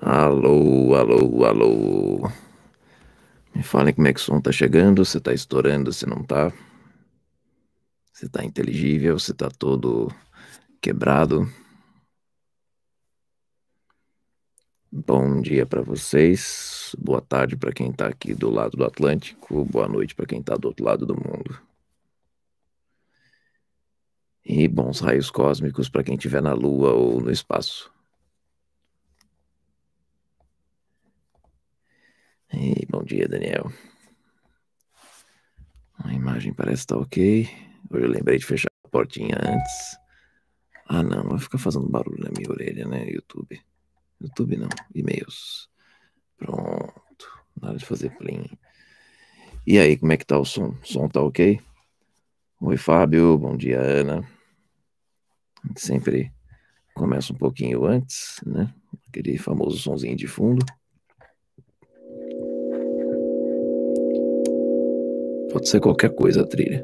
Alô, alô, alô. Me falem como é que o som tá chegando, se tá estourando, se não tá. Se tá inteligível, se tá todo quebrado. Bom dia para vocês, boa tarde para quem tá aqui do lado do Atlântico, boa noite para quem tá do outro lado do mundo. E bons raios cósmicos para quem estiver na Lua ou no espaço. E bom dia, Daniel. A imagem parece estar tá ok. Hoje eu lembrei de fechar a portinha antes. Ah, não, vai ficar fazendo barulho na minha orelha, né? YouTube. YouTube não, e-mails. Pronto. Na hora de fazer plim. E aí, como é que tá o som? O som tá ok? Oi, Fábio. Bom dia, Ana. Sempre começa um pouquinho antes, né? Aquele famoso sonzinho de fundo. Pode ser qualquer coisa a trilha.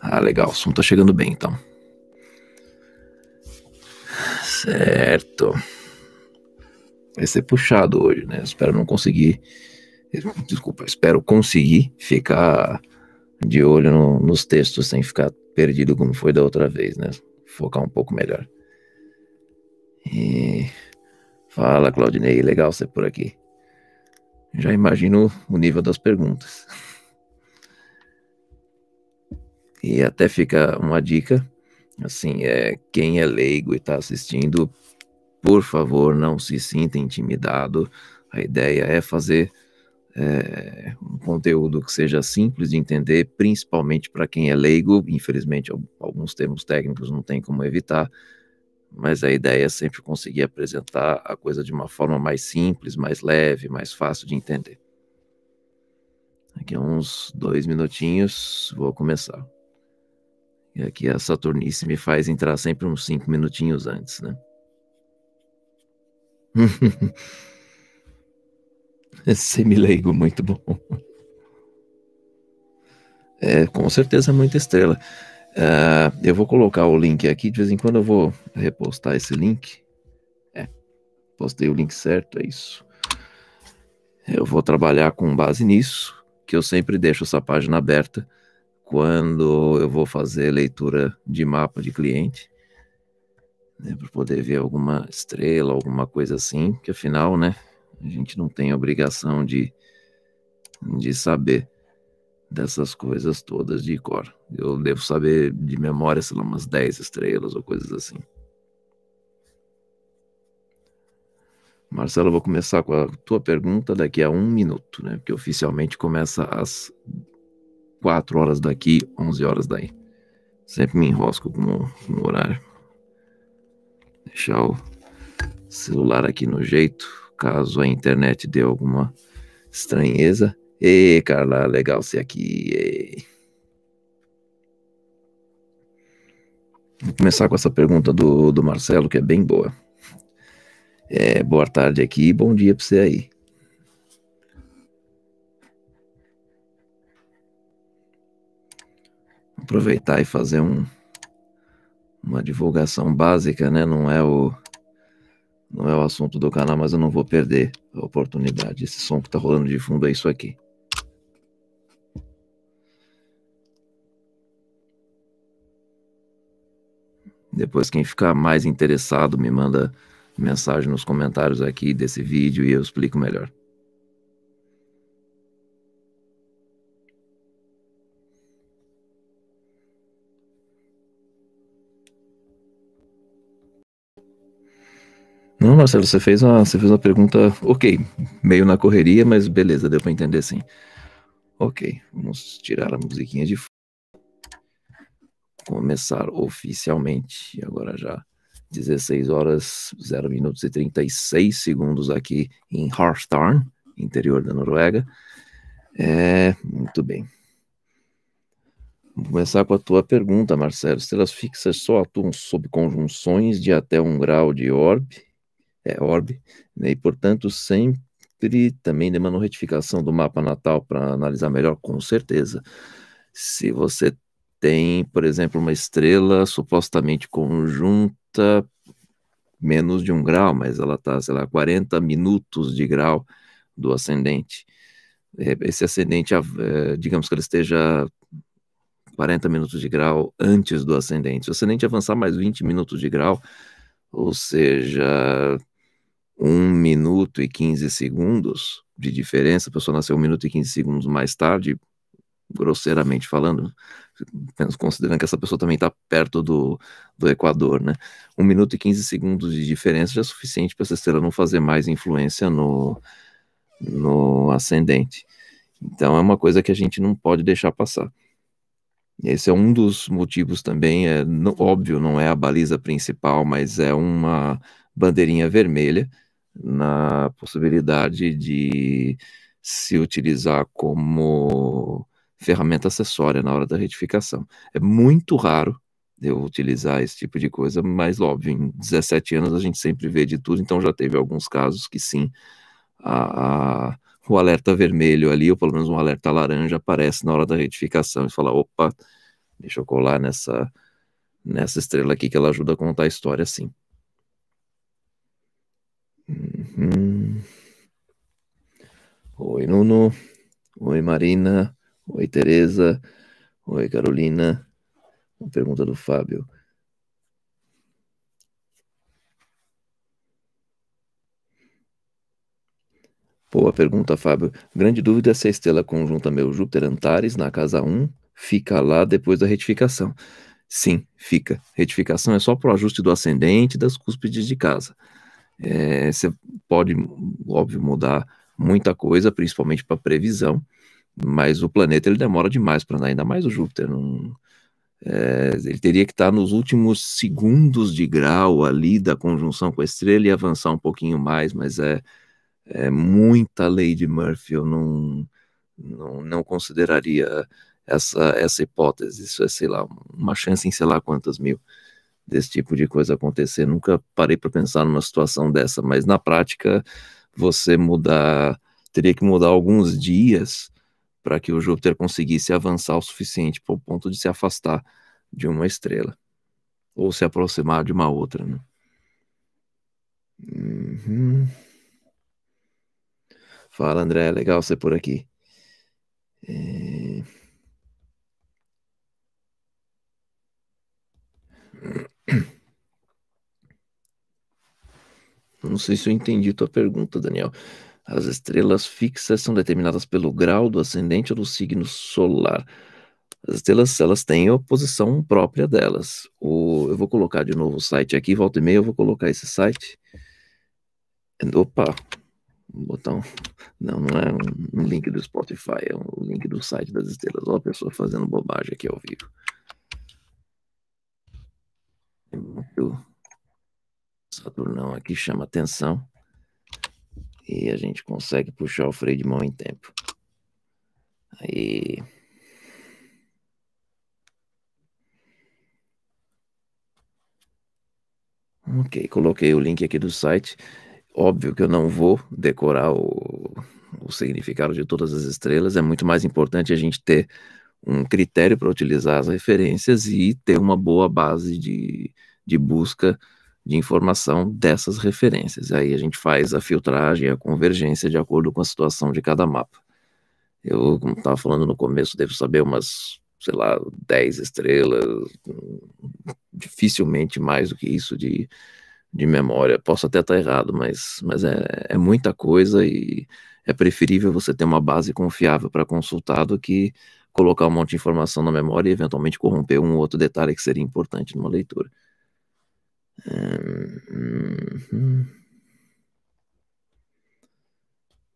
Ah, legal, o som tá chegando bem então. Certo. Vai ser puxado hoje, né? Espero não conseguir. Desculpa, espero conseguir ficar de olho no, nos textos sem ficar perdido como foi da outra vez, né? Focar um pouco melhor. E... Fala, Claudinei, legal você por aqui. Já imagino o nível das perguntas. E até fica uma dica, assim, é quem é leigo e está assistindo, por favor, não se sinta intimidado. A ideia é fazer é, um conteúdo que seja simples de entender, principalmente para quem é leigo. Infelizmente, alguns termos técnicos não tem como evitar, mas a ideia é sempre conseguir apresentar a coisa de uma forma mais simples, mais leve, mais fácil de entender. Aqui uns dois minutinhos, vou começar. E aqui a Saturnice me faz entrar sempre uns cinco minutinhos antes, né? Semileigo, muito bom. É, com certeza muita estrela. Uh, eu vou colocar o link aqui, de vez em quando eu vou repostar esse link. É, postei o link certo, é isso. Eu vou trabalhar com base nisso, que eu sempre deixo essa página aberta quando eu vou fazer leitura de mapa de cliente, né, para poder ver alguma estrela, alguma coisa assim, que afinal, né, a gente não tem obrigação de, de saber dessas coisas todas de cor. Eu devo saber de memória, sei lá, umas 10 estrelas ou coisas assim. Marcelo, eu vou começar com a tua pergunta daqui a um minuto, né? Porque oficialmente começa às 4 horas daqui, 11 horas daí. Sempre me enrosco com o, com o horário. Deixar o celular aqui no jeito, caso a internet dê alguma estranheza. E Carla, legal ser aqui. E... Vou começar com essa pergunta do, do Marcelo, que é bem boa. É, boa tarde aqui e bom dia para você aí. Aproveitar e fazer um, uma divulgação básica, né? Não é o não é o assunto do canal, mas eu não vou perder a oportunidade. Esse som que está rolando de fundo é isso aqui. Depois, quem ficar mais interessado, me manda mensagem nos comentários aqui desse vídeo e eu explico melhor. Não, Marcelo, você fez uma, você fez uma pergunta, ok, meio na correria, mas beleza, deu para entender sim. Ok, vamos tirar a musiquinha de começar oficialmente. Agora já 16 horas, 0 minutos e 36 segundos aqui em Harstad, interior da Noruega. É, muito bem. Vamos começar com a tua pergunta, Marcelo. Estrelas fixas só atuam sob conjunções de até um grau de orbe, é, orbe né, e, portanto, sempre também demandam retificação do mapa natal para analisar melhor, com certeza. Se você tem, por exemplo, uma estrela supostamente conjunta menos de um grau, mas ela está, sei lá, 40 minutos de grau do ascendente. Esse ascendente, é, digamos que ele esteja 40 minutos de grau antes do ascendente. Se o ascendente avançar mais 20 minutos de grau, ou seja, 1 minuto e 15 segundos de diferença, a pessoa nasceu 1 minuto e 15 segundos mais tarde, grosseiramente falando, considerando que essa pessoa também está perto do, do Equador, né? 1 minuto e 15 segundos de diferença já é suficiente para essa estrela não fazer mais influência no, no ascendente. Então é uma coisa que a gente não pode deixar passar. Esse é um dos motivos também, é óbvio, não é a baliza principal, mas é uma bandeirinha vermelha na possibilidade de se utilizar como ferramenta acessória na hora da retificação. É muito raro eu utilizar esse tipo de coisa, mas óbvio, em 17 anos a gente sempre vê de tudo, então já teve alguns casos que sim, a, a, o alerta vermelho ali, ou pelo menos um alerta laranja, aparece na hora da retificação e fala, opa, deixa eu colar nessa, nessa estrela aqui que ela ajuda a contar a história sim. Uhum. Oi, Nuno. Oi, Marina. Oi, Tereza. Oi, Carolina. Uma pergunta do Fábio. Boa pergunta, Fábio. Grande dúvida se a estrela conjunta meu Júpiter Antares na casa 1 fica lá depois da retificação. Sim, fica. Retificação é só para o ajuste do ascendente das cúspides de casa. É, você pode, óbvio, mudar muita coisa, principalmente para previsão, mas o planeta ele demora demais para andar, ainda mais o Júpiter. Não, é, ele teria que estar nos últimos segundos de grau ali da conjunção com a estrela e avançar um pouquinho mais, mas é, é muita lei de Murphy, eu não, não, não consideraria essa, essa hipótese. Isso é, sei lá, uma chance em sei lá quantas mil desse tipo de coisa acontecer. Nunca parei para pensar numa situação dessa, mas na prática você mudar, teria que mudar alguns dias para que o Júpiter conseguisse avançar o suficiente para o ponto de se afastar de uma estrela ou se aproximar de uma outra. Né? Uhum. Fala, André, legal você por aqui. É... Não sei se eu entendi tua pergunta, Daniel. As estrelas fixas são determinadas pelo grau do ascendente ou do signo solar. As estrelas, elas têm a posição própria delas. O, eu vou colocar de novo o site aqui, volta e meia eu vou colocar esse site. Opa, um botão. Não, não é um, link do Spotify, é um link do site das estrelas. Olha a pessoa fazendo bobagem aqui ao vivo. Saturnão aqui chama atenção. E a gente consegue puxar o freio de mão em tempo. Aí. Ok, coloquei o link aqui do site. Óbvio que eu não vou decorar o, o significado de todas as estrelas. É muito mais importante a gente ter um critério para utilizar as referências e ter uma boa base de, de busca de informação dessas referências. Aí a gente faz a filtragem, a convergência de acordo com a situação de cada mapa. Eu, como estava falando no começo, devo saber umas, sei lá, 10 estrelas, dificilmente mais do que isso de, de memória. Posso até estar errado, mas, mas é, é muita coisa e é preferível você ter uma base confiável para consultar do que colocar um monte de informação na memória e eventualmente corromper um ou outro detalhe que seria importante numa leitura.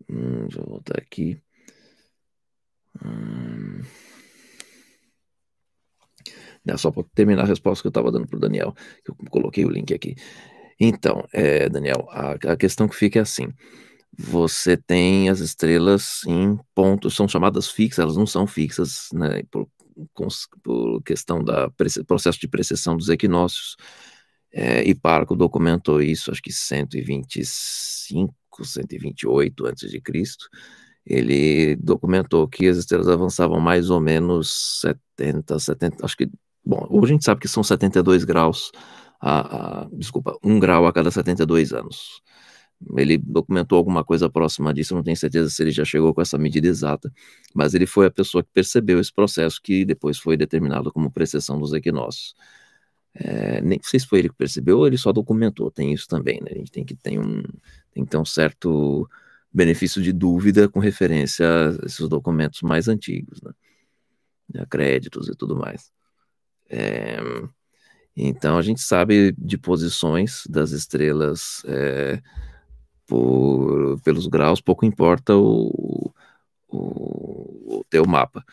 Hum, deixa eu voltar aqui. Hum. É só para terminar a resposta que eu estava dando para o Daniel, que eu coloquei o link aqui. Então, é, Daniel, a, a questão que fica é assim: você tem as estrelas em pontos, são chamadas fixas, elas não são fixas, né, por, por questão do processo de precessão dos equinócios. É, e Parco documentou isso, acho que 125, 128 antes de Cristo. ele documentou que as estrelas avançavam mais ou menos 70, 70, acho que, bom, hoje a gente sabe que são 72 graus, a, a, desculpa, um grau a cada 72 anos. Ele documentou alguma coisa próxima disso, não tenho certeza se ele já chegou com essa medida exata, mas ele foi a pessoa que percebeu esse processo que depois foi determinado como precessão dos equinócios. É, nem sei se foi ele que percebeu ou ele só documentou, tem isso também, né? A gente tem que ter um, tem que ter um certo benefício de dúvida com referência a esses documentos mais antigos, né? A créditos e tudo mais. É, então a gente sabe de posições das estrelas é, por, pelos graus, pouco importa o, o, o teu mapa.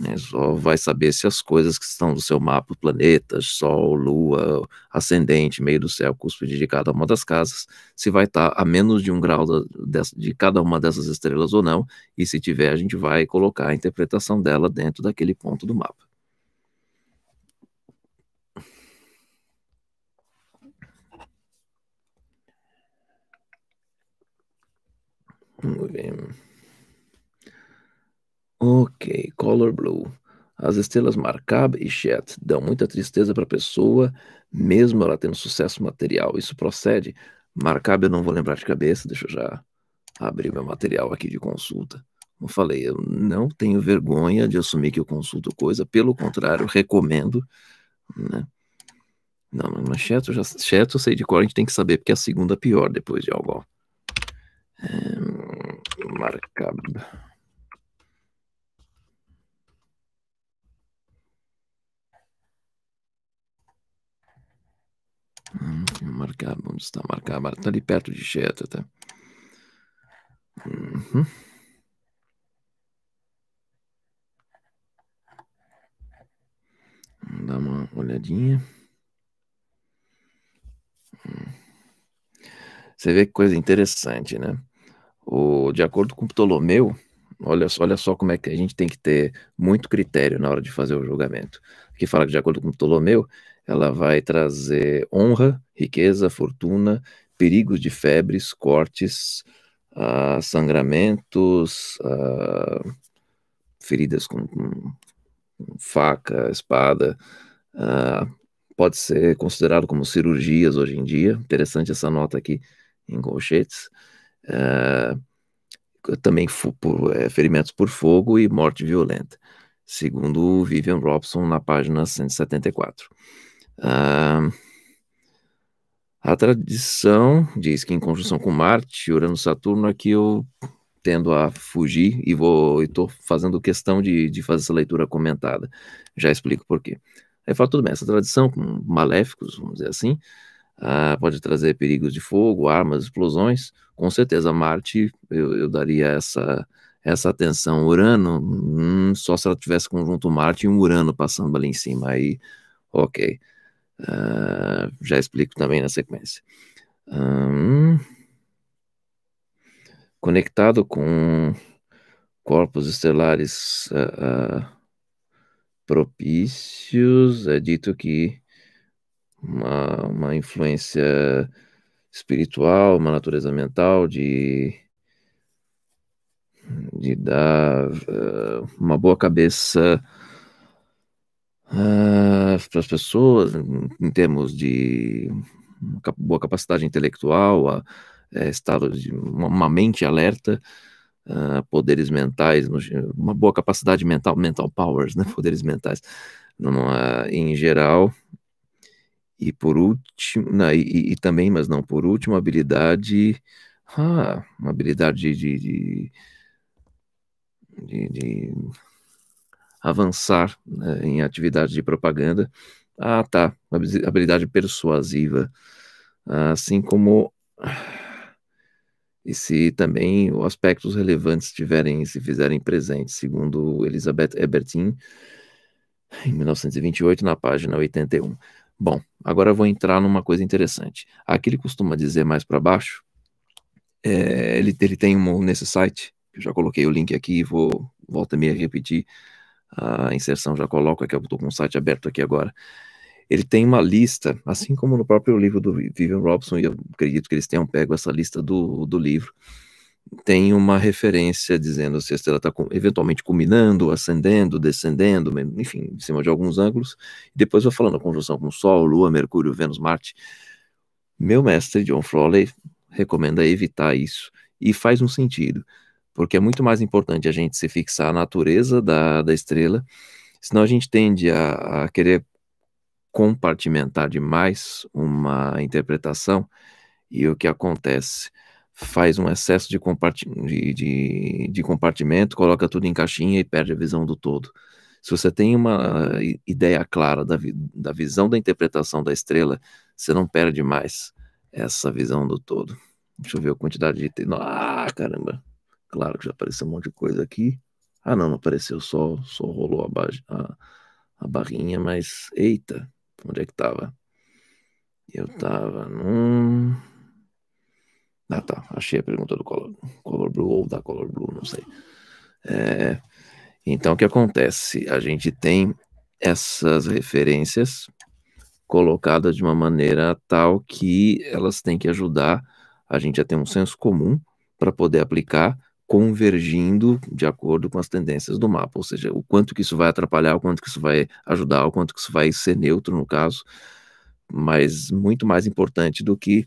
Né? Só vai saber se as coisas que estão no seu mapa, planetas, Sol, Lua, ascendente, meio do céu, cúspide de cada uma das casas, se vai estar a menos de um grau da, de, de cada uma dessas estrelas ou não, e se tiver, a gente vai colocar a interpretação dela dentro daquele ponto do mapa. Vamos ver. Ok, Color Blue. As estrelas Markab e Chet dão muita tristeza para a pessoa, mesmo ela tendo sucesso material. Isso procede? Markab eu não vou lembrar de cabeça, deixa eu já abrir meu material aqui de consulta. Como falei, eu não tenho vergonha de assumir que eu consulto coisa, pelo contrário, recomendo. Né? Não, mas Chet eu, já, eu sei de qual a gente tem que saber, porque é a segunda pior depois de Algol. É, Markab. Hum, marcar, onde está marcar? Está ali perto de Cheta, tá? Uhum. Dar uma olhadinha. Hum. Você vê que coisa interessante, né? O, de acordo com Ptolomeu, olha, olha só como é que a gente tem que ter muito critério na hora de fazer o julgamento. Aqui fala que de acordo com Ptolomeu, ela vai trazer honra, riqueza, fortuna, perigos de febres, cortes, uh, sangramentos, uh, feridas com, com, faca, espada. Uh, pode ser considerado como cirurgias hoje em dia. Interessante essa nota aqui em colchetes. também por, é, ferimentos por fogo e morte violenta, segundo Vivian Robson na página 174. Ah, a tradição diz que em conjunção com Marte, Urano Saturno, aqui eu tendo a fugir e vou estou fazendo questão de, de fazer essa leitura comentada. Já explico por quê. Aí fala, tudo bem, essa tradição com maléficos, vamos dizer assim, ah, pode trazer perigos de fogo, armas, explosões. Com certeza, Marte, eu, eu daria essa, essa atenção. Urano, hum, só se ela tivesse conjunto Marte e um Urano passando ali em cima. Aí, ok. Uh, já explico também na sequência. Um, conectado com corpos estelares uh, uh, propícios, é dito que uma, uma influência espiritual, uma natureza mental de de dar uma boa cabeça uh, para as pessoas, em termos de boa capacidade intelectual, uh, é, estado de uma, mente alerta, uh, poderes mentais, uma boa capacidade mental, mental powers, né, poderes mentais, numa, em geral. E por último, não, e, e, também, mas não por último, habilidade, ah, uma habilidade de, de, de, de avançar né, em atividade de propaganda. Ah, tá, habilidade persuasiva, assim como e se também os aspectos relevantes tiverem, se fizerem presentes, segundo Elizabeth Ebertin, em 1928, na página 81. Bom, agora vou entrar numa coisa interessante. Aqui ele costuma dizer mais para baixo, é, ele, ele tem um nesse site, eu já coloquei o link aqui, vou volta a me repetir, a inserção já coloco aqui, eu estou com o site aberto aqui agora. Ele tem uma lista, assim como no próprio livro do Vivian Robson, e eu acredito que eles tenham pego essa lista do, do livro, tem uma referência dizendo se a estrela está eventualmente culminando, ascendendo, descendendo, enfim, em cima de alguns ângulos. Depois vou falando a conjunção com Sol, Lua, Mercúrio, Vênus, Marte. Meu mestre, John Frawley, recomenda evitar isso. E faz um sentido, porque é muito mais importante a gente se fixar a natureza da, da estrela, senão a gente tende a, a querer compartimentar demais uma interpretação, e o que acontece? Faz um excesso de, comparti de, de, de compartimento, coloca tudo em caixinha e perde a visão do todo. Se você tem uma ideia clara da, da visão da interpretação da estrela, você não perde mais essa visão do todo. Deixa eu ver a quantidade de. Ah, caramba! Claro que já apareceu um monte de coisa aqui. Ah, não, não apareceu, só, só rolou a, a, a barrinha, mas. Eita! Onde é que tava? Eu tava num. Ah, tá. Achei a pergunta do Color, color Blue ou da Color Blue, não sei. É, então, o que acontece? A gente tem essas referências colocadas de uma maneira tal que elas têm que ajudar a gente a ter um senso comum para poder aplicar convergindo de acordo com as tendências do mapa, ou seja, o quanto que isso vai atrapalhar, o quanto que isso vai ajudar, o quanto que isso vai ser neutro no caso, mas muito mais importante do que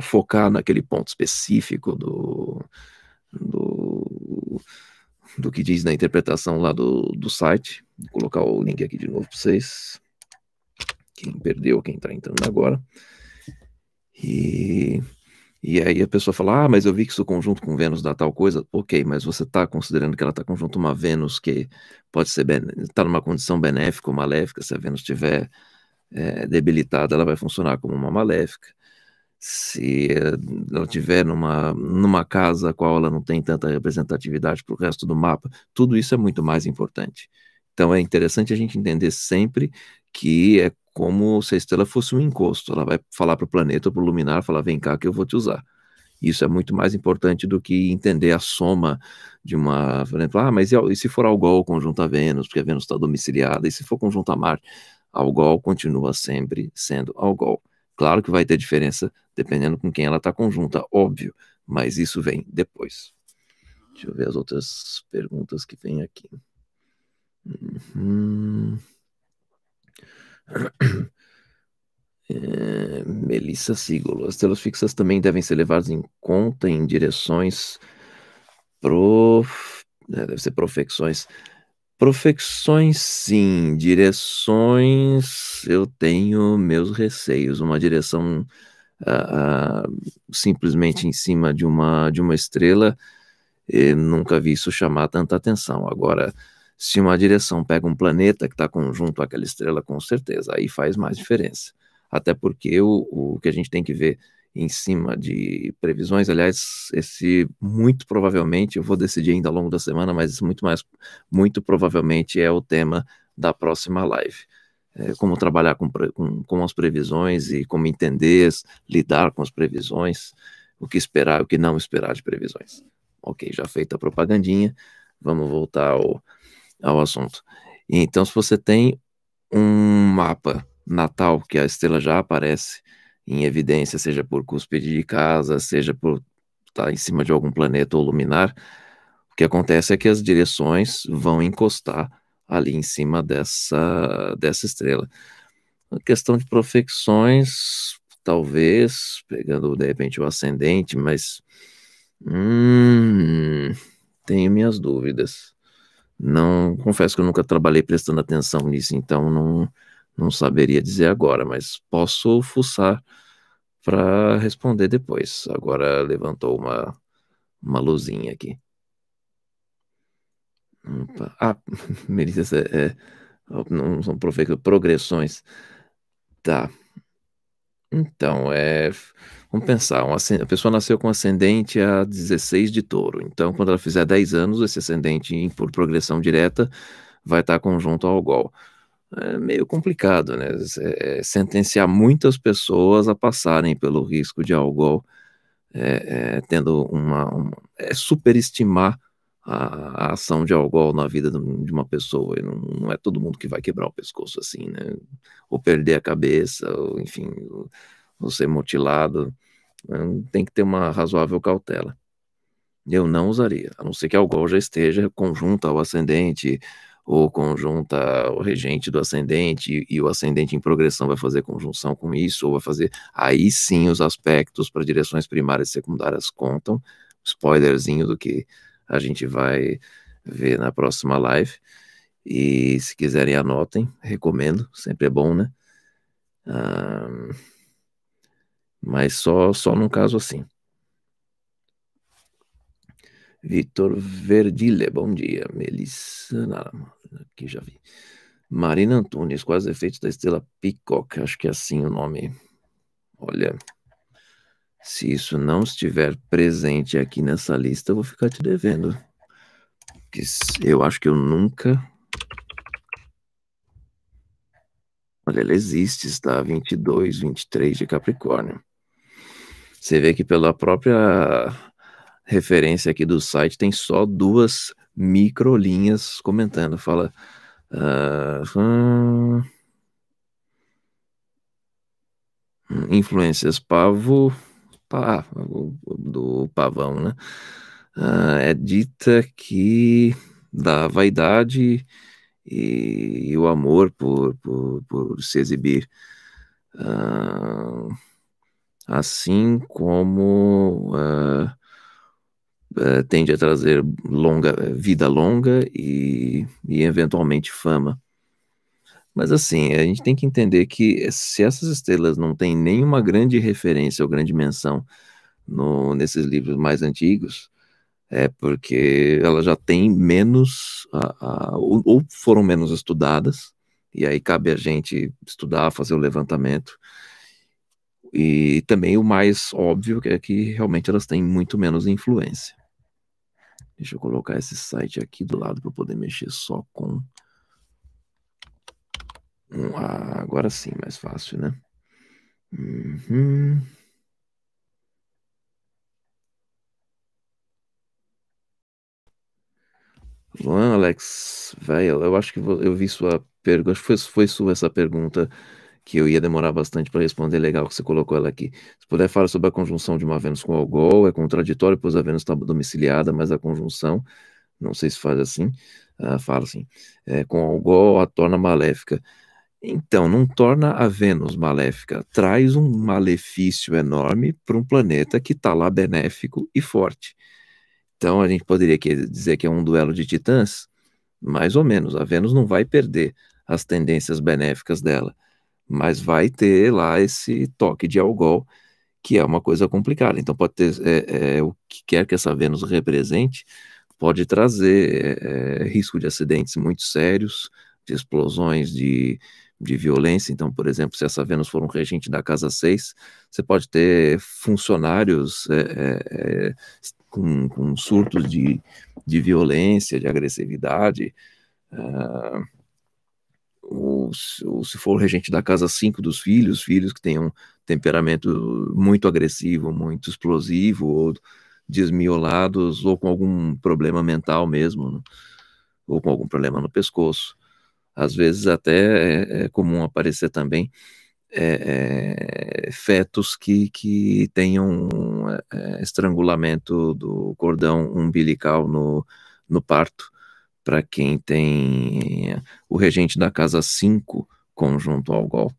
focar naquele ponto específico do, do, do que diz na interpretação lá do, do site. Vou colocar o link aqui de novo para vocês. Quem perdeu, quem está entrando agora. E e aí a pessoa fala, ah, mas eu vi que isso conjunto com Vênus dá tal coisa. Ok, mas você está considerando que ela está conjunto uma Vênus que pode ser, está numa condição benéfica ou maléfica. Se a Vênus estiver é, debilitada, ela vai funcionar como uma maléfica. Se ela estiver numa, numa casa a qual ela não tem tanta representatividade para o resto do mapa, tudo isso é muito mais importante. Então é interessante a gente entender sempre que é como se a estrela fosse um encosto. Ela vai falar para o planeta, para o luminar, falar: vem cá que eu vou te usar. Isso é muito mais importante do que entender a soma de uma. Por exemplo, ah, mas e, se for Algol conjunto a Vênus, porque a Vênus está domiciliada, e se for conjunto a Marte? Algol continua sempre sendo Algol. Claro que vai ter diferença dependendo com quem ela está conjunta, óbvio, mas isso vem depois. Deixa eu ver as outras perguntas que vem aqui. Uhum. É, Melissa Sigolo. As telas fixas também devem ser levadas em conta em direções pro. É, deve ser profecções. Profecções, sim. Direções, eu tenho meus receios. Uma direção uh, uh, simplesmente em cima de uma, de uma estrela, nunca vi isso chamar tanta atenção. Agora, se uma direção pega um planeta que está conjunto àquela estrela, com certeza, aí faz mais diferença. Até porque o, o que a gente tem que ver em cima de previsões, aliás, esse muito provavelmente, eu vou decidir ainda ao longo da semana, mas muito mais, muito provavelmente é o tema da próxima live. É, como trabalhar com, com, com as previsões e como entender, lidar com as previsões, o que esperar, o que não esperar de previsões. Ok, já feita a propagandinha, vamos voltar ao, ao assunto. Então, se você tem um mapa natal que a estrela já aparece em evidência, seja por cúspide de casa, seja por estar tá em cima de algum planeta ou luminar, o que acontece é que as direções vão encostar ali em cima dessa, dessa estrela. A questão de profecções, talvez, pegando de repente o ascendente, mas hum, tenho minhas dúvidas. Não, confesso que eu nunca trabalhei prestando atenção nisso, então não, não saberia dizer agora, mas posso fuçar para responder depois. Agora levantou uma, uma luzinha aqui. Opa. Ah, Melissa, é, não são progressões. Tá. Então, é. Vamos pensar, um, a pessoa nasceu com ascendente a 16 de touro. Então, quando ela fizer 10 anos, esse ascendente, por progressão direta, vai estar conjunto ao Gol. É meio complicado, né? É, é, sentenciar muitas pessoas a passarem pelo risco de algol, é, é, tendo uma, uma é superestimar a, a, ação de algol na vida de uma pessoa. Não, não, é todo mundo que vai quebrar o pescoço assim, né? Ou perder a cabeça, ou enfim, ou ser mutilado, né, tem que ter uma razoável cautela. eu não usaria, a não ser que a algol já esteja conjunta ao ascendente, ou conjunta o regente do ascendente, e, e o ascendente em progressão vai fazer conjunção com isso, ou vai fazer. Aí sim os aspectos para direções primárias e secundárias contam. Spoilerzinho do que a gente vai ver na próxima live. E se quiserem, anotem, recomendo, sempre é bom, né? Ah, mas só, só num caso assim. Vitor Verdile, bom dia. Melissa, aqui já vi. Marina Antunes, quais os efeitos da estrela Peacock? Acho que é assim o nome. Olha, se isso não estiver presente aqui nessa lista, eu vou ficar te devendo. Porque eu acho que eu nunca. Olha, ela existe, está 22, 23 de Capricórnio. Você vê que pela própria referência aqui do site tem só duas microlinhas comentando. Fala. Uh, hum, influências pavo. Pá, do pavão, né? Uh, é dita que da vaidade e, e o amor por, por, por se exibir. Uh, assim como uh, uh, tende a trazer longa, vida longa e, e eventualmente fama. Mas assim, a gente tem que entender que se essas estrelas não têm nenhuma grande referência ou grande menção no, nesses livros mais antigos, é porque elas já têm menos, ou, ou foram menos estudadas, e aí cabe a gente estudar, fazer o levantamento. E também o mais óbvio é que realmente elas têm muito menos influência. Deixa eu colocar esse site aqui do lado para poder mexer só com. Ah, agora sim, mais fácil, né? Uhum. Luan, Alex, velho, eu acho que eu vi sua pergunta, acho que foi, foi sua essa pergunta que eu ia demorar bastante para responder, legal que você colocou ela aqui. Se puder falar sobre a conjunção de uma Vênus com Algol, é contraditório, pois a Vênus está domiciliada, mas a conjunção, não sei se faz assim, uh, fala assim, é, com Algol a torna maléfica. Então, não torna a Vênus maléfica, traz um malefício enorme para um planeta que está lá benéfico e forte. Então, a gente poderia dizer que é um duelo de titãs, mais ou menos. A Vênus não vai perder as tendências benéficas dela mas vai ter lá esse toque de algol, que é uma coisa complicada. Então, pode ter é, é, o que quer que essa Vênus represente, pode trazer é, é risco de acidentes muito sérios, de explosões, de, de violência. Então, por exemplo, se essa Vênus for um regente da casa 6, você pode ter funcionários é, é, com, com surtos de, de violência, de agressividade. Uh, ou, se for regente da casa 5 dos filhos, filhos que tenham temperamento muito agressivo, muito explosivo, ou desmiolados, ou com algum problema mental mesmo, né? ou com algum problema no pescoço. Às vezes até é, é comum aparecer também é, é, fetos que, que tenham é, estrangulamento do cordão umbilical no, no parto, para quem tem o regente da casa 5 conjunto ao Gol.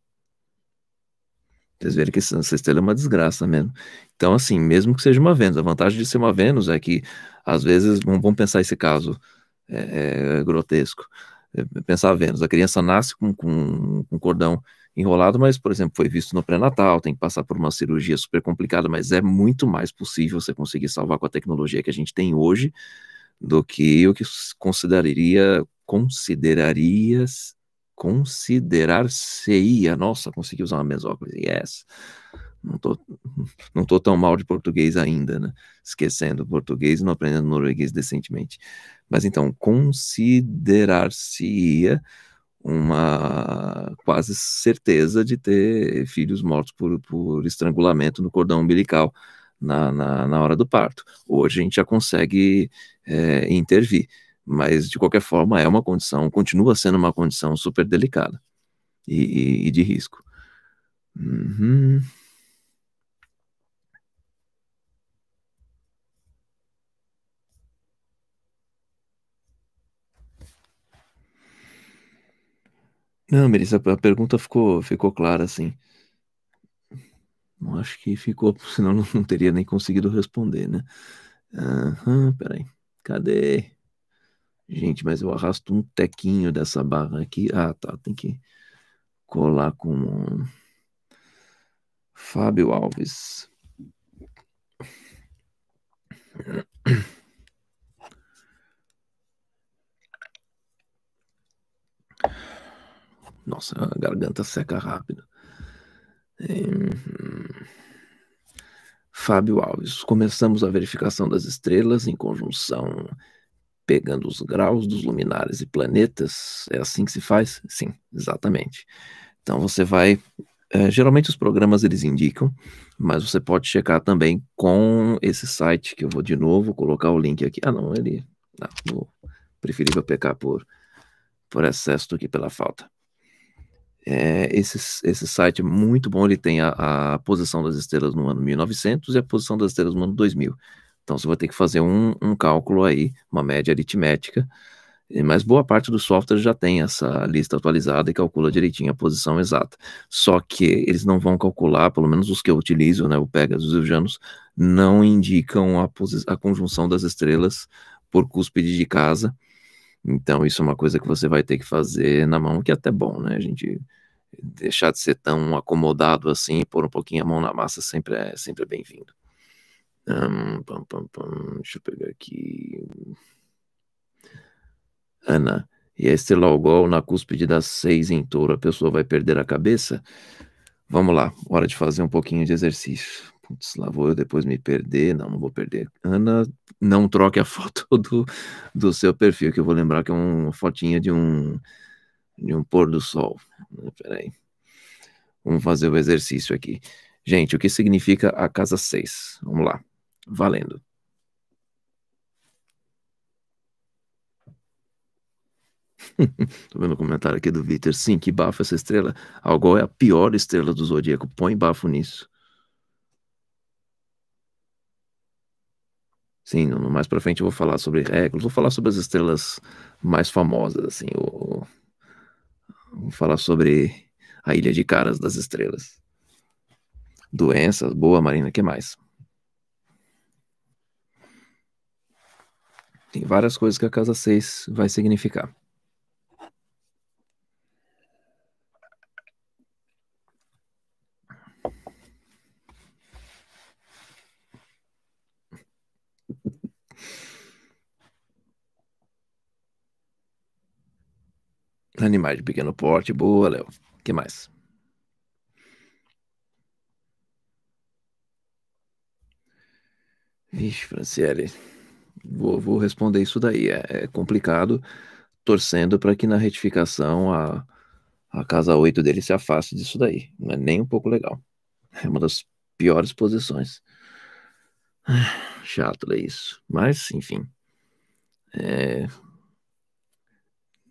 Vocês verem que essa estrela é uma desgraça mesmo. Então, assim, mesmo que seja uma Vênus, a vantagem de ser uma Vênus é que, às vezes, vamos, pensar esse caso é, é, grotesco. É, pensar a Vênus, a criança nasce com, com, com cordão enrolado, mas, por exemplo, foi visto no pré-natal, tem que passar por uma cirurgia super complicada, mas é muito mais possível você conseguir salvar com a tecnologia que a gente tem hoje do que o que consideraria, considerarias, considerar-se-ia, nossa, consegui usar uma mesóclise, yes, não tô, não tô tão mal de português ainda, né, esquecendo português e não aprendendo norueguês decentemente, mas então, considerar-se-ia uma quase certeza de ter filhos mortos por, por estrangulamento no cordão umbilical, na, na, na hora do parto. Hoje a gente já consegue é, intervir, mas de qualquer forma é uma condição, continua sendo uma condição super delicada e, e, e de risco. Uhum. Não, Melissa, a pergunta ficou, ficou clara, assim. Acho que ficou, senão não, não teria nem conseguido responder, né? Aham, peraí. Cadê? Gente, mas eu arrasto um tequinho dessa barra aqui. Ah, tá. Tem que colar com Fábio Alves. Nossa, a garganta seca rápido. Fábio Alves. Começamos a verificação das estrelas em conjunção, pegando os graus dos luminares e planetas. É assim que se faz? Sim, exatamente. Então você vai. É, geralmente os programas eles indicam, mas você pode checar também com esse site que eu vou de novo colocar o link aqui. Ah, não, ele. Não, vou, preferível pecar por, por excesso do que pela falta. É, esse, esse site é muito bom, ele tem a, a, posição das estrelas no ano 1900 e a posição das estrelas no ano 2000. Então você vai ter que fazer um, um cálculo aí, uma média aritmética, mas boa parte dos softwares já tem essa lista atualizada e calcula direitinho a posição exata. Só que eles não vão calcular, pelo menos os que eu utilizo, né, o Pegasus e o Janus, não indicam a, a conjunção das estrelas por cúspide de casa. Então isso é uma coisa que você vai ter que fazer na mão, que é até bom, né? A gente deixar de ser tão acomodado assim, pôr um pouquinho a mão na massa sempre é, sempre é bem-vindo. Um, pam, pam, pam, deixa eu pegar aqui. Ana, e a estrela Algol na cúspide das seis em touro, a pessoa vai perder a cabeça? Vamos lá, hora de fazer um pouquinho de exercício. Putz, lá vou eu depois me perder. Não, não vou perder. Ana, não troque a foto do, do seu perfil, que eu vou lembrar que é uma fotinha de um, de um pôr do sol. Peraí. Vamos fazer o exercício aqui. Gente, o que significa a casa 6? Vamos lá. Valendo. Tô vendo o comentário aqui do Vitor. Sim, que bafo essa estrela. Algol é a pior estrela do zodíaco. Põe bafo nisso. Sim, no, mais pra frente eu vou falar sobre Régulas, vou falar sobre as estrelas mais famosas, assim, o, vou falar sobre a Ilha de Caras das Estrelas. Doenças, boa, Marina, que mais? Tem várias coisas que a casa 6 vai significar. Animais de pequeno porte, boa, Léo. que mais? Vixe, Franciele, vou, vou responder isso daí. É, é complicado, torcendo para que na retificação a, a casa 8 dele se afaste disso daí. Não é nem um pouco legal. É uma das piores posições. Chato é isso. Mas, enfim. É...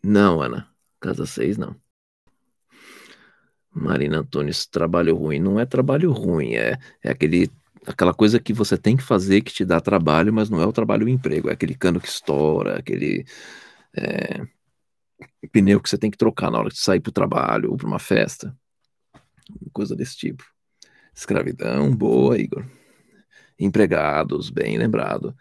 Não, Ana. Casa 6, não. Marina Antunes, trabalho ruim. Não é trabalho ruim, é, é aquele, aquela coisa que você tem que fazer que te dá trabalho, mas não é o trabalho o emprego. É aquele cano que estoura, aquele é, pneu que você tem que trocar na hora de sair para o trabalho ou para uma festa. Coisa desse tipo. Escravidão, boa, Igor. Empregados, bem lembrado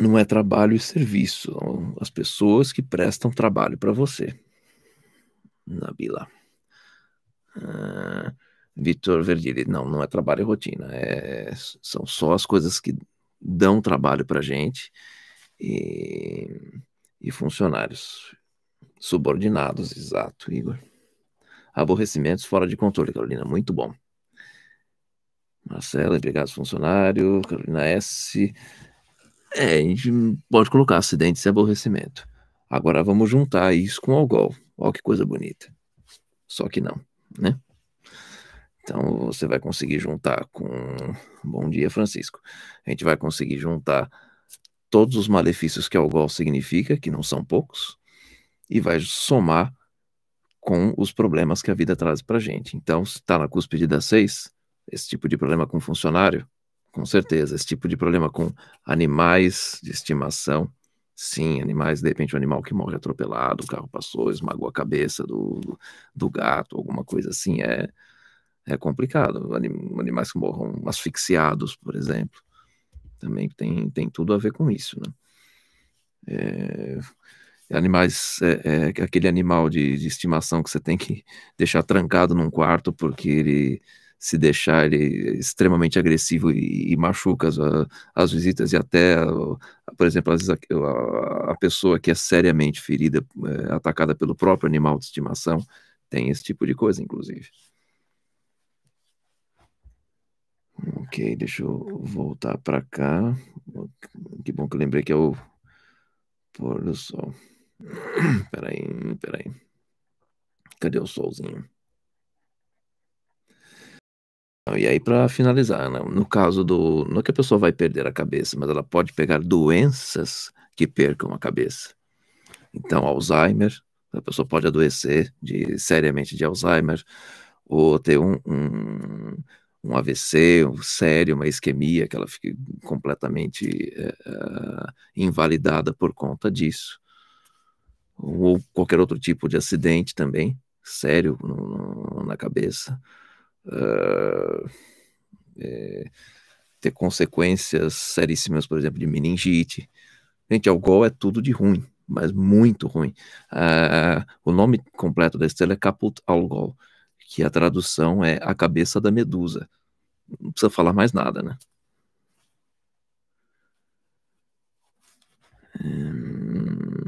não é trabalho e serviço, as pessoas que prestam trabalho para você. Nabila. Ah, Vitor Verdilli, não, não é trabalho e rotina, é, são só as coisas que dão trabalho para gente e, e funcionários subordinados, exato, Igor. Aborrecimentos fora de controle, Carolina, muito bom. Marcela, empregado funcionário, Carolina S. É, a gente pode colocar acidentes e aborrecimento. Agora vamos juntar isso com algol. Olha que coisa bonita. Só que não, né? Então você vai conseguir juntar com. Bom dia, Francisco. A gente vai conseguir juntar todos os malefícios que algol significa, que não são poucos, e vai somar com os problemas que a vida traz pra gente. Então, se está na cúspide da 6, esse tipo de problema com funcionário, com certeza. Esse tipo de problema com animais de estimação, Sim, animais, de repente, um animal que morre atropelado, o carro passou, esmagou a cabeça do, do gato, alguma coisa assim, é, é complicado. Animais que morram asfixiados, por exemplo, também tem, tem tudo a ver com isso, né? É, animais, é, é, aquele animal de, de estimação que você tem que deixar trancado num quarto porque ele se deixar ele extremamente agressivo e, e machuca as, as, visitas e até, por exemplo, às vezes a, a pessoa que é seriamente ferida, é, atacada pelo próprio animal de estimação, tem esse tipo de coisa, inclusive. Ok, deixa eu voltar para cá. Que bom que eu lembrei que é o pôr do sol. Peraí, peraí. Cadê o solzinho? E aí, para finalizar, né? no caso do. Não é que a pessoa vai perder a cabeça, mas ela pode pegar doenças que percam a cabeça. Então, Alzheimer, a pessoa pode adoecer de, seriamente de Alzheimer, ou ter um, um, um AVC um sério, uma isquemia, que ela fique completamente é, é, invalidada por conta disso. Ou qualquer outro tipo de acidente também, sério no, no, na cabeça uh, é, ter consequências seríssimas, por exemplo, de meningite. Gente, algol é tudo de ruim, mas muito ruim. Uh, o nome completo da estrela é Caput Algol, que a tradução é a cabeça da medusa. Não precisa falar mais nada, né? Hum,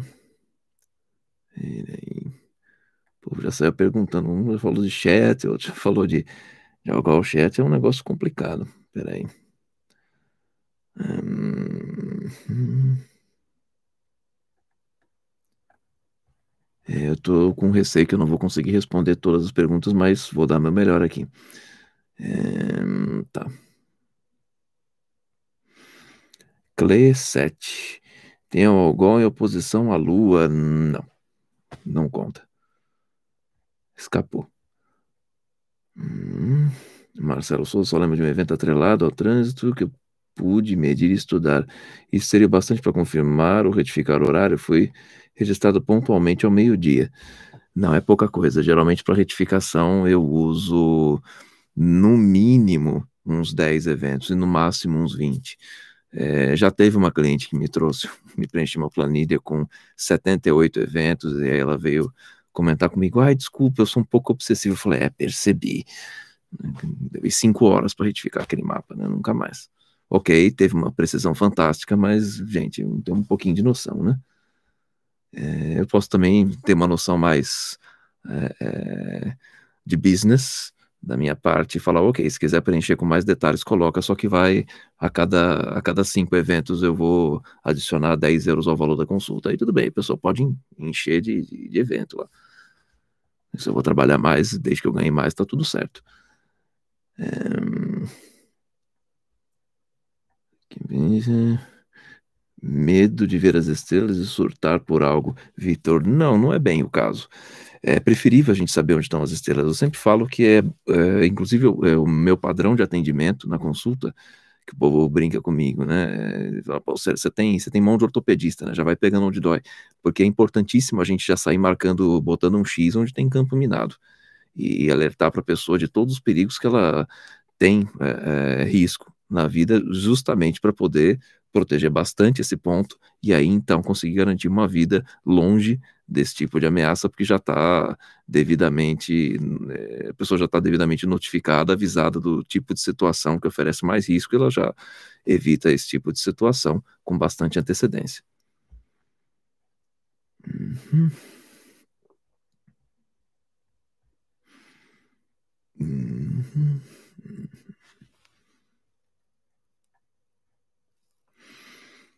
já saiu perguntando. Um já falou de chat, outro já falou de Jogar o chat é um negócio complicado. Peraí. Hum... É, eu tô com receio que eu não vou conseguir responder todas as perguntas, mas vou dar meu melhor aqui. É, tá. Cle 7. Tem algo em oposição à Lua? Não. Não conta. Escapou. Hum, Marcelo Souza só lembra de um evento atrelado ao trânsito que eu pude medir e estudar. Isso seria bastante para confirmar ou retificar o horário. Foi registrado pontualmente ao meio-dia. Não é pouca coisa. Geralmente, para retificação, eu uso no mínimo uns 10 eventos e no máximo uns 20. É, já teve uma cliente que me trouxe, me preencheu uma planilha com 78 eventos, e aí ela veio comentar comigo, ai, desculpa, eu sou um pouco obsessivo. Eu falei, é, percebi. Dei cinco horas para retificar aquele mapa, né? Nunca mais. Ok, teve uma precisão fantástica, mas, gente, tem um pouquinho de noção, né? É, eu posso também ter uma noção mais é, é, de business da minha parte e falar, ok, se quiser preencher com mais detalhes, coloca, só que vai a cada, a cada cinco eventos eu vou adicionar 10 euros ao valor da consulta. Aí tudo bem, a pessoa pode encher de, de, evento lá. Se eu vou trabalhar mais, desde que eu ganhe mais, tá tudo certo. É... Medo de ver as estrelas e surtar por algo. Vitor, não, não é bem o caso é preferível a gente saber onde estão as estrelas. Eu sempre falo que é, é inclusive, é o meu padrão de atendimento na consulta, que o povo brinca comigo, né? Fala, você, tem, você tem mão de ortopedista, né? Já vai pegando onde dói. Porque é importantíssimo a gente já sair marcando, botando um X onde tem campo minado. E alertar para a pessoa de todos os perigos que ela tem é, é, risco na vida, justamente para poder proteger bastante esse ponto e aí então conseguir garantir uma vida longe desse tipo de ameaça, porque já está devidamente, é, a pessoa já está devidamente notificada, avisada do tipo de situação que oferece mais risco, e ela já evita esse tipo de situação com bastante antecedência. Uhum. Uhum.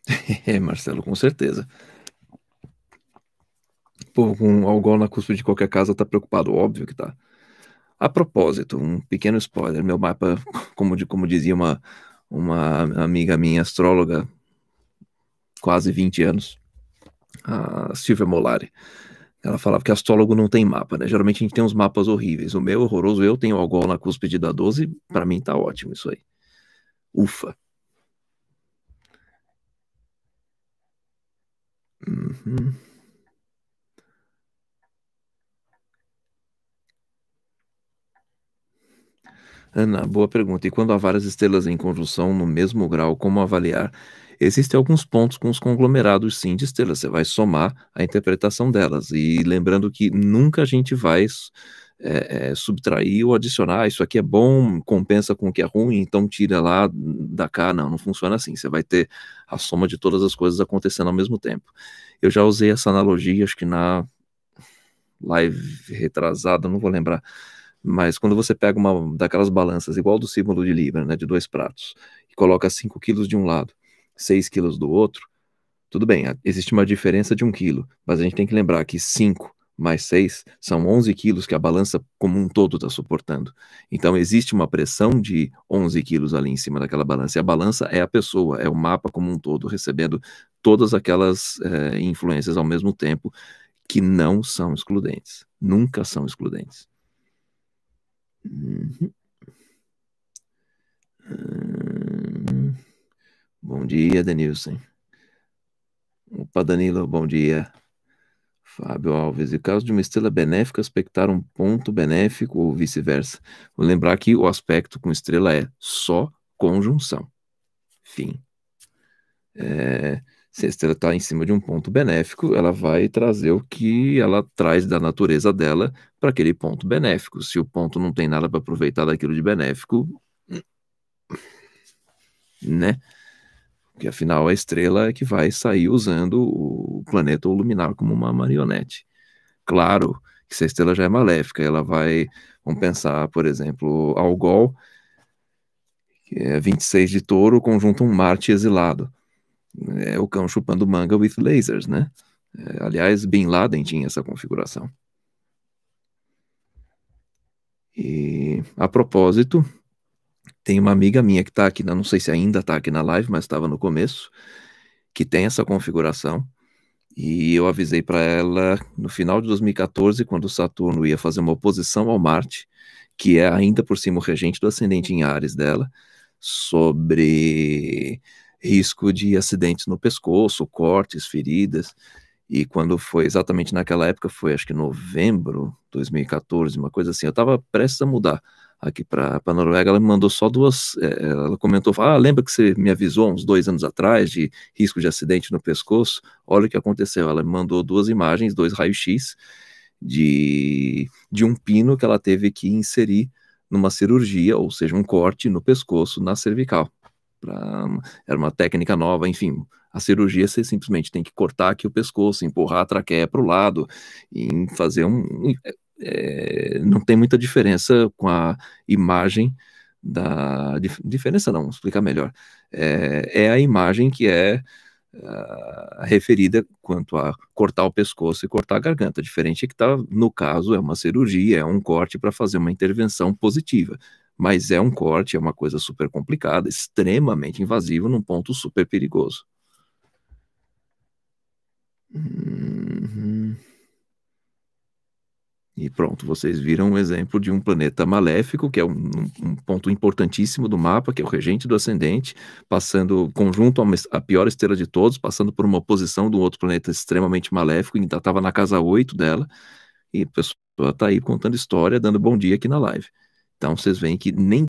É, Marcelo, com certeza. Pô, com algol na cúspide de qualquer casa tá preocupado, óbvio que tá. A propósito, um pequeno spoiler, meu mapa, como, como dizia uma, uma amiga minha, astróloga, quase 20 anos, a Silvia Molari, ela falava que astrólogo não tem mapa, né? Geralmente a gente tem uns mapas horríveis. O meu é horroroso, eu tenho algol na cúspide da 12, para mim tá ótimo isso aí. Ufa. Uhum. Ana, boa pergunta. E quando há várias estrelas em conjunção no mesmo grau, como avaliar? Existem alguns pontos com os conglomerados, sim, de estrelas. Você vai somar a interpretação delas. E lembrando que nunca a gente vai é, é, subtrair ou adicionar. Ah, isso aqui é bom, compensa com o que é ruim, então tira lá da cá. Não, não funciona assim. Você vai ter a soma de todas as coisas acontecendo ao mesmo tempo. Eu já usei essa analogia, acho que na live retrasada, não vou lembrar mas quando você pega uma daquelas balanças, igual do símbolo de Libra, né, de dois pratos, e coloca 5 quilos de um lado, 6 quilos do outro, tudo bem, existe uma diferença de um quilo, mas a gente tem que lembrar que 5 mais 6 são 11 quilos que a balança como um todo está suportando. Então existe uma pressão de 11 quilos ali em cima daquela balança. E a balança é a pessoa, é o mapa como um todo, recebendo todas aquelas é, influências ao mesmo tempo que não são excludentes. Nunca são excludentes. Uhum. Hum. Bom dia, Denilson. Opa, Danilo, bom dia. Fábio Alves, e caso de uma estrela benéfica aspectar um ponto benéfico ou vice-versa. Vou lembrar que o aspecto com estrela é só conjunção. Fim. É, se a estrela está em cima de um ponto benéfico, ela vai trazer o que ela traz da natureza dela para aquele ponto benéfico. Se o ponto não tem nada para aproveitar daquilo de benéfico, né? Porque afinal a estrela é que vai sair usando o planeta ou luminar como uma marionete. Claro que se a estrela já é maléfica, ela vai, vamos pensar, por exemplo, Algol, que é 26 de touro, conjunto um Marte exilado é o cão chupando manga with lasers, né? É, aliás, Bin Laden tinha essa configuração. E a propósito, tem uma amiga minha que está aqui, não sei se ainda está aqui na live, mas estava no começo, que tem essa configuração. E eu avisei para ela no final de 2014, quando Saturno ia fazer uma oposição ao Marte, que é ainda por cima o regente do ascendente em Ares dela, sobre risco de acidentes no pescoço, cortes, feridas. E quando foi exatamente naquela época, foi acho que novembro de 2014, uma coisa assim, eu estava prestes a mudar aqui para a Noruega, ela me mandou só duas, é, ela comentou, ah, lembra que você me avisou uns dois anos atrás de risco de acidente no pescoço? Olha o que aconteceu, ela me mandou duas imagens, dois raios-x de, de um pino que ela teve que inserir numa cirurgia, ou seja, um corte no pescoço, na cervical pra, era uma técnica nova, enfim. A cirurgia você simplesmente tem que cortar aqui o pescoço, empurrar a traqueia para o lado e fazer um. É, não tem muita diferença com a imagem da. Diferença não, explicar melhor. É, é a imagem que é Uh, referida quanto a cortar o pescoço e cortar a garganta. Diferente é que tá, no caso, é uma cirurgia, é um corte para fazer uma intervenção positiva mas é um corte, é uma coisa super complicada, extremamente invasivo, num ponto super perigoso. Uhum. E pronto, vocês viram um exemplo de um planeta maléfico, que é um, um, ponto importantíssimo do mapa, que é o regente do ascendente, passando conjunto a, uma, a pior estrela de todos, passando por uma oposição de um outro planeta extremamente maléfico, ainda estava na casa 8 dela, e a pessoa está aí contando história, dando bom dia aqui na live. Então vocês veem que nem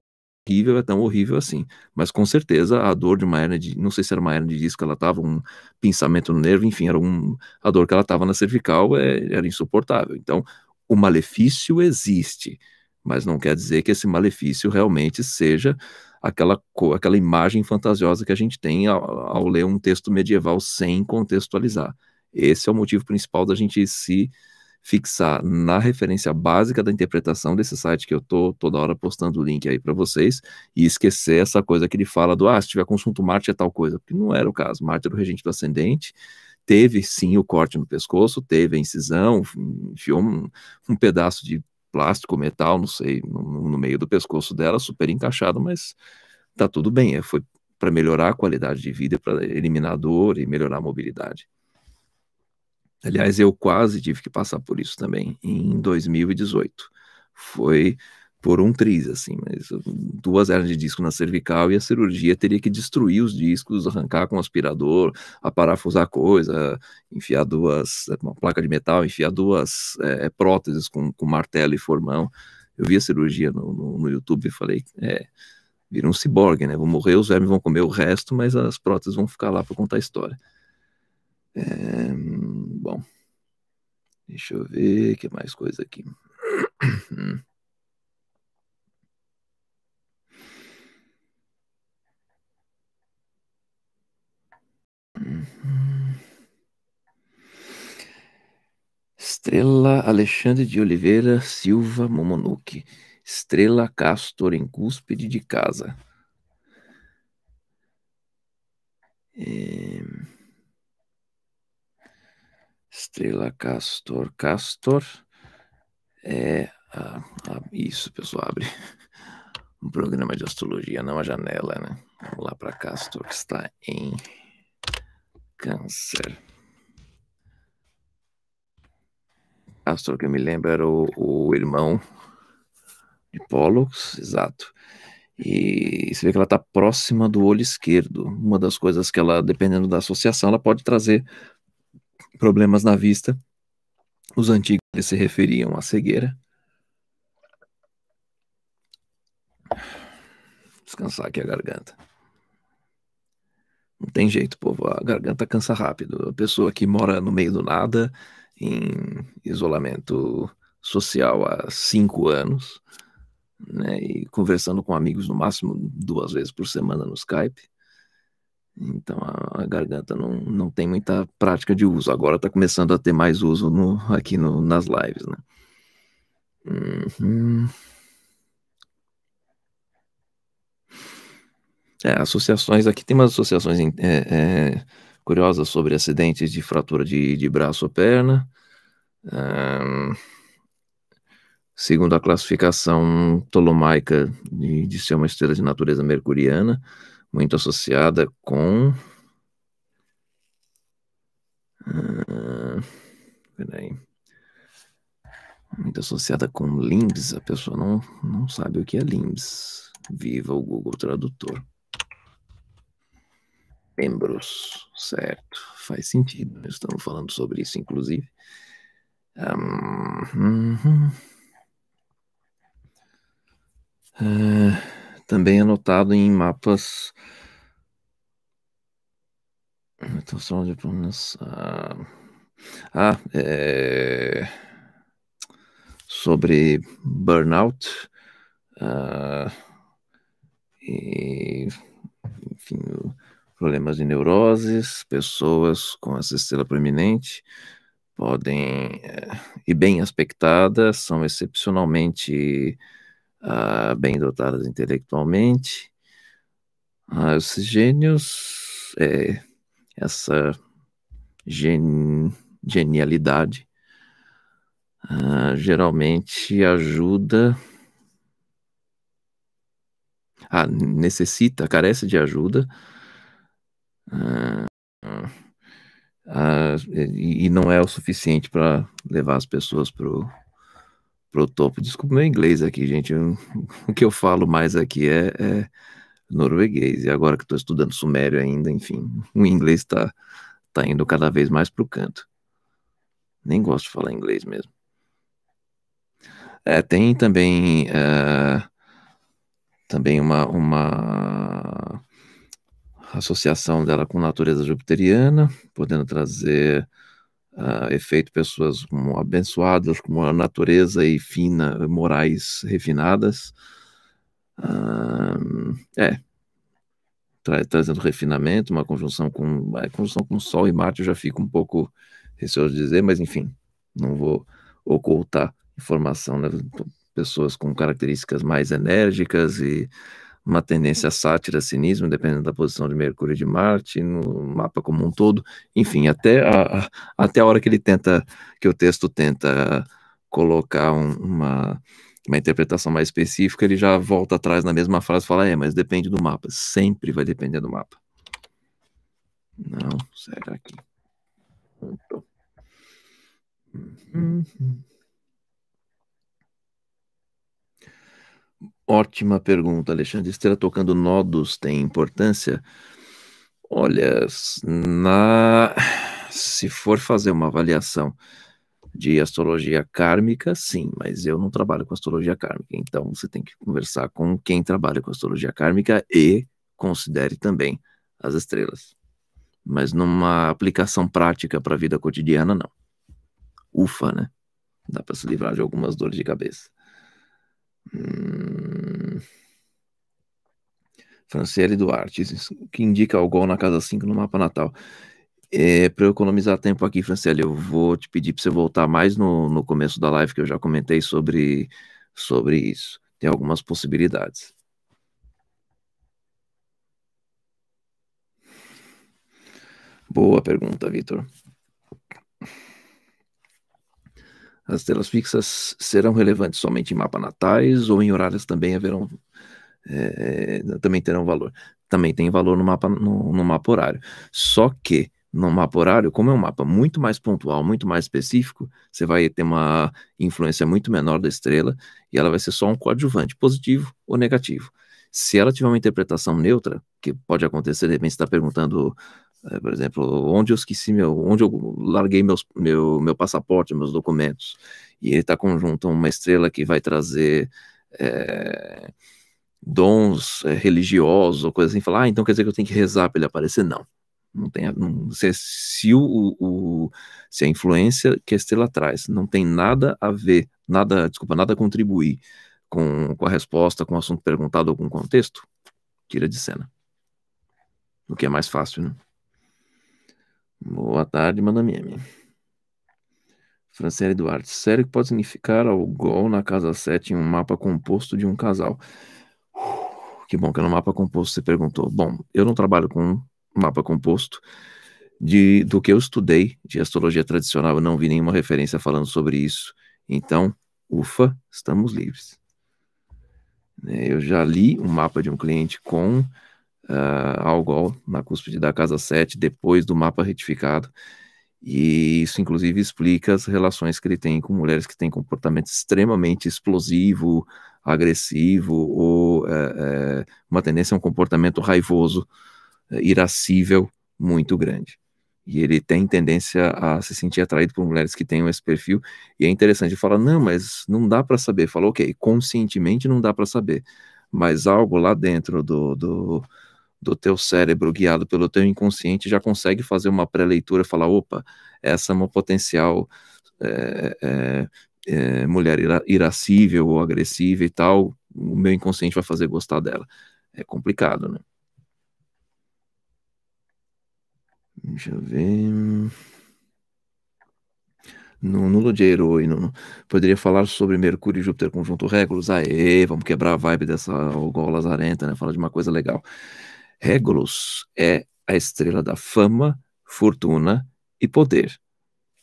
horrível é tão horrível assim. Mas com certeza a dor de uma hernia de. Não sei se era uma hernia de disco, ela tava, um pinçamento no nervo, enfim, era um, a dor que ela tava na cervical é, era insuportável. Então, o malefício existe, mas não quer dizer que esse malefício realmente seja aquela, aquela imagem fantasiosa que a gente tem ao, ao ler um texto medieval sem contextualizar. Esse é o motivo principal da gente se fixar na referência básica da interpretação desse site que eu tô toda hora postando o link aí para vocês e esquecer essa coisa que ele fala do ah, se tiver conjunto Marte é tal coisa, porque não era o caso. Marte era o regente do ascendente, teve sim o corte no pescoço, teve a incisão, enfiou um, um pedaço de plástico, metal, não sei, no, no, meio do pescoço dela, super encaixado, mas tá tudo bem, é, foi para melhorar a qualidade de vida, para eliminar a dor e melhorar a mobilidade. Aliás, eu quase tive que passar por isso também em 2018. Foi por um triz, assim, mas duas hernias de disco na cervical e a cirurgia teria que destruir os discos, arrancar com um aspirador, aparafusar coisa, enfiar duas, uma placa de metal, enfiar duas é, próteses com, com martelo e formão. Eu vi a cirurgia no, no, no YouTube e falei, é, vira um ciborgue, né? Vão morrer, os vermes vão comer o resto, mas as próteses vão ficar lá para contar a história. É, bom, deixa eu ver que mais coisa aqui. Estrela Alexandre de Oliveira Silva Momonuque. Estrela Castor em cúspide de casa. É... Estrela Castor. Castor é. isso, pessoal, abre um programa de astrologia, não a janela, né? Vamos lá para Castor, que está em Câncer. Castor, que me lembro, era o, o irmão de Pollux, exato. E você vê que ela está próxima do olho esquerdo. Uma das coisas que ela, dependendo da associação, ela pode trazer problemas na vista. Os antigos se referiam à cegueira. Descansar aqui a garganta. Não tem jeito, povo. A garganta cansa rápido. A pessoa que mora no meio do nada, em isolamento social há cinco anos, né, e conversando com amigos no máximo duas vezes por semana no Skype. Então a, garganta não, não tem muita prática de uso. Agora está começando a ter mais uso no, aqui no, nas lives, né? Uhum. É, associações, aqui tem umas associações é, é, curiosas sobre acidentes de fratura de, de braço ou perna. Segundo a classificação tolomaica de, de ser uma estrela de natureza mercuriana, muito associada com. Uh, peraí. Muito associada com LIMS, a pessoa não, não sabe o que é LIMS. Viva o Google Tradutor. Membros, certo, faz sentido. Estamos falando sobre isso, inclusive. Um, uhum. Uh, também anotado em mapas. Então, de ah, ah, é... sobre burnout uh, e, enfim, problemas de neuroses, pessoas com essa estrela proeminente podem, e bem aspectadas, são excepcionalmente uh, bem dotadas intelectualmente. Uh, os gênios, é, essa gen, genialidade, uh, geralmente ajuda, ah, necessita, carece de ajuda, e, e, não é o suficiente para levar as pessoas pro pro topo. Desculpa meu inglês aqui, gente. O que eu falo mais aqui é, é norueguês. E agora que estou estudando sumério ainda, enfim, o inglês está tá indo cada vez mais para o canto. Nem gosto de falar inglês mesmo. É, tem também é, também uma, uma associação dela com natureza jupiteriana, podendo trazer uh, efeito pessoas como abençoadas, com a natureza e fina, morais refinadas. Uh, é, tra trazendo refinamento, uma conjunção com a conjunção com Sol e Marte eu já fico um pouco receoso de dizer, mas enfim, não vou ocultar informação, né? Pessoas com características mais enérgicas e uma tendência a sátira, cinismo, dependendo da posição de Mercúrio e de Marte, no mapa como um todo, enfim, até a, até a hora que ele tenta, que o texto tenta colocar um, uma, uma interpretação mais específica, ele já volta atrás na mesma frase e fala, é, mas depende do mapa, sempre vai depender do mapa. Não, será que... Uhum. Ótima pergunta, Alexandre. Estrela tocando nodos tem importância? Olha, na... se for fazer uma avaliação de astrologia kármica, sim, mas eu não trabalho com astrologia kármica, então você tem que conversar com quem trabalha com astrologia kármica e considere também as estrelas. Mas numa aplicação prática para a vida cotidiana, não. Ufa, né? Dá para se livrar de algumas dores de cabeça. Hum... Franciele Duarte, que indica o gol na casa 5 no mapa natal. É, para economizar tempo aqui, Franciele, eu vou te pedir para você voltar mais no, no começo da live, que eu já comentei sobre, sobre isso. Tem algumas possibilidades. Boa pergunta, Vitor. As telas fixas serão relevantes somente em mapa natais ou em horários também haverão é, também terão valor. Também tem valor no mapa no, no mapa horário. Só que no mapa horário, como é um mapa muito mais pontual, muito mais específico, você vai ter uma influência muito menor da estrela e ela vai ser só um coadjuvante, positivo ou negativo. Se ela tiver uma interpretação neutra, que pode acontecer, de repente você está perguntando por exemplo, onde eu esqueci meu, onde eu larguei meus, meu, meu passaporte, meus documentos, e ele está conjunto a uma estrela que vai trazer é, dons é, religiosos ou coisa assim, falar, ah, então quer dizer que eu tenho que rezar para ele aparecer? Não. Não tem, não, se, se, o, o, se a influência que a estrela traz não tem nada a ver, nada, desculpa, nada a contribuir com, com a resposta, com o assunto perguntado ou com o contexto, tira de cena. O que é mais fácil, né? Boa tarde, Manamiemi. Franciele Duarte. Sério que pode significar algol na casa 7 em um mapa composto de um casal? que bom que é no mapa composto você perguntou. Bom, eu não trabalho com mapa composto. De, do que eu estudei de astrologia tradicional, eu não vi nenhuma referência falando sobre isso. Então, ufa, estamos livres. É, eu já li um mapa de um cliente com uh, Algol na cúspide da casa 7, depois do mapa retificado. E isso, inclusive, explica as relações que ele tem com mulheres que têm comportamento extremamente explosivo, agressivo, ou é, é, uma tendência a um comportamento raivoso, é, irascível, muito grande. E ele tem tendência a se sentir atraído por mulheres que tenham esse perfil. E é interessante, ele fala, não, mas não dá para saber. Falou, ok, conscientemente não dá para saber. Mas algo lá dentro do, do do teu cérebro, guiado pelo teu inconsciente, já consegue fazer uma pré-leitura e falar, opa, essa é uma potencial é, é, é, mulher ira, irascível ou agressiva e tal, o meu inconsciente vai fazer gostar dela. É complicado, né? Deixa eu ver. No nulo de herói, no, poderia falar sobre Mercúrio e Júpiter conjunto Regulus? Aê, vamos quebrar a vibe dessa igual lazarenta, né? Falar de uma coisa legal. Regulus é a estrela da fama, fortuna e poder.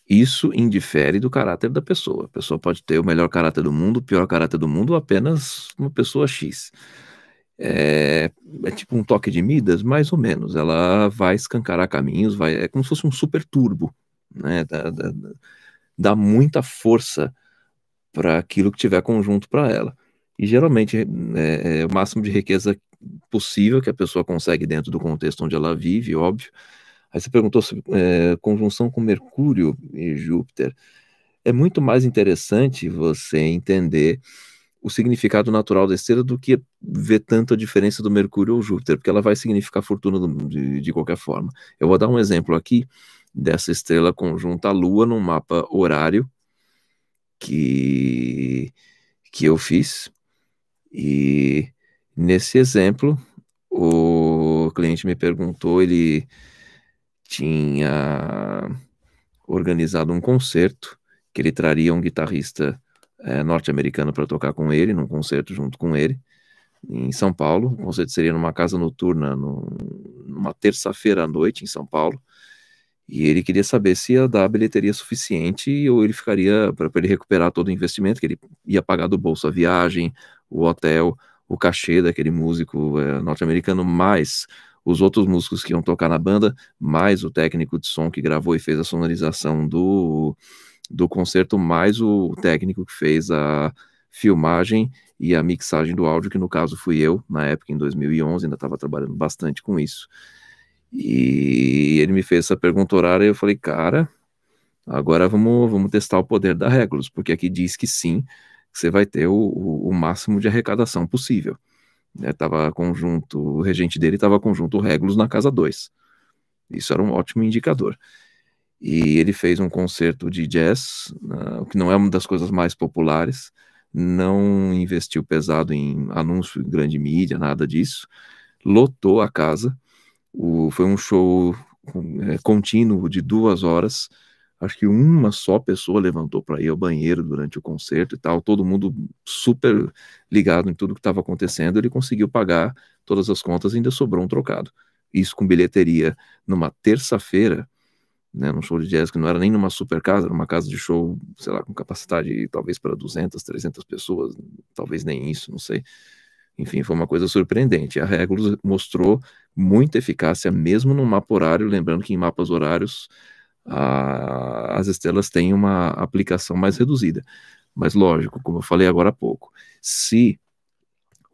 Isso indifere do caráter da pessoa. A pessoa pode ter o melhor caráter do mundo, o pior caráter do mundo, ou apenas uma pessoa X. É, é, tipo um toque de Midas, mais ou menos. Ela vai escancarar caminhos, vai, é como se fosse um super turbo, né? Dá, dá, dá muita força para aquilo que tiver conjunto para ela. E geralmente é, é, o máximo de riqueza possível que a pessoa consegue dentro do contexto onde ela vive, óbvio. Aí você perguntou sobre é, conjunção com Mercúrio e Júpiter. É muito mais interessante você entender o significado natural da estrela do que ver tanto a diferença do Mercúrio ou Júpiter, porque ela vai significar fortuna de, de qualquer forma. Eu vou dar um exemplo aqui dessa estrela conjunta à Lua num mapa horário que, que eu fiz. E Nesse exemplo, o cliente me perguntou, ele tinha organizado um concerto que ele traria um guitarrista é, norte-americano para tocar com ele, num concerto junto com ele, em São Paulo. O concerto seria numa casa noturna, no, numa terça-feira à noite em São Paulo. E ele queria saber se ia dar bilheteria suficiente ou ele ficaria para ele recuperar todo o investimento, que ele ia pagar do bolso a viagem, o hotel, o cachê daquele músico é, norte-americano, mais os outros músicos que iam tocar na banda, mais o técnico de som que gravou e fez a sonorização do, do concerto, mais o técnico que fez a filmagem e a mixagem do áudio, que no caso fui eu, na época, em 2011, ainda estava trabalhando bastante com isso. E ele me fez essa pergunta horária e eu falei, cara, agora vamos, vamos testar o poder da Regulus, porque aqui diz que sim, você vai ter o, o, o máximo de arrecadação possível. Né, tava conjunto, o regente dele estava conjunto Regulus na casa 2. Isso era um ótimo indicador. E ele fez um concerto de jazz, uh, que não é uma das coisas mais populares, não investiu pesado em anúncio em grande mídia, nada disso, lotou a casa, o, foi um show é, contínuo de duas horas, acho que uma só pessoa levantou para ir ao banheiro durante o concerto e tal, todo mundo super ligado em tudo que estava acontecendo, ele conseguiu pagar todas as contas e ainda sobrou um trocado. Isso com bilheteria numa terça-feira, né, num show de jazz que não era nem numa super casa, era uma casa de show, sei lá, com capacidade talvez para 200, 300 pessoas, talvez nem isso, não sei. Enfim, foi uma coisa surpreendente. A Regulus mostrou muita eficácia mesmo no mapa horário, lembrando que em mapas horários a, as estrelas têm uma aplicação mais reduzida. Mas lógico, como eu falei agora há pouco, se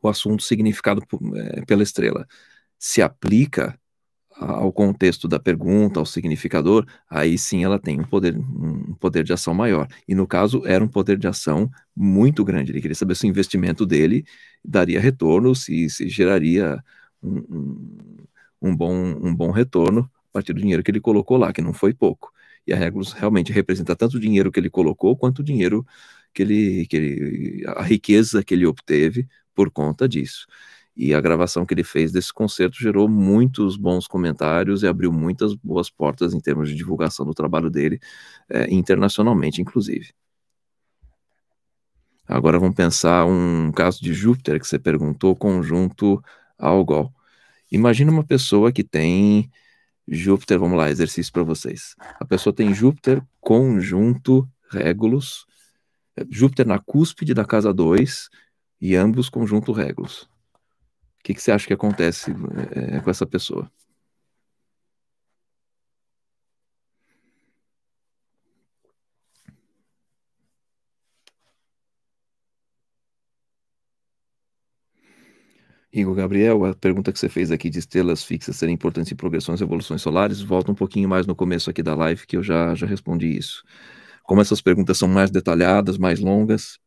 o assunto significado é, pela estrela se aplica ao contexto da pergunta, ao significador, aí sim ela tem um poder, um poder de ação maior. E no caso, era um poder de ação muito grande. Ele queria saber se o investimento dele daria retorno, se, se geraria um, um, um, bom, um bom retorno partir do dinheiro que ele colocou lá, que não foi pouco. E a Regulus realmente representa tanto o dinheiro que ele colocou, quanto o dinheiro que ele, que ele, a riqueza que ele obteve por conta disso. E a gravação que ele fez desse concerto gerou muitos bons comentários e abriu muitas boas portas em termos de divulgação do trabalho dele, é, internacionalmente, inclusive. Agora vamos pensar um caso de Júpiter que você perguntou, conjunto ao Gol. Imagina uma pessoa que tem Júpiter, vamos lá, exercício para vocês. A pessoa tem Júpiter conjunto Regulus, Júpiter na cúspide da casa 2 e ambos conjunto Regulus que, que você acha que acontece é, com essa pessoa? Igor Gabriel, a pergunta que você fez aqui de estrelas fixas serem importantes em progressões e evoluções solares, volta um pouquinho mais no começo aqui da live, que eu já, já respondi isso. Como essas perguntas são mais detalhadas, mais longas,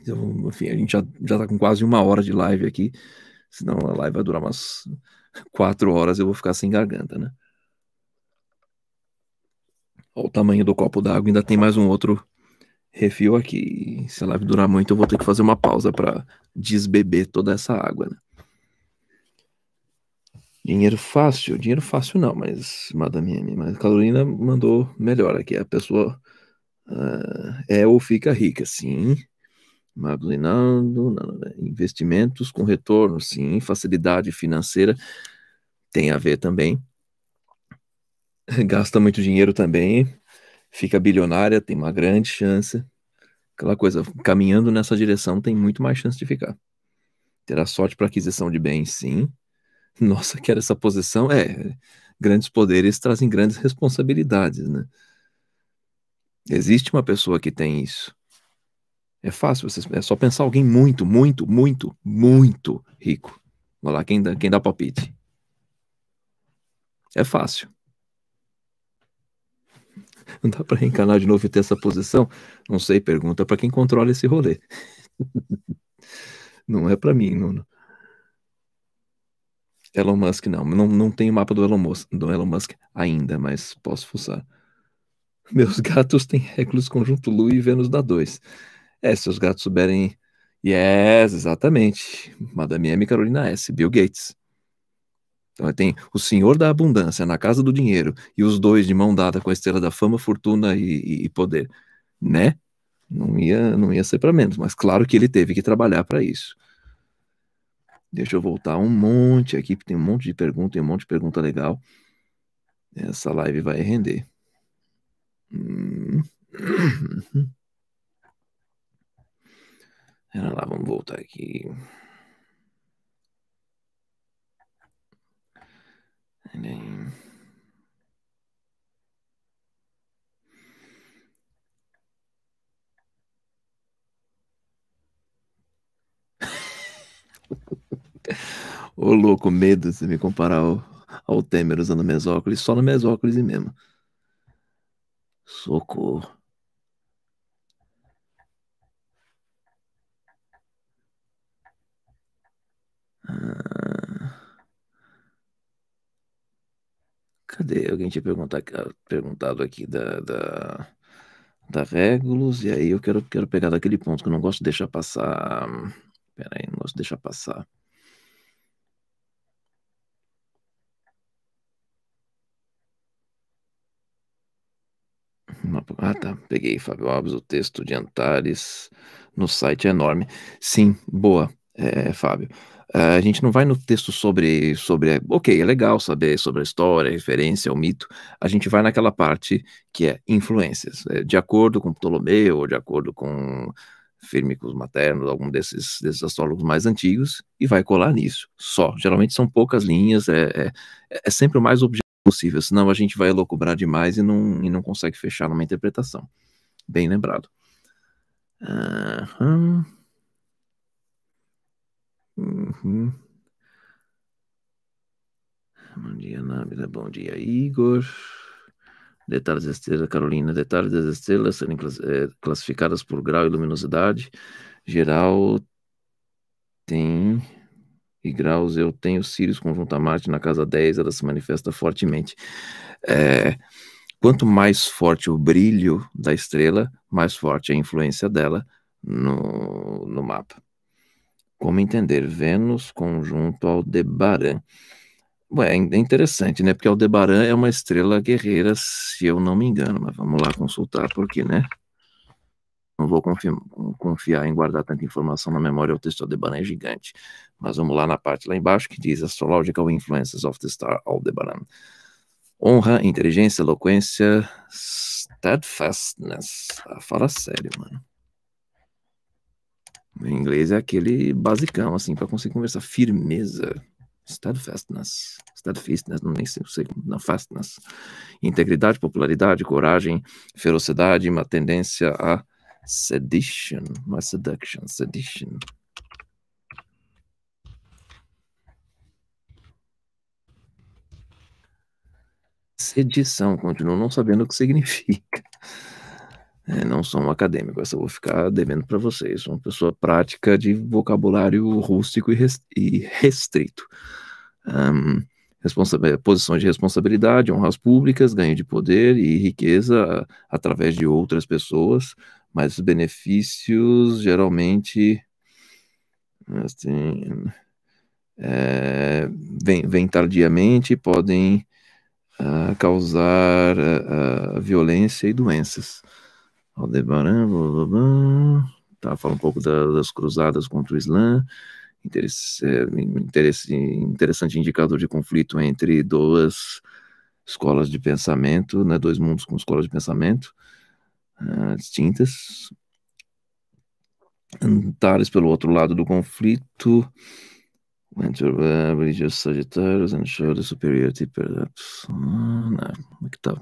então, enfim, a gente já, já tá com quase uma hora de live aqui, senão a live vai durar umas quatro horas eu vou ficar sem garganta, né? Olha o tamanho do copo d'água, ainda tem mais um outro refil aqui. Se a live durar muito, eu vou ter que fazer uma pausa para desbeber toda essa água, né? Dinheiro fácil, dinheiro fácil não, mas Madame M, mas Carolina mandou melhor aqui. A pessoa uh, é ou fica rica, sim, Maglinando, investimentos com retorno, sim, facilidade financeira tem a ver também. Gasta muito dinheiro também, fica bilionária, tem uma grande chance. Aquela coisa, caminhando nessa direção tem muito mais chance de ficar. Terá sorte para aquisição de bens, sim. Nossa, quero essa posição. É, grandes poderes trazem grandes responsabilidades, né? Existe uma pessoa que tem isso. É fácil, é só pensar alguém muito, muito, muito, muito rico. Vai lá, quem dá, quem dá palpite? É fácil. Não dá para reencarnar de novo e ter essa posição? Não sei, pergunta para quem controla esse rolê. não é para mim, não. Elon Musk não. não. Não tem o mapa do Elon, Musk, do Elon Musk ainda, mas posso fuçar. Meus gatos têm Reclus conjunto Lu e Vênus da 2. É, se os gatos souberem. Yes, exatamente. Madame M. Carolina S. Bill Gates. Então tem o Senhor da Abundância na Casa do Dinheiro e os dois de mão dada com a estrela da fama, fortuna e, e poder, né? Não ia, não ia ser para menos, mas claro que ele teve que trabalhar para isso. Deixa eu voltar um monte aqui, porque tem um monte de pergunta, tem um monte de pergunta legal. Essa live vai render. Hum. Lá, vamos voltar aqui. Ô louco, medo de me comparar ao, ao Temer usando mesóclise, só no mesóclise mesmo. Socorro. Ah. Cadê? Alguém tinha perguntado, aqui da, da, da Regulus, e aí eu quero, quero pegar daquele ponto que eu não gosto de deixar passar. Pera aí, não gosto de deixar passar. Ah, tá. Peguei, Fábio Alves, o texto de Antares no site é enorme. Sim, boa, é, Fábio. Uh, a gente não vai no texto sobre, sobre. Ok, é legal saber sobre a história, a referência, o mito. A gente vai naquela parte que é influências. É, de acordo com Ptolomeu, ou de acordo com Fírmicos Maternos, algum desses, desses astrólogos mais antigos, e vai colar nisso. Só. Geralmente são poucas linhas, é, é, é sempre o mais objetivo possível, senão a gente vai elocubrar demais e não, e não consegue fechar numa interpretação. Bem lembrado. Uhum. Uhum. Bom dia, Nábila. Bom dia, Igor. Detalhes da estrela, Carolina. Detalhes das estrelas serem eh, classificadas por grau e luminosidade. Geral tem e graus. Eu tenho Sirius conjunto a Marte na casa 10, ela se manifesta fortemente. É, quanto mais forte o brilho da estrela, mais forte a influência dela no, no mapa. Como entender Vênus conjunto Aldebaran? Ué, é interessante, né? Porque Aldebaran é uma estrela guerreira, se eu não me engano, mas vamos lá consultar, porque, né? Não vou confiar, confiar em guardar tanta informação na memória, o texto Aldebaran é gigante. Mas vamos lá na parte lá embaixo que diz Astrological Influences of the Star Aldebaran. Honra, inteligência, eloquência, steadfastness. Ah, fala sério, mano. O inglês é aquele basicão, assim, para conseguir conversar. Firmeza. Steadfastness. Steadfastness, não nem sei, sei fastness. Integridade, popularidade, coragem, ferocidade, uma tendência a sedition, não é seduction, sedition. Sedição, continuo não sabendo o que significa. É, não sou um acadêmico, essa eu vou ficar devendo para vocês. Sou uma pessoa prática de vocabulário rústico e restrito. Um, posições de responsabilidade, honras públicas, ganho de poder e riqueza através de outras pessoas, mas os benefícios geralmente assim, é, vêm vem tardiamente podem uh, causar uh, violência e doenças. Aldebaran, blá, blá, blá. Tá, fala um pouco da, das cruzadas contra o Islã. É, interesse, interessante indicador de conflito entre duas escolas de pensamento, né, dois mundos com escolas de pensamento uh, distintas. Antares pelo outro lado do conflito. Uh, religious Sagittarius and show the superiority perhaps. Uh, não, como é que tá?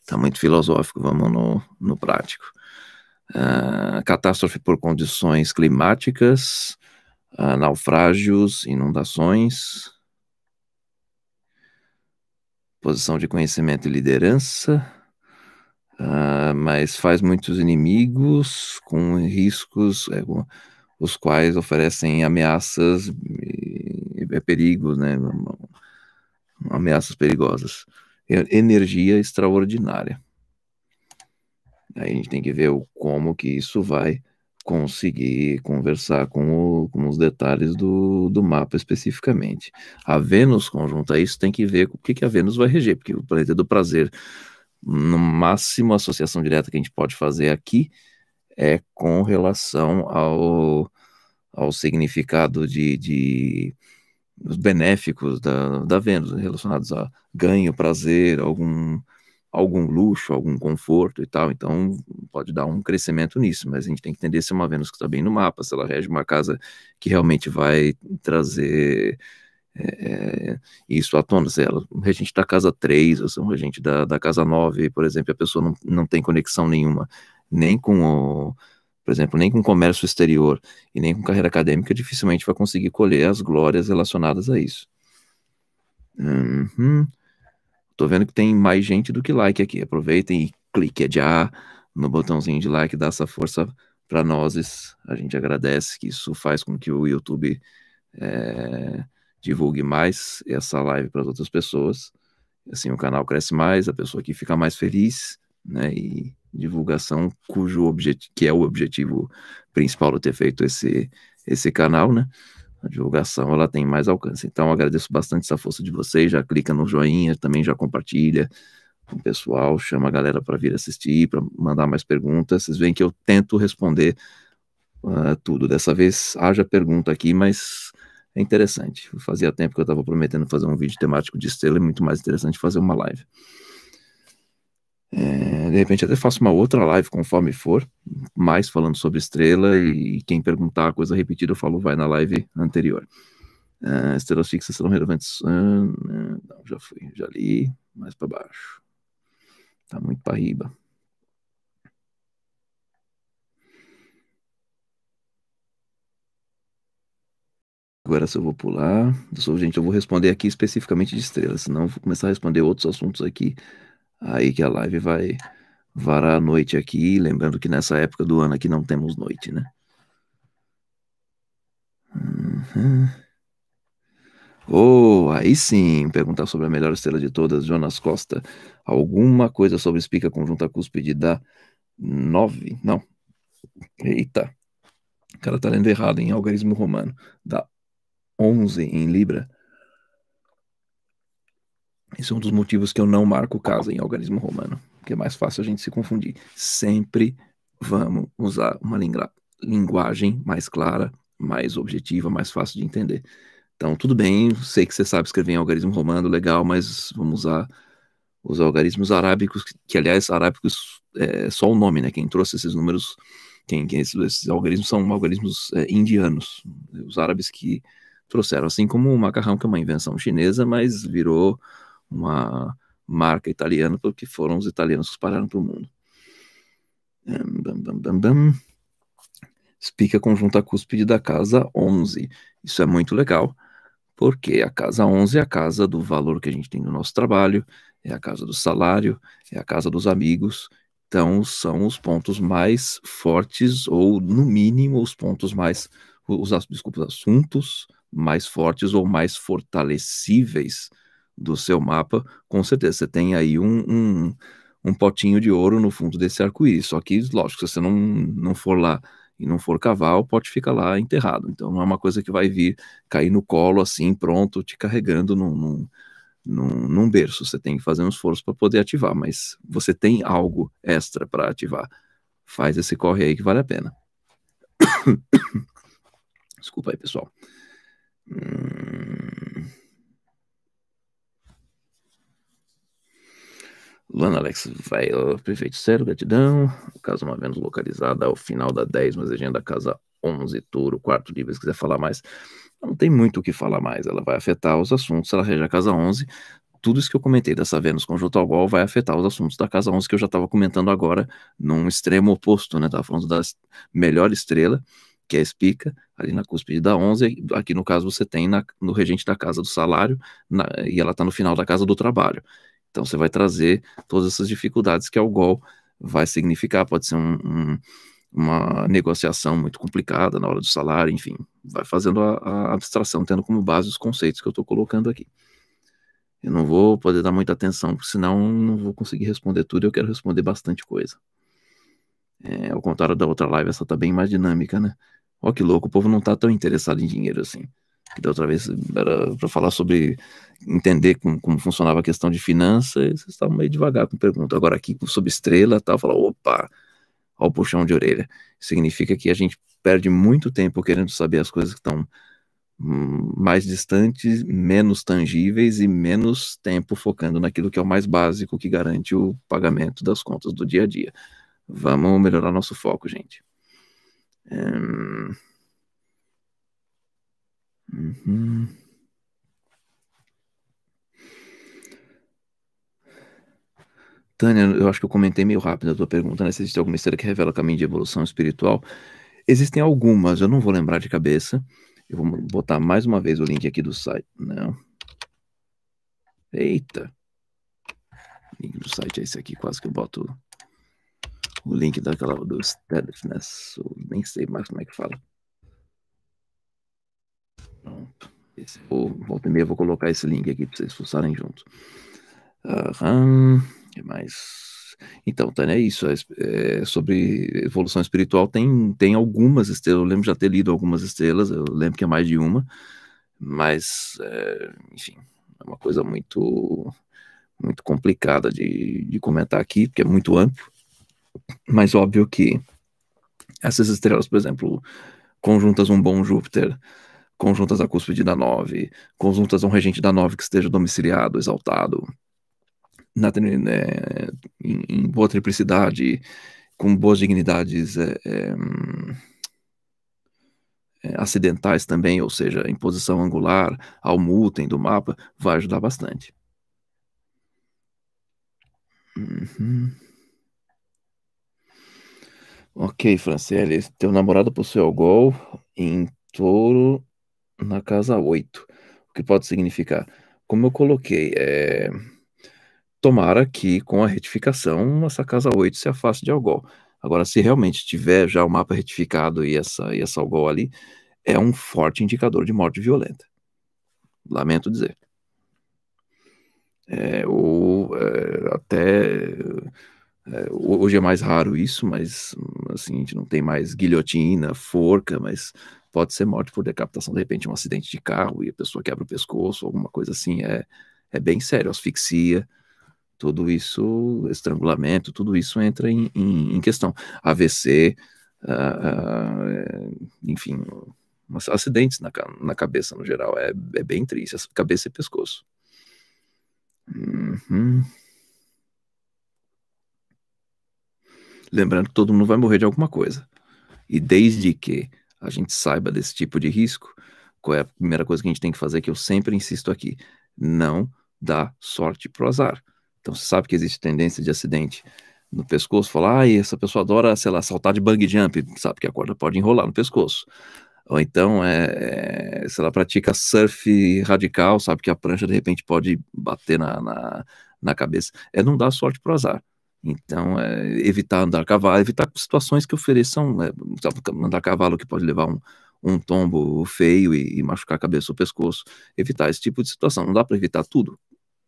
Está muito filosófico, vamos no, no prático. Uh, catástrofe por condições climáticas, uh, naufrágios, inundações, posição de conhecimento e liderança, uh, mas faz muitos inimigos com riscos, é, os quais oferecem ameaças e, e perigos, né? Ameaças perigosas energia extraordinária. Aí a gente tem que ver o, como que isso vai conseguir conversar com, o, com os detalhes do, do mapa especificamente. A Vênus conjunta isso tem que ver o que, que a Vênus vai reger, porque o planeta do prazer, no máximo, a associação direta que a gente pode fazer aqui é com relação ao, ao significado de, de os benéficos da, da Vênus, relacionados a ganho, prazer, algum, algum luxo, algum conforto e tal. Então, pode dar um crescimento nisso, mas a gente tem que entender se é uma Vênus que está bem no mapa, se ela rege uma casa que realmente vai trazer é, isso à tona. Se ela, um regente da casa 3, ou se um regente da, da casa 9, por exemplo, a pessoa não, não tem conexão nenhuma, nem com o por exemplo, nem com comércio exterior e nem com carreira acadêmica, dificilmente vai conseguir colher as glórias relacionadas a isso. Uhum. Tô vendo que tem mais gente do que like aqui. Aproveitem e clique já no botãozinho de like, dá essa força para nós. A gente agradece que isso faz com que o YouTube é, divulgue mais essa live para outras pessoas. Assim o canal cresce mais, a pessoa aqui fica mais feliz, né? E divulgação, cujo objetivo, que é o objetivo principal de ter feito esse, esse canal, né? A divulgação ela tem mais alcance. Então agradeço bastante essa força de vocês. Já clica no joinha, também já compartilha com o pessoal, chama a galera para vir assistir, para mandar mais perguntas. Vocês veem que eu tento responder uh, tudo. Dessa vez haja pergunta aqui, mas é interessante. Fazia tempo que eu estava prometendo fazer um vídeo temático de estrela, é muito mais interessante fazer uma live. É, de repente até faço uma outra live conforme for, mais falando sobre estrela e quem perguntar coisa repetida eu falo vai na live anterior. Uh, estrelas fixas serão relevantes. Uh, não, já fui, já li, mais para baixo. Tá muito para riba. Agora, se eu vou pular, gente, eu vou responder aqui especificamente de estrelas, senão eu vou começar a responder outros assuntos aqui Aí que a live vai varar a noite aqui, lembrando que nessa época do ano aqui não temos noite, né? Uhum. Oh, aí sim, perguntar sobre a melhor estrela de todas, Jonas Costa. Alguma coisa sobre espica conjunta cúspide da 9? Não. Eita. O cara tá lendo errado em algarismo romano. Da 11 em Libra. Esse é um dos motivos que eu não marco casa em algarismo romano, porque é mais fácil a gente se confundir. Sempre vamos usar uma linguagem mais clara, mais objetiva, mais fácil de entender. Então, tudo bem, sei que você sabe escrever em algarismo romano, legal, mas vamos usar os algarismos arábicos, que, que aliás, arábicos é só o nome, né? Quem trouxe esses números, quem, quem esses, esses, algarismos são algarismos é, indianos, os árabes que trouxeram, assim como o macarrão, que é uma invenção chinesa, mas virou uma marca italiana, porque foram os italianos que espalharam para o mundo. Explica conjunta cúspide da casa 11. Isso é muito legal, porque a casa 11 é a casa do valor que a gente tem no nosso trabalho, é a casa do salário, é a casa dos amigos. Então, são os pontos mais fortes, ou no mínimo, os pontos mais. Os, desculpa, os assuntos mais fortes ou mais fortalecíveis do seu mapa, com certeza você tem aí um, um, um potinho de ouro no fundo desse arco-íris. Só que, lógico, se você não, não for lá e não for cavar, o pote fica lá enterrado. Então não é uma coisa que vai vir cair no colo assim, pronto, te carregando num, num, num, num berço. Você tem que fazer um esforço para poder ativar, mas você tem algo extra para ativar. Faz esse corre aí que vale a pena. Desculpa aí, pessoal. Hum... Luana Alex vai, prefeito sério, gratidão. Casa uma Vênus localizada ao final da 10, mas agenda casa 11, touro, quarto livro, se quiser falar mais. Não tem muito o que falar mais, ela vai afetar os assuntos, ela rege a casa 11. Tudo isso que eu comentei dessa Vênus conjunto ao Gol vai afetar os assuntos da casa 11, que eu já estava comentando agora, num extremo oposto, né? Estava falando da melhor estrela, que é a espica, ali na cúspide da 11. Aqui no caso você tem na, no regente da casa do salário, na, e ela está no final da casa do trabalho. Então você vai trazer todas essas dificuldades que algol vai significar, pode ser um, um, uma negociação muito complicada na hora do salário, enfim, vai fazendo a, a abstração, tendo como base os conceitos que eu estou colocando aqui. Eu não vou poder dar muita atenção, porque senão não vou conseguir responder tudo, eu quero responder bastante coisa. É, ao contrário da outra live, essa tá bem mais dinâmica, né? Ó que louco, o povo não tá tão interessado em dinheiro assim da outra vez era para falar sobre entender como, como, funcionava a questão de finanças, vocês estavam meio devagar com pergunta. Agora aqui sobre estrela, tal, fala, opa, ó o puxão de orelha. Significa que a gente perde muito tempo querendo saber as coisas que estão hum, mais distantes, menos tangíveis e menos tempo focando naquilo que é o mais básico que garante o pagamento das contas do dia a dia. Vamos melhorar nosso foco, gente. Hum... Uhum. Tânia, eu acho que eu comentei meio rápido a tua pergunta, né? Se existe alguma estrela que revela caminho de evolução espiritual. Existem algumas, eu não vou lembrar de cabeça. Eu vou botar mais uma vez o link aqui do site. Não. Eita. O link do site é esse aqui, quase que eu boto o link daquela do Steadfastness. Nem sei mais como é que fala. Pronto. Esse, vou, volta e meia, vou colocar esse link aqui para vocês fuçarem junto. Uhum. mais? Então, Tânia, é isso. É, é, sobre evolução espiritual, tem, tem algumas estrelas. Eu lembro já ter lido algumas estrelas, eu lembro que é mais de uma, mas, é, enfim, é uma coisa muito, muito complicada de, de comentar aqui, porque é muito amplo. Mas óbvio que essas estrelas, por exemplo, conjuntas um bom Júpiter, conjuntas à cúspide da nove, conjuntas a um regente da nove que esteja domiciliado, exaltado, na, né, em, em, boa triplicidade, com boas dignidades é, é, é, acidentais também, ou seja, em posição angular, ao mutem do mapa, vai ajudar bastante. Uhum. Ok, Franciele, teu namorado possui o gol em touro na casa 8. O que pode significar? Como eu coloquei, é Tomara que com a retificação essa casa 8 se afaste de Algol. Agora, se realmente tiver já o mapa retificado e essa, e essa Algol ali, é um forte indicador de morte violenta. Lamento dizer. É, ou é, até é, hoje é mais raro isso, mas assim, a gente não tem mais guilhotina, forca, mas pode ser morte por decapitação, de repente um acidente de carro e a pessoa quebra o pescoço, alguma coisa assim, é, é bem sério, asfixia, tudo isso, estrangulamento, tudo isso entra em, em, em questão. AVC, uh, uh, enfim, acidentes na, na cabeça no geral, é, é bem triste, cabeça e pescoço. Uhum. Lembrando que todo mundo vai morrer de alguma coisa. E desde que a gente saiba desse tipo de risco, qual é a primeira coisa que a gente tem que fazer, que eu sempre insisto aqui? Não dá sorte pro azar. Então você sabe que existe tendência de acidente no pescoço, falar, ah, essa pessoa adora, sei lá, saltar de bang jump, sabe que a corda pode enrolar no pescoço. Ou então, é, é, se ela pratica surf radical, sabe que a prancha de repente pode bater na, na, na cabeça. É não dar sorte pro azar. Então, é, evitar andar a cavalo, evitar situações que ofereçam, é, andar a cavalo que pode levar um, um tombo feio e, e machucar a cabeça ou o pescoço. Evitar esse tipo de situação. Não dá para evitar tudo?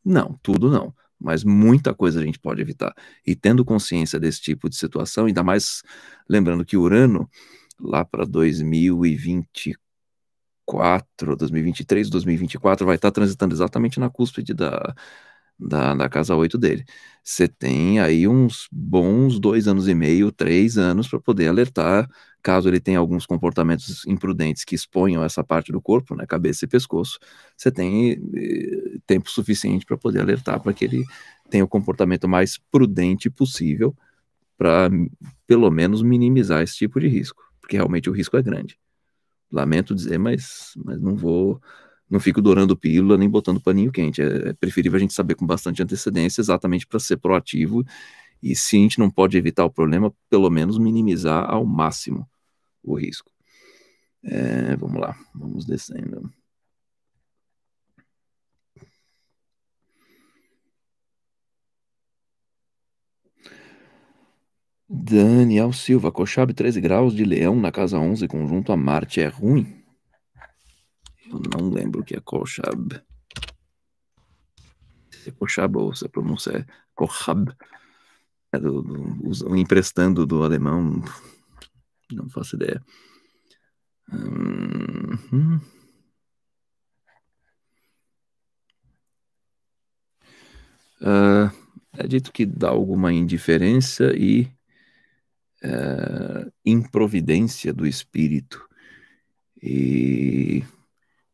Não, tudo não mas muita coisa a gente pode evitar. E tendo consciência desse tipo de situação, ainda mais lembrando que Urano, lá para 2024, 2023, 2024, vai estar transitando exatamente na cúspide da, da, da casa 8 dele. Você tem aí uns bons dois anos e meio, três anos para poder alertar, caso ele tenha alguns comportamentos imprudentes que exponham essa parte do corpo, né, cabeça e pescoço, você tem eh, tempo suficiente para poder alertar para que ele tenha o comportamento mais prudente possível para, pelo menos, minimizar esse tipo de risco, porque realmente o risco é grande. Lamento dizer, mas, mas não vou não fico dourando pílula nem botando paninho quente. É, é preferível a gente saber com bastante antecedência, exatamente para ser proativo. E se a gente não pode evitar o problema, pelo menos minimizar ao máximo o risco. É, vamos lá, vamos descendo. Daniel Silva, Cochab 13 graus de Leão na casa 11, conjunto a Marte é ruim? Eu não lembro o que é Kochab. Se é ou se a pronúncia é Kochab. É do, do, emprestando do alemão. Não faço ideia. Hum, Uh, é dito que dá alguma indiferença e uh, improvidência do espírito. E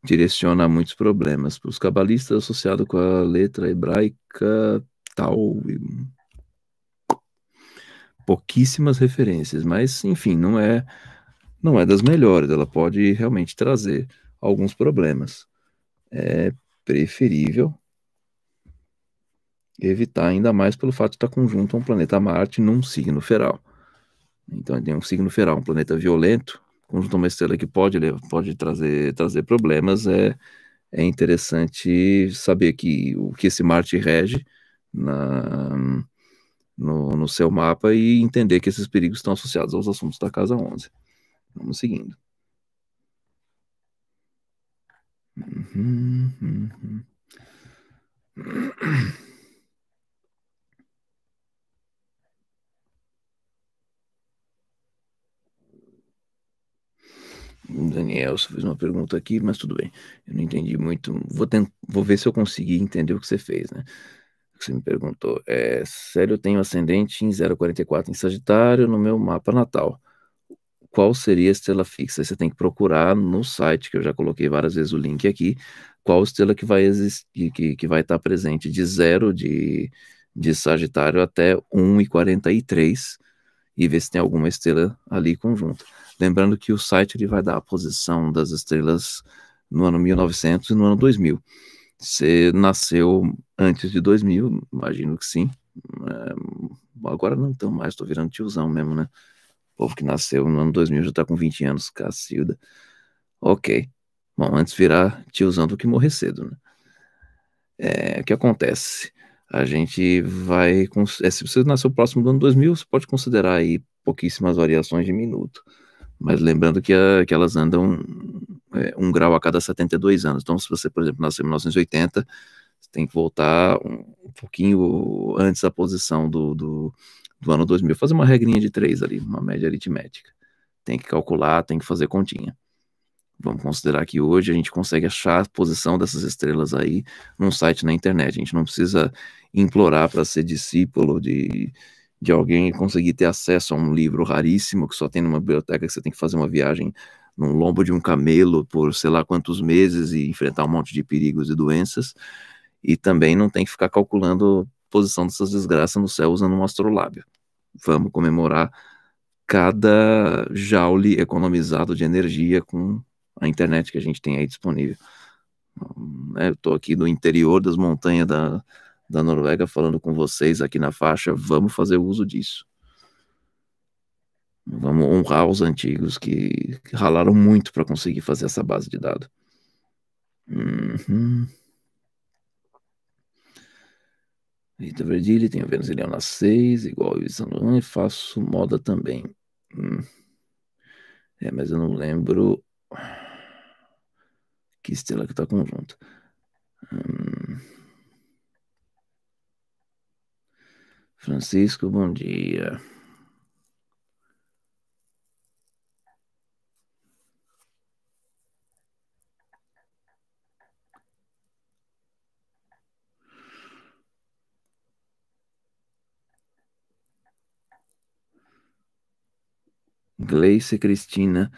direciona muitos problemas. Para os cabalistas, associado com a letra hebraica tal. Pouquíssimas referências, mas enfim, não é não é das melhores. Ela pode realmente trazer alguns problemas. É preferível evitar ainda mais pelo fato de estar conjunto a um planeta Marte num signo feral. Então, tem um signo feral, um planeta violento, conjunto uma estrela que pode, pode trazer, trazer problemas, é, é interessante saber que o que esse Marte rege na, no, no seu mapa e entender que esses perigos estão associados aos assuntos da casa 11. Vamos seguindo. Uhum, uhum. Daniel, você fez uma pergunta aqui, mas tudo bem. Eu não entendi muito. Vou, vou ver se eu consegui entender o que você fez, né? O que você me perguntou. É, sério, eu tenho ascendente em 044 em Sagitário no meu mapa natal. Qual seria a estrela fixa? Você tem que procurar no site, que eu já coloquei várias vezes o link aqui, qual estrela que vai existir, que, que vai estar presente de zero de, de Sagitário até 1 e 43 e ver se tem alguma estrela ali conjunta. Lembrando que o site ele vai dar a posição das estrelas no ano 1900 e no ano 2000. Você nasceu antes de 2000, imagino que sim. É, agora não tão mais, estou virando tiozão mesmo, né? O povo que nasceu no ano 2000 já está com 20 anos, cacilda. Ok. Bom, antes virar tiozão do que morrer cedo, né? É, o que acontece? A gente vai. É, se você nasceu próximo do ano 2000, você pode considerar aí pouquíssimas variações de minuto. Mas lembrando que, a, que elas andam é, um grau a cada 72 anos. Então, se você, por exemplo, nasceu em 1980, você tem que voltar um, um pouquinho antes da posição do, do, do, ano 2000. Fazer uma regrinha de três ali, uma média aritmética. Tem que calcular, tem que fazer continha. Vamos considerar que hoje a gente consegue achar a posição dessas estrelas aí num site na internet. A gente não precisa implorar para ser discípulo de, de alguém conseguir ter acesso a um livro raríssimo que só tem numa biblioteca que você tem que fazer uma viagem num lombo de um camelo por sei lá quantos meses e enfrentar um monte de perigos e doenças. E também não tem que ficar calculando a posição dessas desgraças no céu usando um astrolábio. Vamos comemorar cada joule economizado de energia com a internet que a gente tem aí disponível. É, eu estou aqui no interior das montanhas da, da Noruega falando com vocês aqui na faixa. Vamos fazer uso disso. Vamos honrar os antigos que, que ralaram muito para conseguir fazer essa base de dados. Uhum. Rita Verdilli, tenho Vênus Leão na 6, igual eu e faço moda também. Hum. É, mas eu não lembro que estrela que está conjunto. Hum. Francisco, bom dia. Gleice Cristina.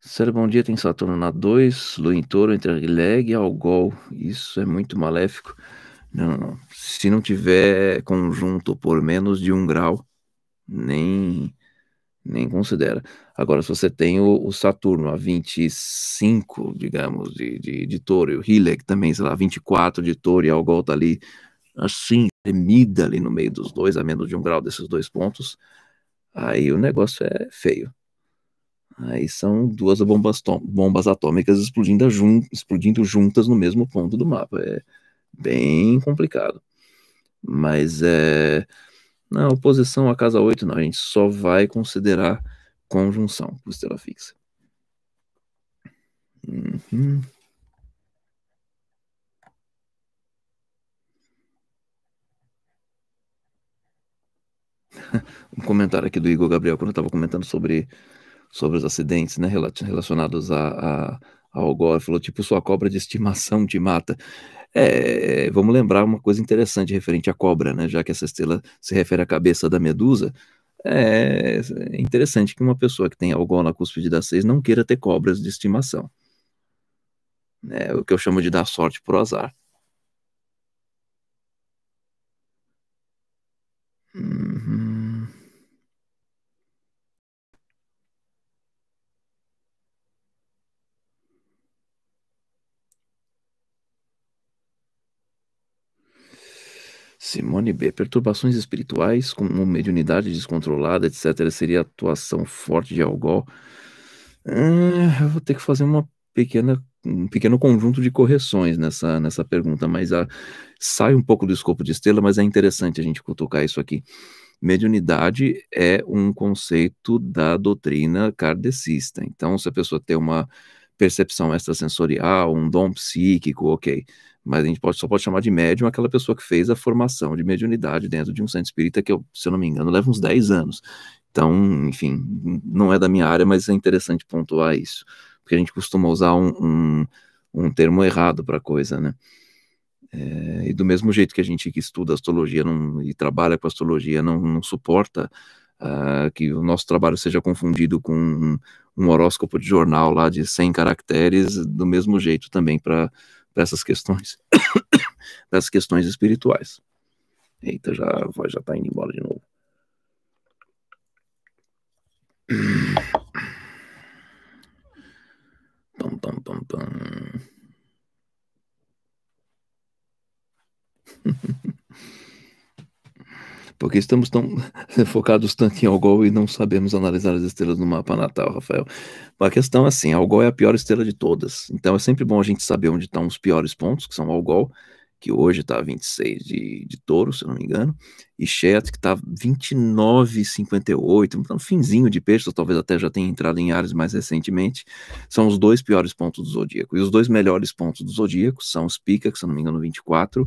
Sério, bom dia, tem Saturno na 2, Lua em touro entre Leg e Algol. Isso é muito maléfico. Não, não. Se não tiver conjunto por menos de um grau, nem, nem considera. Agora, se você tem o, o Saturno a 25, digamos, de, de, de touro, e o Hilek também, sei lá, 24 de touro e Algol tá ali, assim, tremida ali no meio dos dois, a menos de um grau desses dois pontos, aí o negócio é feio. Aí são duas bombas, bombas atômicas explodindo, jun explodindo juntas no mesmo ponto do mapa. É bem complicado. Mas é. Na oposição à casa 8, não, a gente só vai considerar conjunção por estrela fixa. Uhum. um comentário aqui do Igor Gabriel, quando eu estava comentando sobre sobre os acidentes né, relacionados a, a, ao gore, falou tipo, sua cobra de estimação te mata. É, vamos lembrar uma coisa interessante referente à cobra, né, já que essa estrela se refere à cabeça da medusa, é interessante que uma pessoa que tem algol na cúspide da seis não queira ter cobras de estimação. É o que eu chamo de dar sorte pro azar. Uhum. Simone B. Perturbações espirituais, como mediunidade descontrolada, etc., seria atuação forte de algol. Ah, eu vou ter que fazer uma pequena, um pequeno conjunto de correções nessa, nessa pergunta, mas a, sai um pouco do escopo de estrela, mas é interessante a gente cutucar isso aqui. Mediunidade é um conceito da doutrina kardecista. Então, se a pessoa tem uma percepção extrasensorial, um dom psíquico, ok mas a gente pode, só pode chamar de médium aquela pessoa que fez a formação de mediunidade dentro de um centro espírita que, eu, se eu não me engano, leva uns 10 anos. Então, enfim, não é da minha área, mas é interessante pontuar isso, porque a gente costuma usar um, um, um termo errado para a coisa, né? É, e do mesmo jeito que a gente que estuda astrologia não, e trabalha com astrologia não, não suporta uh, que o nosso trabalho seja confundido com um, um horóscopo de jornal lá de 100 caracteres, do mesmo jeito também para dessas questões, das questões espirituais. Eita, já a voz já tá indo embora de novo. Pam, pam, pam, pam. Porque estamos tão focados tanto em Algol e não sabemos analisar as estrelas no mapa natal, Rafael. A questão é assim, Algol é a pior estrela de todas. Então é sempre bom a gente saber onde estão os piores pontos, que são Algol, que hoje está 26 de, de touro, se não me engano, e Chet, que está 29,58, então finzinho de peixes, talvez até já tenha entrado em Ares mais recentemente, são os dois piores pontos do zodíaco. E os dois melhores pontos do zodíaco são os Pica, que se não me engano 24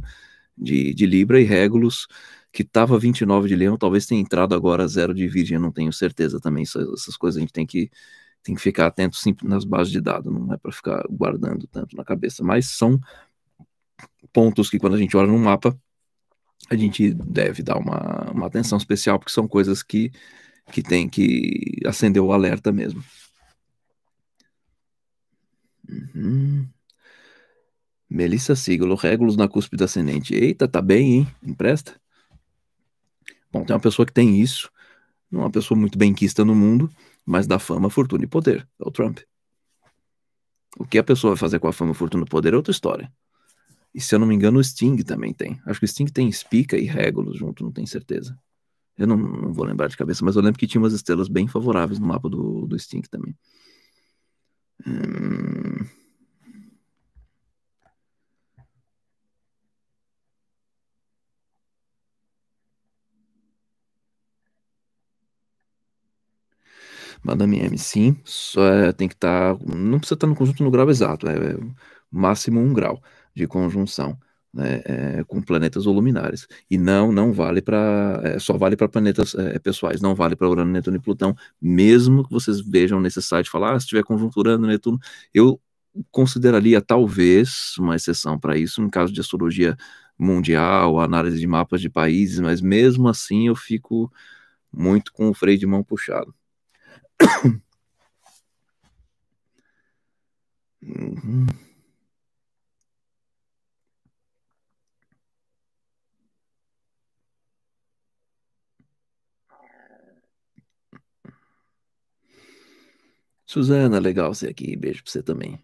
de, de Libra, e Regulus, que estava 29 de leão, talvez tenha entrado agora zero de virgem, não tenho certeza também. essas coisas a gente tem que, tem que ficar atento sempre nas bases de dados, não é para ficar guardando tanto na cabeça. Mas são pontos que quando a gente olha no mapa, a gente deve dar uma, uma atenção especial, porque são coisas que, que tem que acender o alerta mesmo. Uhum. Melissa Siglo, Régulos na cúspide ascendente. Eita, tá bem, hein? Empresta? Bom, tem uma pessoa que tem isso, não é uma pessoa muito benquista no mundo, mas dá fama, fortuna e poder. É o Trump. O que a pessoa vai fazer com a fama, fortuna e poder é outra história. E se eu não me engano, o Sting também tem. Acho que o Sting tem Spica e Regulus junto, não tenho certeza. Eu não, não, vou lembrar de cabeça, mas eu lembro que tinha umas estrelas bem favoráveis no mapa do, do Sting também. Hum... Madame M, sim, só é, tem que estar, tá, não precisa estar tá no conjunto no grau exato, é, é máximo um grau de conjunção. Né, é, com planetas ou luminares. E não, não vale para, é, só vale para planetas é, pessoais, não vale para Urano, Netuno e Plutão, mesmo que vocês vejam nesse site falar, ah, se tiver conjunto Urano, Netuno, eu consideraria talvez uma exceção para isso, no caso de astrologia mundial, análise de mapas de países, mas mesmo assim eu fico muito com o freio de mão puxado. Suzana, legal você aqui. Beijo pra você também.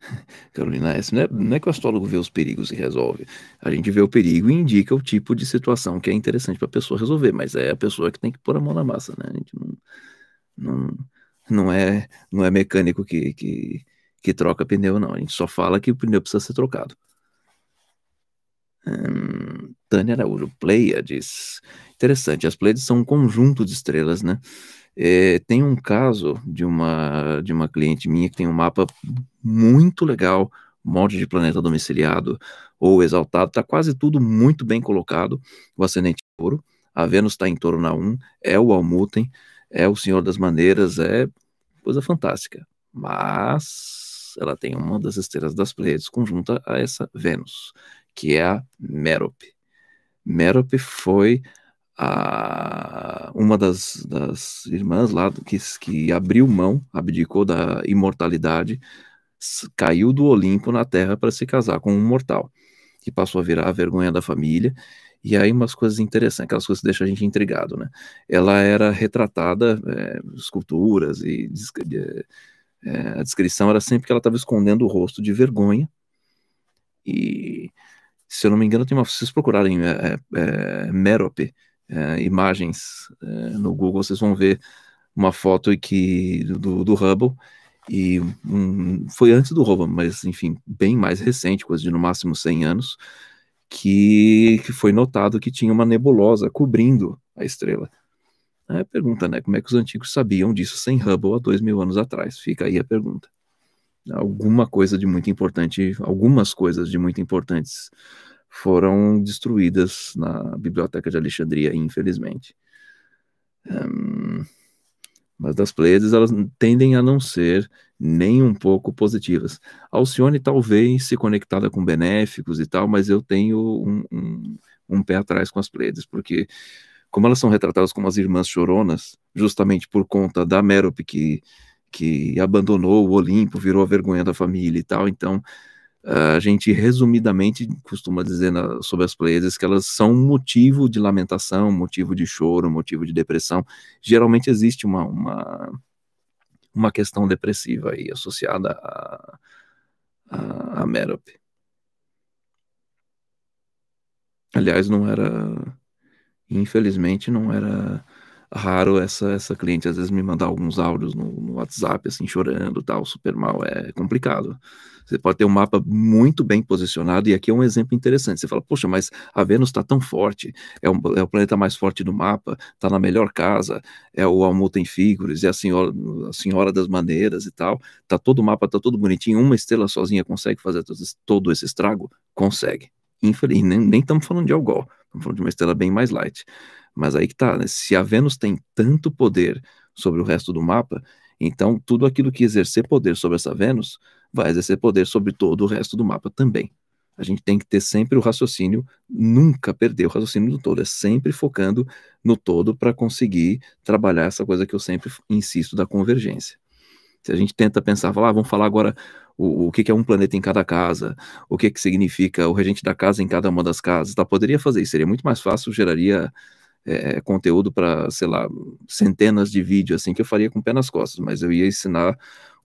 Carolina S. Não é, não é que o astrólogo vê os perigos e resolve. A gente vê o perigo e indica o tipo de situação que é interessante para a pessoa resolver, mas é a pessoa que tem que pôr a mão na massa, né? A gente não, não, não, é, não é mecânico que, que, que troca pneu, não. A gente só fala que o pneu precisa ser trocado. Hum, Tânia Araújo, Pleiades. Interessante, as Pleiades são um conjunto de estrelas, né? É, tem um caso de uma, de uma cliente minha que tem um mapa muito legal, um de planeta domiciliado ou exaltado, está quase tudo muito bem colocado. O ascendente touro, a Vênus está em touro na 1, é o Almuten, é o Senhor das Maneiras, é coisa fantástica. Mas ela tem uma das estrelas das Pleiades conjunta a essa Vênus, que é a Merope. Merope foi a, uma das, das irmãs lá que, que abriu mão, abdicou da imortalidade, caiu do Olimpo na Terra para se casar com um mortal, que passou a virar a vergonha da família. E aí umas coisas interessantes, aquelas coisas que deixam a gente intrigado, né? Ela era retratada, é, esculturas e é, a descrição era sempre que ela estava escondendo o rosto de vergonha E se eu não me engano, tem uma. Se vocês procurarem é, é, é Merope, é, imagens é, no Google, vocês vão ver uma foto que, do, do Hubble. E um, foi antes do Hubble, mas enfim, bem mais recente, coisa de no máximo 100 anos, que, que foi notado que tinha uma nebulosa cobrindo a estrela. É, pergunta, né? Como é que os antigos sabiam disso sem Hubble há dois mil anos atrás? Fica aí a pergunta. Alguma coisa de muito importante, algumas coisas de muito importantes foram destruídas na Biblioteca de Alexandria, infelizmente. Um, mas das Pleiades, elas tendem a não ser nem um pouco positivas. Alcione talvez se conectada com benéficos e tal, mas eu tenho um, um, um pé atrás com as Pleiades, porque como elas são retratadas como as irmãs choronas, justamente por conta da Mérope que, que abandonou o Olimpo, virou a vergonha da família e tal, então a gente resumidamente costuma dizer na, sobre as Pleiades que elas são motivo de lamentação, motivo de choro, motivo de depressão. Geralmente existe uma, uma, uma questão depressiva aí associada a, a, a. Aliás, não era infelizmente não era raro essa essa cliente às vezes me mandar alguns áudios no, no, WhatsApp assim chorando tal super mal é complicado você pode ter um mapa muito bem posicionado e aqui é um exemplo interessante você fala poxa mas a Vênus está tão forte é, um, é, o planeta mais forte do mapa está na melhor casa é o Almuta em Figuras é a senhora a senhora das maneiras e tal tá todo o mapa tá todo bonitinho uma estrela sozinha consegue fazer todo, esse estrago consegue Infeliz, nem estamos falando de Algol, estamos falando de uma estrela bem mais light. Mas aí que tá, né? se a Vênus tem tanto poder sobre o resto do mapa, então tudo aquilo que exercer poder sobre essa Vênus vai exercer poder sobre todo o resto do mapa também. A gente tem que ter sempre o raciocínio, nunca perder o raciocínio do todo, é sempre focando no todo para conseguir trabalhar essa coisa que eu sempre insisto da convergência. Se a gente tenta pensar, falar, ah, vamos falar agora o, o que, que, é um planeta em cada casa, o que, que significa o regente da casa em cada uma das casas, tá? Poderia fazer isso, seria muito mais fácil, geraria é, conteúdo para, sei lá, centenas de vídeos, assim, que eu faria com o pé nas costas, mas eu ia ensinar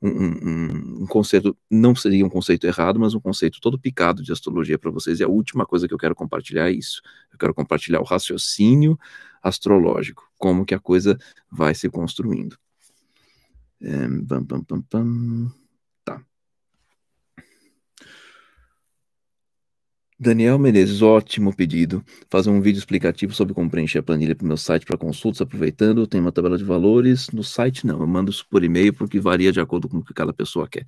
um, um, conceito, não seria um conceito errado, mas um conceito todo picado de astrologia para vocês, e a última coisa que eu quero compartilhar é isso. Eu quero compartilhar o raciocínio astrológico, como que a coisa vai se construindo. É. Daniel Menezes, ótimo pedido. Fazer um vídeo explicativo sobre como preencher a planilha para o meu site para consultas, aproveitando. Tem uma tabela de valores. No site, não. Eu mando isso por e-mail porque varia de acordo com o que cada pessoa quer.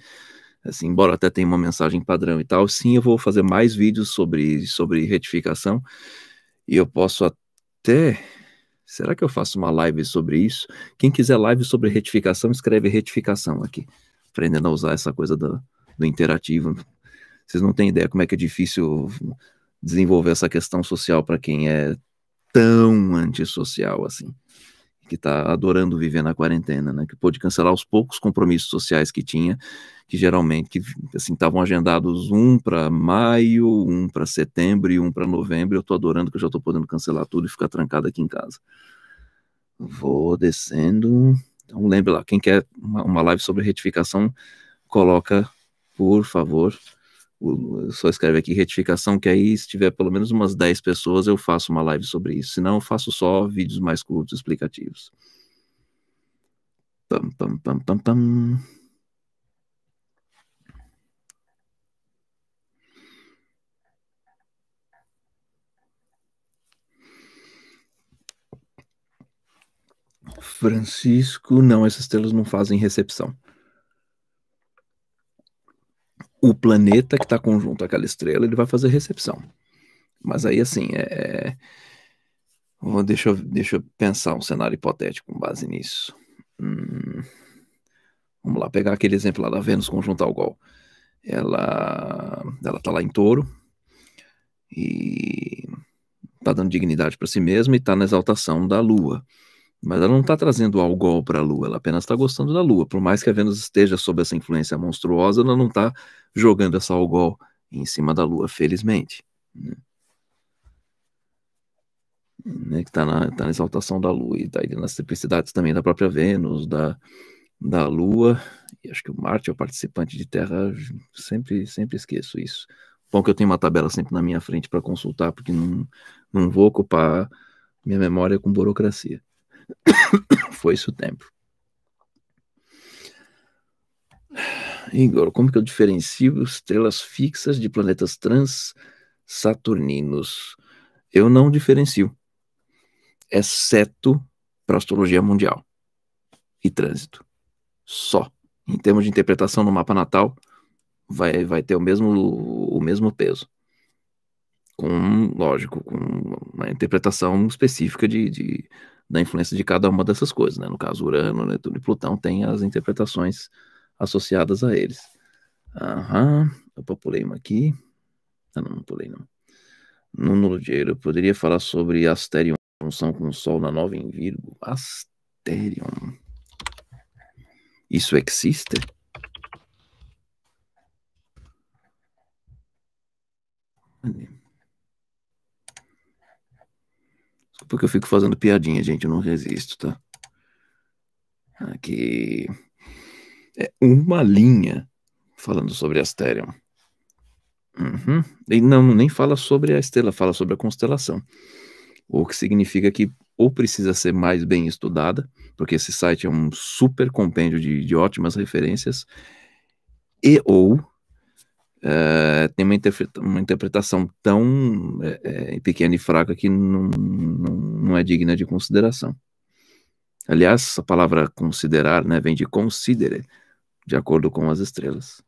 Assim, embora até tenha uma mensagem padrão e tal, sim, eu vou fazer mais vídeos sobre, sobre retificação. E eu posso até. Será que eu faço uma live sobre isso? Quem quiser live sobre retificação, escreve retificação aqui. Aprendendo a usar essa coisa do, do interativo vocês não têm ideia como é que é difícil desenvolver essa questão social para quem é tão antissocial assim, que está adorando viver na quarentena, né? Que pôde cancelar os poucos compromissos sociais que tinha, que geralmente que, assim estavam agendados um para maio, um para setembro e um para novembro. Eu estou adorando que eu já estou podendo cancelar tudo e ficar trancado aqui em casa. Vou descendo. Então lembre lá, quem quer uma, uma live sobre retificação, coloca, por favor, só escreve aqui retificação, que aí se tiver pelo menos umas 10 pessoas eu faço uma live sobre isso, senão eu faço só vídeos mais curtos explicativos. Pam, pam, pam, pam, pam. Francisco, não, essas telas não fazem recepção o planeta que está conjunto àquela estrela, ele vai fazer recepção. Mas aí, assim, é... é deixa, eu, deixa eu pensar um cenário hipotético com base nisso. Hum, vamos lá, pegar aquele exemplo lá da Vênus conjunto ao Gol. Ela, ela tá lá em touro e tá dando dignidade para si mesma e tá na exaltação da Lua. Mas ela não está trazendo algol para a Lua, ela apenas está gostando da Lua. Por mais que a Vênus esteja sob essa influência monstruosa, ela não está jogando essa algol em cima da Lua, felizmente. Né? né que está na, tá na exaltação da Lua e daí nas simplicidades também da própria Vênus, da, da Lua, e acho que o Marte é o participante de Terra, sempre, sempre esqueço isso. Bom que eu tenho uma tabela sempre na minha frente para consultar, porque não, não vou ocupar minha memória com burocracia. Foi esse o tempo. Igor, como que eu diferencio estrelas fixas de planetas transsaturninos? Eu não diferencio, exceto para astrologia mundial e trânsito. Só. Em termos de interpretação no mapa natal, vai, vai ter o mesmo, o mesmo peso. Com, lógico, com uma interpretação específica de, de da influência de cada uma dessas coisas. Né? No caso, Urano, Netuno e Plutão têm as interpretações associadas a eles. Aham, eu pulei uma aqui. Ah, não, não pulei não. Nuno eu poderia falar sobre Asterion, junção com o Sol na nova em Virgo. Asterion. Isso existe? Desculpa que eu fico fazendo piadinha, gente, eu não resisto, tá? Aqui é uma linha falando sobre Asterion. Uhum. E não, nem fala sobre a estrela, fala sobre a constelação. O que significa que ou precisa ser mais bem estudada, porque esse site é um super compêndio de, de ótimas referências, e ou é, tem uma, uma, interpretação tão é, pequena e fraca que não, não, não, é digna de consideração. Aliás, a palavra considerar né, vem de considere, de acordo com as estrelas.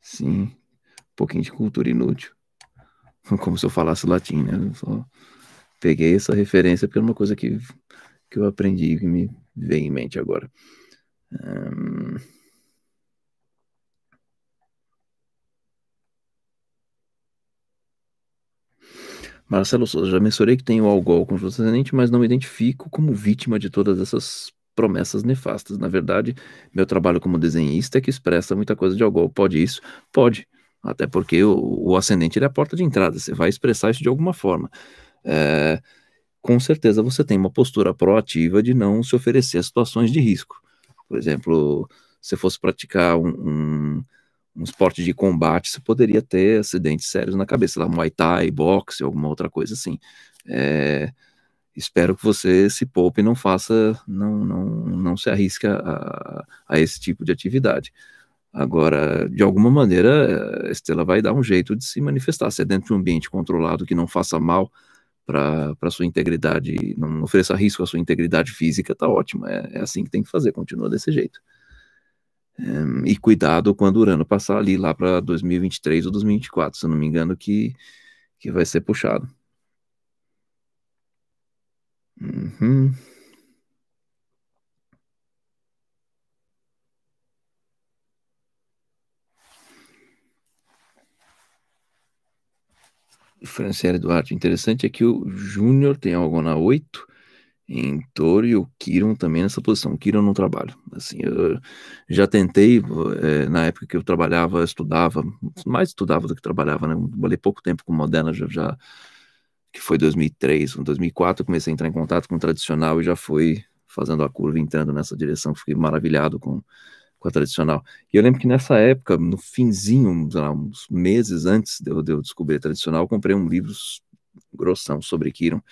Sim, um pouquinho de cultura inútil. Como se eu falasse latim, né? Eu só peguei essa referência porque é uma coisa que, que eu aprendi e me vem em mente agora. Um... Marcelo Souza, já mencionei que tenho algol com ascendente, mas não me identifico como vítima de todas essas promessas nefastas. Na verdade, meu trabalho como desenhista é que expressa muita coisa de algol. Pode isso? Pode. Até porque o, o ascendente é a porta de entrada. Você vai expressar isso de alguma forma. É, com certeza você tem uma postura proativa de não se oferecer a situações de risco. Por exemplo, se fosse praticar um, um um esporte de combate, você poderia ter acidentes sérios na cabeça, lá, Muay Thai, boxe, alguma outra coisa assim. É, espero que você se poupe e não faça, não, não, não se arrisque a, a esse tipo de atividade. Agora, de alguma maneira, a Estela vai dar um jeito de se manifestar. Se é dentro de um ambiente controlado que não faça mal para sua integridade, não ofereça risco à sua integridade física, tá ótimo. É, é assim que tem que fazer, continua desse jeito. Um, e cuidado quando o Urano passar ali lá para 2023 ou 2024, se eu não me engano, que, que vai ser puxado. Uhum. Franciele Duarte, interessante é que o Júnior tem algo na 8 em Toro e o Kiron também nessa posição. O Kiron não trabalha. Assim, eu já tentei, é, na época que eu trabalhava, estudava, mais estudava do que trabalhava, né? Pouco tempo com Moderna, já, já que foi 2003, 2004, eu comecei a entrar em contato com o tradicional e já fui fazendo a curva, entrando nessa direção, fiquei maravilhado com, com a tradicional. E eu lembro que nessa época, no finzinho, lá, uns meses antes de eu, de eu descobrir a tradicional, eu comprei um livro grossão sobre Kiron,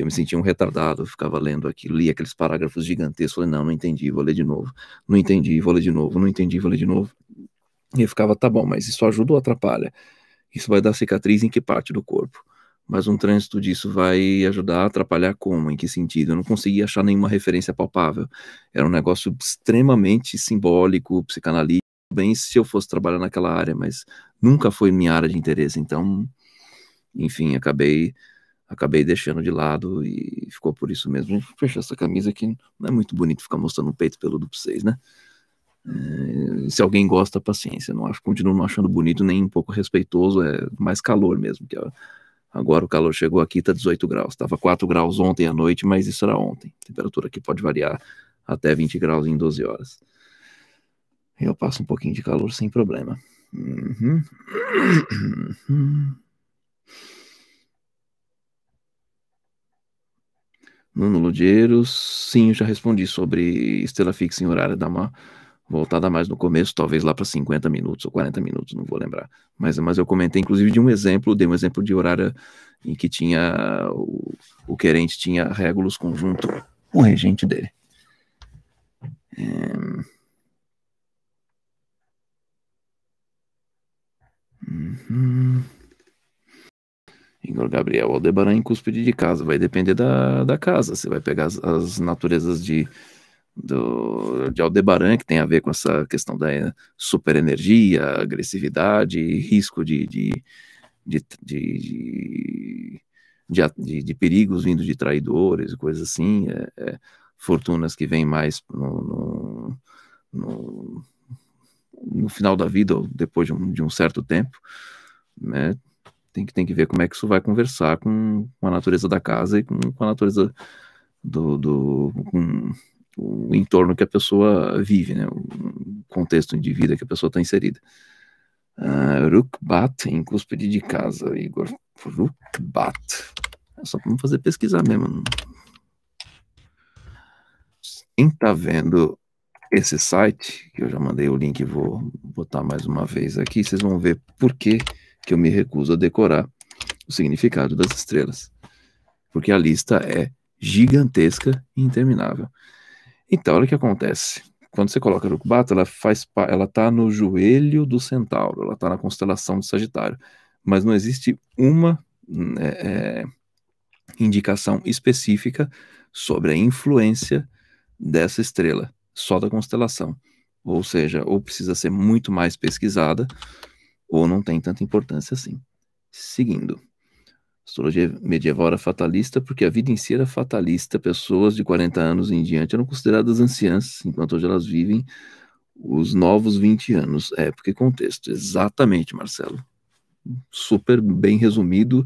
eu me sentia um retardado, ficava lendo aquilo, lia aqueles parágrafos gigantescos, falei, não, não entendi, vou ler de novo, não entendi, vou ler de novo, não entendi, vou ler de novo. E eu ficava, tá bom, mas isso ajuda ou atrapalha? Isso vai dar cicatriz em que parte do corpo? Mas um trânsito disso vai ajudar a atrapalhar como? Em que sentido? Eu não conseguia achar nenhuma referência palpável. Era um negócio extremamente simbólico, psicanalítico, bem se eu fosse trabalhar naquela área, mas nunca foi minha área de interesse. Então, enfim, acabei acabei deixando de lado e ficou por isso mesmo. Fechar essa camisa aqui não é muito bonito ficar mostrando o peito peludo pra vocês, né? É, se alguém gosta, paciência. Não acho, continuo não achando bonito nem um pouco respeitoso, é mais calor mesmo. Que agora o calor chegou aqui, tá 18 graus. Tava 4 graus ontem à noite, mas isso era ontem. A temperatura aqui pode variar até 20 graus em 12 horas. Eu passo um pouquinho de calor sem problema. Uhum. Nuno Ludieiro, sim, eu já respondi sobre estrela fixa em horário, dá uma, voltada mais no começo, talvez lá para 50 minutos ou 40 minutos, não vou lembrar. Mas, mas eu comentei inclusive de um exemplo, dei um exemplo de horário em que tinha o, o querente tinha Regulus conjunto com o regente dele. É... Uhum. Igor Gabriel Aldebaran em cúspide de casa. Vai depender da, da casa. Você vai pegar as, as naturezas de, do, de Aldebaran, que tem a ver com essa questão da superenergia, agressividade, risco de, de, de, de, de, de perigos vindo de traidores, coisas assim. É, é, fortunas que vêm mais no, no, no, no, final da vida ou depois de um, de um certo tempo. Né? Tem que, tem que ver como é que isso vai conversar com, com a natureza da casa e com, com a natureza do, do com o entorno que a pessoa vive, né, o contexto de vida que a pessoa está inserida. Uh, Rukbat em cúspide de casa, Igor. Rukbat. É só para fazer pesquisar mesmo. Quem está vendo esse site, que eu já mandei o link vou botar mais uma vez aqui, vocês vão ver por que que eu me recuso a decorar o significado das estrelas, porque a lista é gigantesca e interminável. Então, olha o que acontece. Quando você coloca Rukbata, ela faz, ela está no joelho do Centauro, ela está na constelação do Sagitário, mas não existe uma é, é, indicação específica sobre a influência dessa estrela, só da constelação. Ou seja, ou precisa ser muito mais pesquisada, ou não tem tanta importância assim. Seguindo. Astrologia medieval era fatalista porque a vida em si era fatalista. Pessoas de 40 anos em diante eram consideradas anciãs, enquanto hoje elas vivem os novos 20 anos. Época e contexto. Exatamente, Marcelo. Super bem resumido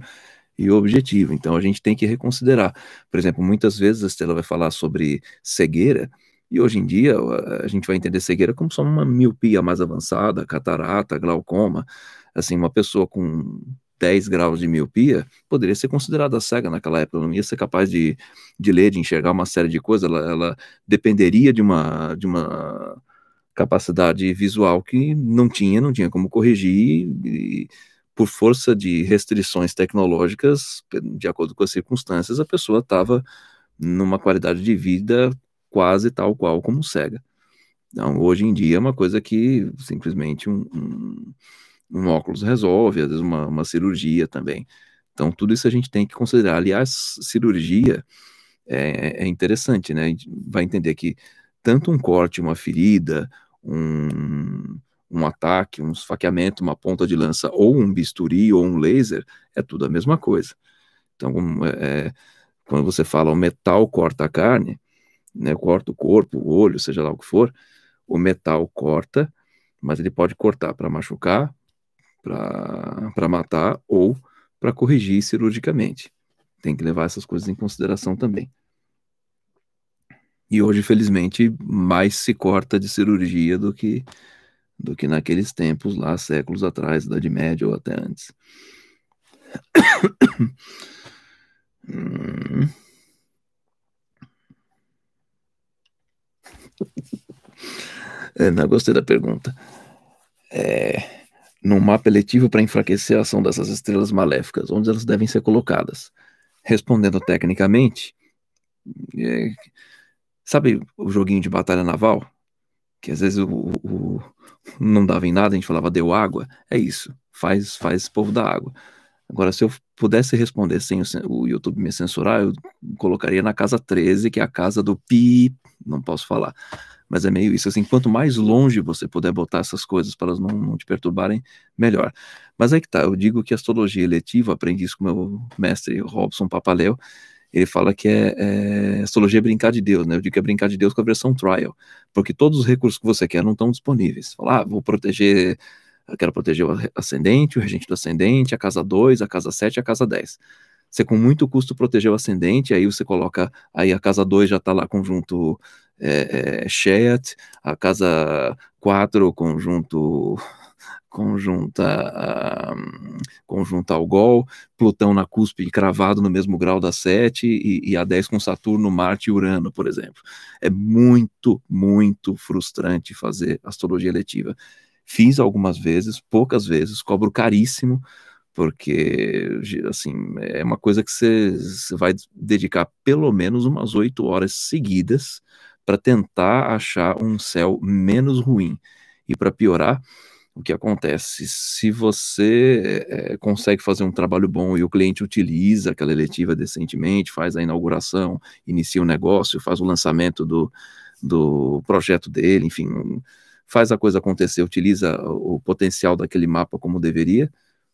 e objetivo. Então a gente tem que reconsiderar. Por exemplo, muitas vezes a Estela vai falar sobre cegueira e hoje em dia a gente vai entender cegueira como só uma miopia mais avançada, catarata, glaucoma. Assim, uma pessoa com 10 graus de miopia poderia ser considerada cega naquela época, não ia ser capaz de, de ler, de enxergar uma série de coisas, ela, ela dependeria de uma, de uma capacidade visual que não tinha, não tinha como corrigir, e por força de restrições tecnológicas, de acordo com as circunstâncias, a pessoa estava numa qualidade de vida quase tal qual como cega. Então, hoje em dia é uma coisa que simplesmente um, um, um óculos resolve, às vezes uma, uma, cirurgia também. Então, tudo isso a gente tem que considerar. Aliás, cirurgia é, é interessante, né? A gente vai entender que tanto um corte, uma ferida, um, um ataque, um esfaqueamento, uma ponta de lança, ou um bisturi, ou um laser, é tudo a mesma coisa. Então, é, quando você fala o metal corta a carne, né, corta o corpo, o olho, seja lá o que for, o metal corta, mas ele pode cortar para machucar, para matar ou para corrigir cirurgicamente. Tem que levar essas coisas em consideração também. E hoje, felizmente, mais se corta de cirurgia do que do que naqueles tempos lá, séculos atrás, Idade Média ou até antes. hum. não gostei da pergunta. É, num mapa eletivo para enfraquecer a ação dessas estrelas maléficas, onde elas devem ser colocadas? Respondendo tecnicamente, é, sabe o joguinho de batalha naval? Que às vezes o, o, não dava em nada, a gente falava deu água. É isso, faz, faz povo da água. Agora, se eu pudesse responder sem o, YouTube me censurar, eu colocaria na casa 13, que é a casa do pi, não posso falar. Mas é meio isso, assim, quanto mais longe você puder botar essas coisas para elas não, não te perturbarem, melhor. Mas aí que tá, eu digo que a astrologia eletiva, aprendi isso com meu mestre Robson Papaléu, ele fala que é, é, astrologia é brincar de Deus, né? Eu digo que é brincar de Deus com a versão trial, porque todos os recursos que você quer não estão disponíveis. Falar, ah, vou proteger eu quero proteger o ascendente, o regente do ascendente, a casa 2, a casa 7 e a casa 10. Você com muito custo protegeu o ascendente, aí você coloca, aí a casa 2 já está lá conjunto é, é, Sheat, a casa 4 conjunto conjunta, conjunta ao Gol, Plutão na cúspide cravado no mesmo grau da 7 e, e a 10 com Saturno, Marte e Urano, por exemplo. É muito, muito frustrante fazer astrologia letiva. Fiz algumas vezes, poucas vezes, cobro caríssimo, porque assim é uma coisa que você, vai dedicar pelo menos umas oito horas seguidas para tentar achar um céu menos ruim. E para piorar, o que acontece? Se você é, consegue fazer um trabalho bom e o cliente utiliza aquela eletiva decentemente, faz a inauguração, inicia o negócio, faz o lançamento do, do projeto dele, enfim, faz a coisa acontecer, utiliza o potencial daquele mapa como deveria,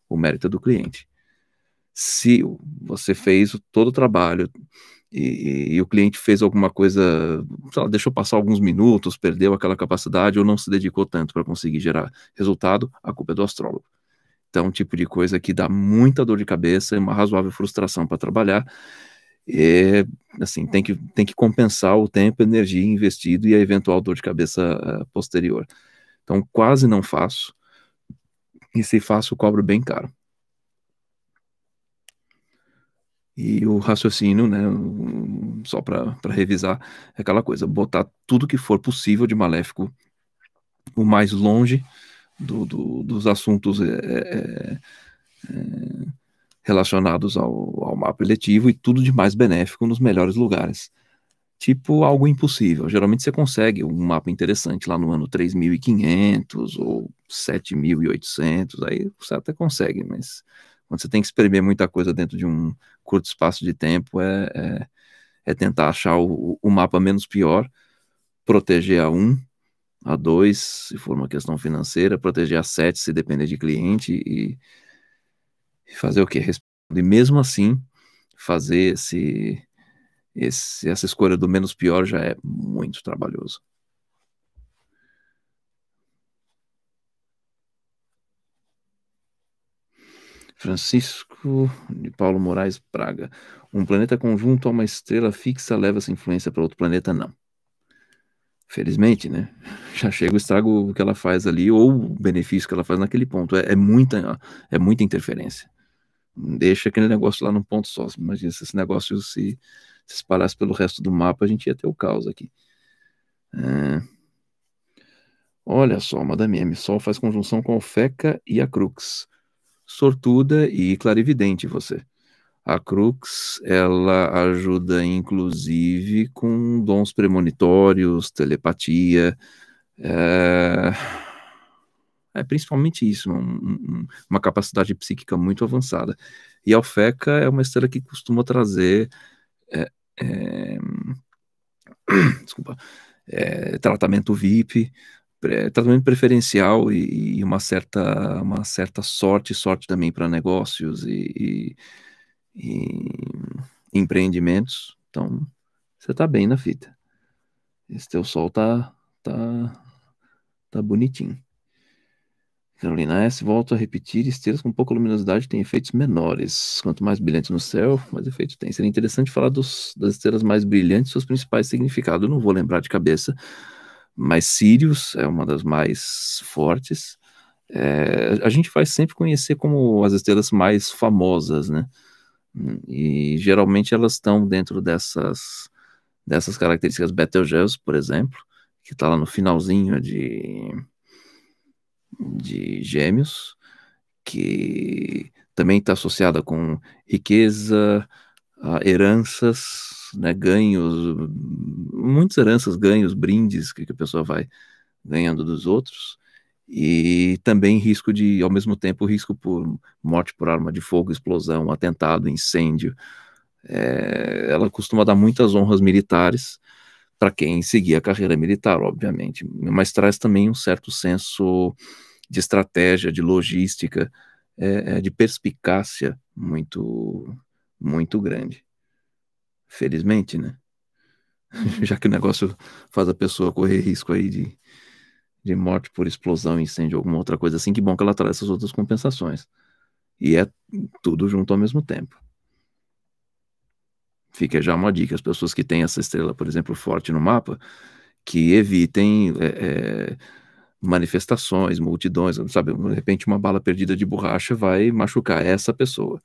o mérito é do cliente. Se você fez todo o trabalho e, e o cliente fez alguma coisa, lá, deixou passar alguns minutos, perdeu aquela capacidade ou não se dedicou tanto para conseguir gerar resultado, a culpa é do astrólogo. Então, um tipo de coisa que dá muita dor de cabeça e uma razoável frustração para trabalhar. E, assim, tem que, tem que compensar o tempo, energia investido e a eventual dor de cabeça uh, posterior. Então, quase não faço e se faço, cobro bem caro. E o raciocínio, né, só para revisar, é aquela coisa, botar tudo que for possível de maléfico o mais longe do, do, dos assuntos é, é, é, relacionados ao, ao mapa eletivo e tudo de mais benéfico nos melhores lugares tipo algo impossível. Geralmente você consegue um mapa interessante lá no ano 3500 ou 7800, aí você até consegue, mas quando você tem que espremer muita coisa dentro de um curto espaço de tempo, é, é, é tentar achar o, o, mapa menos pior, proteger a 1, a 2, se for uma questão financeira, proteger a 7, se depender de cliente, e, e fazer o quê? E mesmo assim, fazer esse esse, essa escolha do menos pior já é muito trabalhoso. Francisco de Paulo Moraes Braga. Um planeta conjunto a uma estrela fixa leva essa influência para outro planeta? Não. Felizmente, né? Já chega o estrago que ela faz ali, ou o benefício que ela faz naquele ponto. É, é muita, é muita interferência. Deixa aquele negócio lá num ponto só. Imagina se esse negócio se se espalhasse pelo resto do mapa, a gente ia ter o caos aqui. É... Olha só, Madame M. Sol faz conjunção com a Feca e a Crux. Sortuda e clarividente você. A Crux, ela ajuda inclusive com dons premonitórios, telepatia, é, é principalmente isso, um, um, uma capacidade psíquica muito avançada. E a Alfeca é uma estrela que costuma trazer é, é, desculpa, é, tratamento VIP, tratamento preferencial e, e, uma certa uma certa sorte, sorte também para negócios e, e, e, empreendimentos. Então, você está bem na fita. Esse teu sol tá tá tá bonitinho. Carolina S. Volto a repetir, estrelas com pouca luminosidade têm efeitos menores. Quanto mais brilhante no céu, mais efeito tem. Seria interessante falar dos, das estrelas mais brilhantes, seus principais significados. Não vou lembrar de cabeça, mas Sirius é uma das mais fortes. É, a gente vai sempre conhecer como as estrelas mais famosas, né? E geralmente elas estão dentro dessas, dessas características. Betelgeuse, por exemplo, que está lá no finalzinho de de Gêmeos, que também está associada com riqueza, heranças, né, ganhos, muitas heranças, ganhos, brindes que a pessoa vai ganhando dos outros, e também risco de, ao mesmo tempo, risco por morte por arma de fogo, explosão, atentado, incêndio. É, ela costuma dar muitas honras militares para quem seguir a carreira militar, obviamente, mas traz também um certo senso de estratégia, de logística, é, é, de perspicácia muito, muito grande. Felizmente, né? Já que o negócio faz a pessoa correr risco aí de, de morte por explosão, incêndio, alguma outra coisa assim, que bom que ela traz essas outras compensações. E é tudo junto ao mesmo tempo. Fica já uma dica: as pessoas que têm essa estrela, por exemplo, forte no mapa, que evitem é, é, manifestações, multidões, sabe? De repente, uma bala perdida de borracha vai machucar essa pessoa.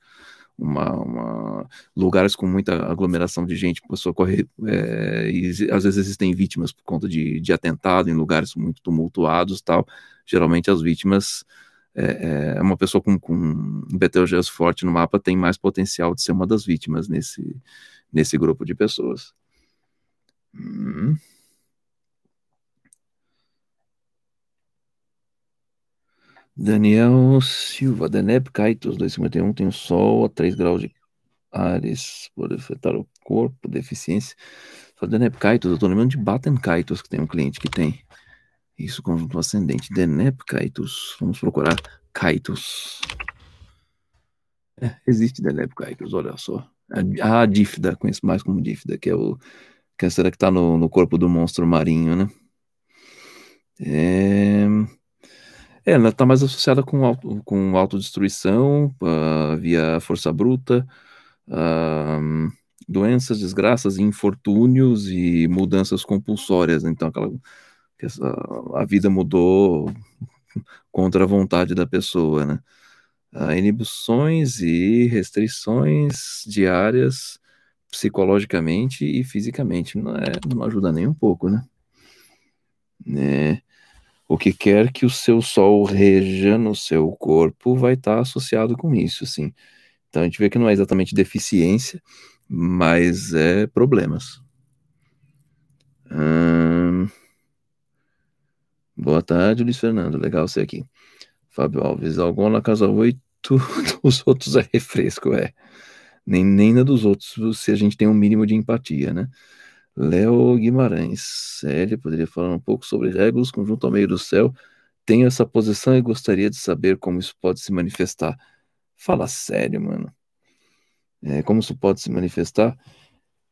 Uma, uma, lugares com muita aglomeração de gente, pessoa corre, é, e às vezes existem vítimas por conta de, de atentado em lugares muito tumultuados tal. Geralmente as vítimas é, é uma pessoa com, com um Betelgeuse forte no mapa tem mais potencial de ser uma das vítimas nesse, nesse grupo de pessoas. Hum. Daniel Silva, Deneb Kaitos, 251, tem o Sol a 3 graus de Ares, pode afetar o corpo, deficiência. Só Deneb Kaitos, eu tô lembrando de Baten Kaitos, que tem um cliente que tem. Isso, conjunto ascendente. Deneb Kaitos, vamos procurar Kaitos. É, existe Deneb Kaitos, olha só. A, a Dífida, conheço mais como Dífida, que é o que é será que tá no, no corpo do monstro marinho, né? É... É, ela está mais associada com, auto, com autodestruição, uh, via força bruta, uh, doenças, desgraças, infortúnios e mudanças compulsórias. Então, aquela, essa, a vida mudou contra a vontade da pessoa, né? Uh, inibições e restrições diárias psicologicamente e fisicamente. Não, é, não ajuda nem um pouco, né? né? O que quer que o seu sol reja no seu corpo vai estar associado com isso, assim. Então a gente vê que não é exatamente deficiência, mas é problemas. Hum... Boa tarde, Luiz Fernando. Legal ser aqui. Fábio Alves, algum na casa 8 dos outros é refresco, é. Nem, nem na dos outros, se a gente tem um mínimo de empatia, né? Léo Guimarães. Ele poderia falar um pouco sobre Regulus, conjunto ao meio do céu. Tenho essa posição e gostaria de saber como isso pode se manifestar. Fala sério, mano. É, como isso pode se manifestar?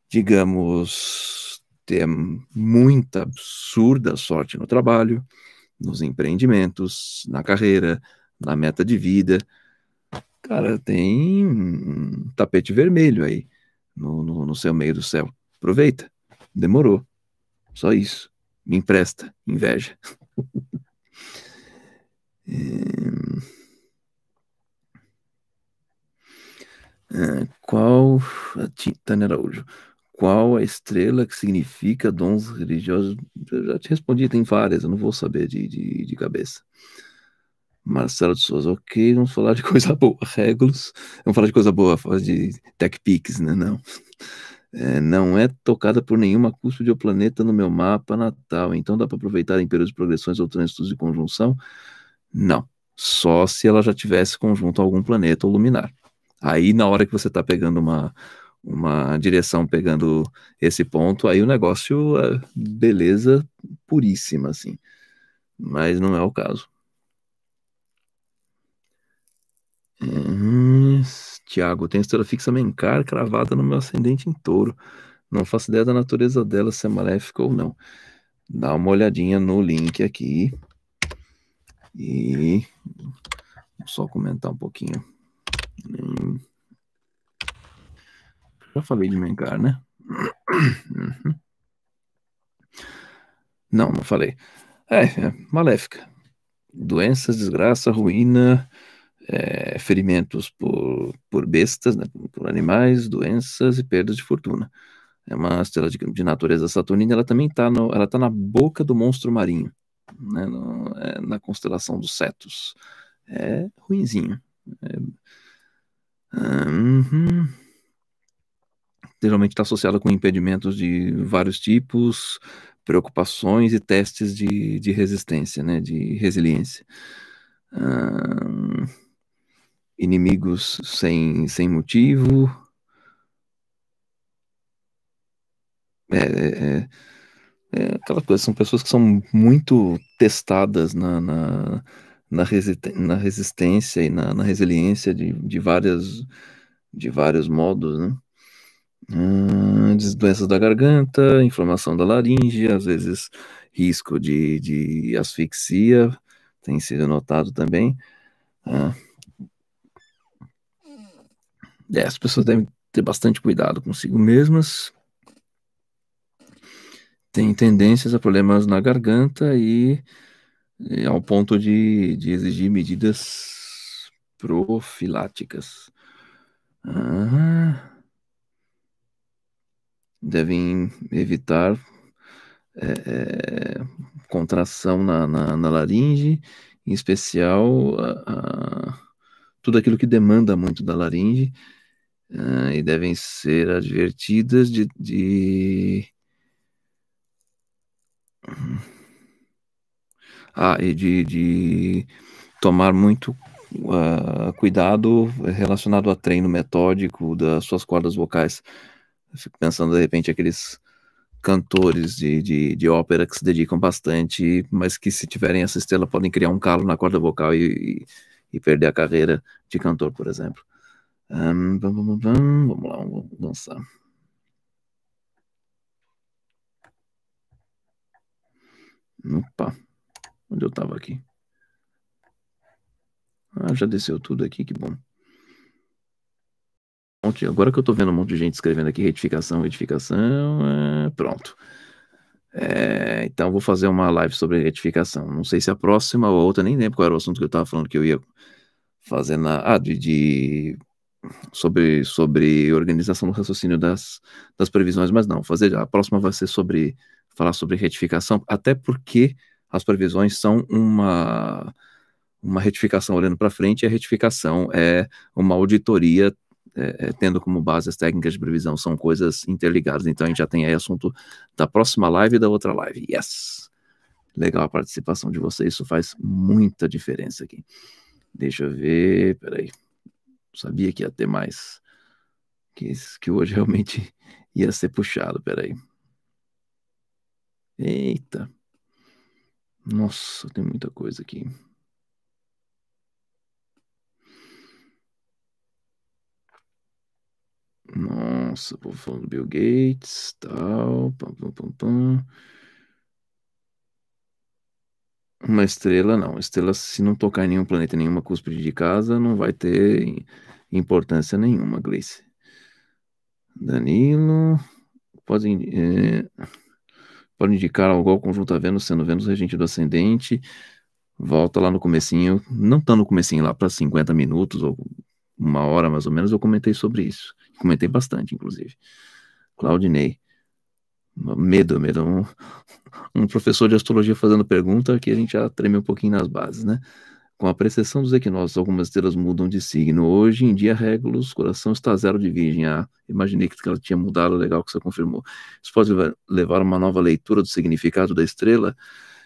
Digamos, ter muita absurda sorte no trabalho, nos empreendimentos, na carreira, na meta de vida. Cara, tem um tapete vermelho aí no, no, no seu meio do céu. Aproveita. Demorou. Só isso. Me empresta. Inveja. é... qual. Tânia Araújo. Qual a estrela que significa dons religiosos? Eu já te respondi, tem várias, eu não vou saber de, de, de cabeça. Marcelo de Souza, ok, vamos falar de coisa boa. Regulus, vamos falar de coisa boa, falar de Tech Pix, né? Não é, não é tocada por nenhuma cúspide ou planeta no meu mapa natal, então dá para aproveitar em períodos de progressões ou trânsitos de conjunção? Não, só se ela já tivesse conjunto a algum planeta ou luminar. Aí, na hora que você está pegando uma, uma direção, pegando esse ponto, aí o negócio é beleza puríssima, assim. Mas não é o caso. Hum, Tiago, tem estrela fixa Mencar cravada no meu ascendente em touro. Não faço ideia da natureza dela, se é maléfica ou não. Dá uma olhadinha no link aqui. E vou só comentar um pouquinho. Hum. Já falei de Mencar, né? Uhum. Não, não falei. É, é maléfica. Doenças, desgraça, ruína, é, ferimentos por, por bestas, né, por animais, doenças e perdas de fortuna. É uma estrela de, de natureza saturnina, ela também está tá na boca do monstro marinho, né, no, é, na constelação dos Cetos. É ruinzinho. É, uhum. Geralmente está associada com impedimentos de vários tipos, preocupações e testes de, de resistência, né, de resiliência. Uhum inimigos sem, sem motivo. É, é, é, é aquela coisa, são pessoas que são muito testadas na, na, na, na resistência e na, na, resiliência de, de, várias, de vários modos, né? Hum, doenças da garganta, inflamação da laringe, às vezes risco de, de asfixia, tem sido notado também. Ah, é, as pessoas devem ter bastante cuidado consigo mesmas. Tem tendências a problemas na garganta e ao ponto de, de exigir medidas profiláticas. Ah, devem evitar é, é, contração na, na, na, laringe, em especial tudo aquilo que demanda muito da laringe, uh, e devem ser advertidas de, de... Ah, e de, de tomar muito uh, cuidado relacionado a treino metódico das suas cordas vocais. Eu fico pensando, de repente, aqueles cantores de, de, de, ópera que se dedicam bastante, mas que se tiverem essa estrela podem criar um calo na corda vocal e, e, e perder a carreira de cantor, por exemplo. Um, vamos lá, vamos lançar. Opa, onde eu estava aqui? Ah, já desceu tudo aqui, que bom. Agora que eu estou vendo um monte de gente escrevendo aqui retificação, retificação, é... pronto. É... então vou fazer uma live sobre retificação. Não sei se a próxima ou a outra, nem lembro qual era o assunto que eu estava falando que eu ia fazer na. Ah, de, de sobre, sobre organização do raciocínio das, das previsões, mas não, fazer a próxima vai ser sobre falar sobre retificação, até porque as previsões são uma uma retificação olhando para frente, e a retificação é uma auditoria é, é, tendo como base as técnicas de previsão, são coisas interligadas. Então a gente já tem aí assunto da próxima live e da outra live. Yes! Legal a participação de vocês, isso faz muita diferença aqui. Deixa eu ver, peraí sabia que ia ter mais. Que, que hoje realmente ia ser puxado, peraí. Eita. Nossa, tem muita coisa aqui. Nossa, vou falando do Bill Gates, tal, pam, pam, pam, pam. Uma estrela, não. Estrela, se não tocar em nenhum planeta, nenhuma cúspide de casa, não vai ter importância nenhuma, Gleice. Danilo, pode, é, pode indicar algo ao conjunto a Vênus, sendo Vênus regente do ascendente. Volta lá no comecinho, não tá no comecinho lá para 50 minutos ou uma hora mais ou menos, eu comentei sobre isso. Comentei bastante, inclusive. Claudinei. Medo, medo. Um, um professor de astrologia fazendo pergunta que a gente já treme um pouquinho nas bases, né? Com a precessão dos equinócios, algumas estrelas mudam de signo. Hoje em dia, Regulus, coração está zero de virgem. Ah, imaginei que ela tinha mudado, legal que você confirmou. Isso pode levar a uma nova leitura do significado da estrela?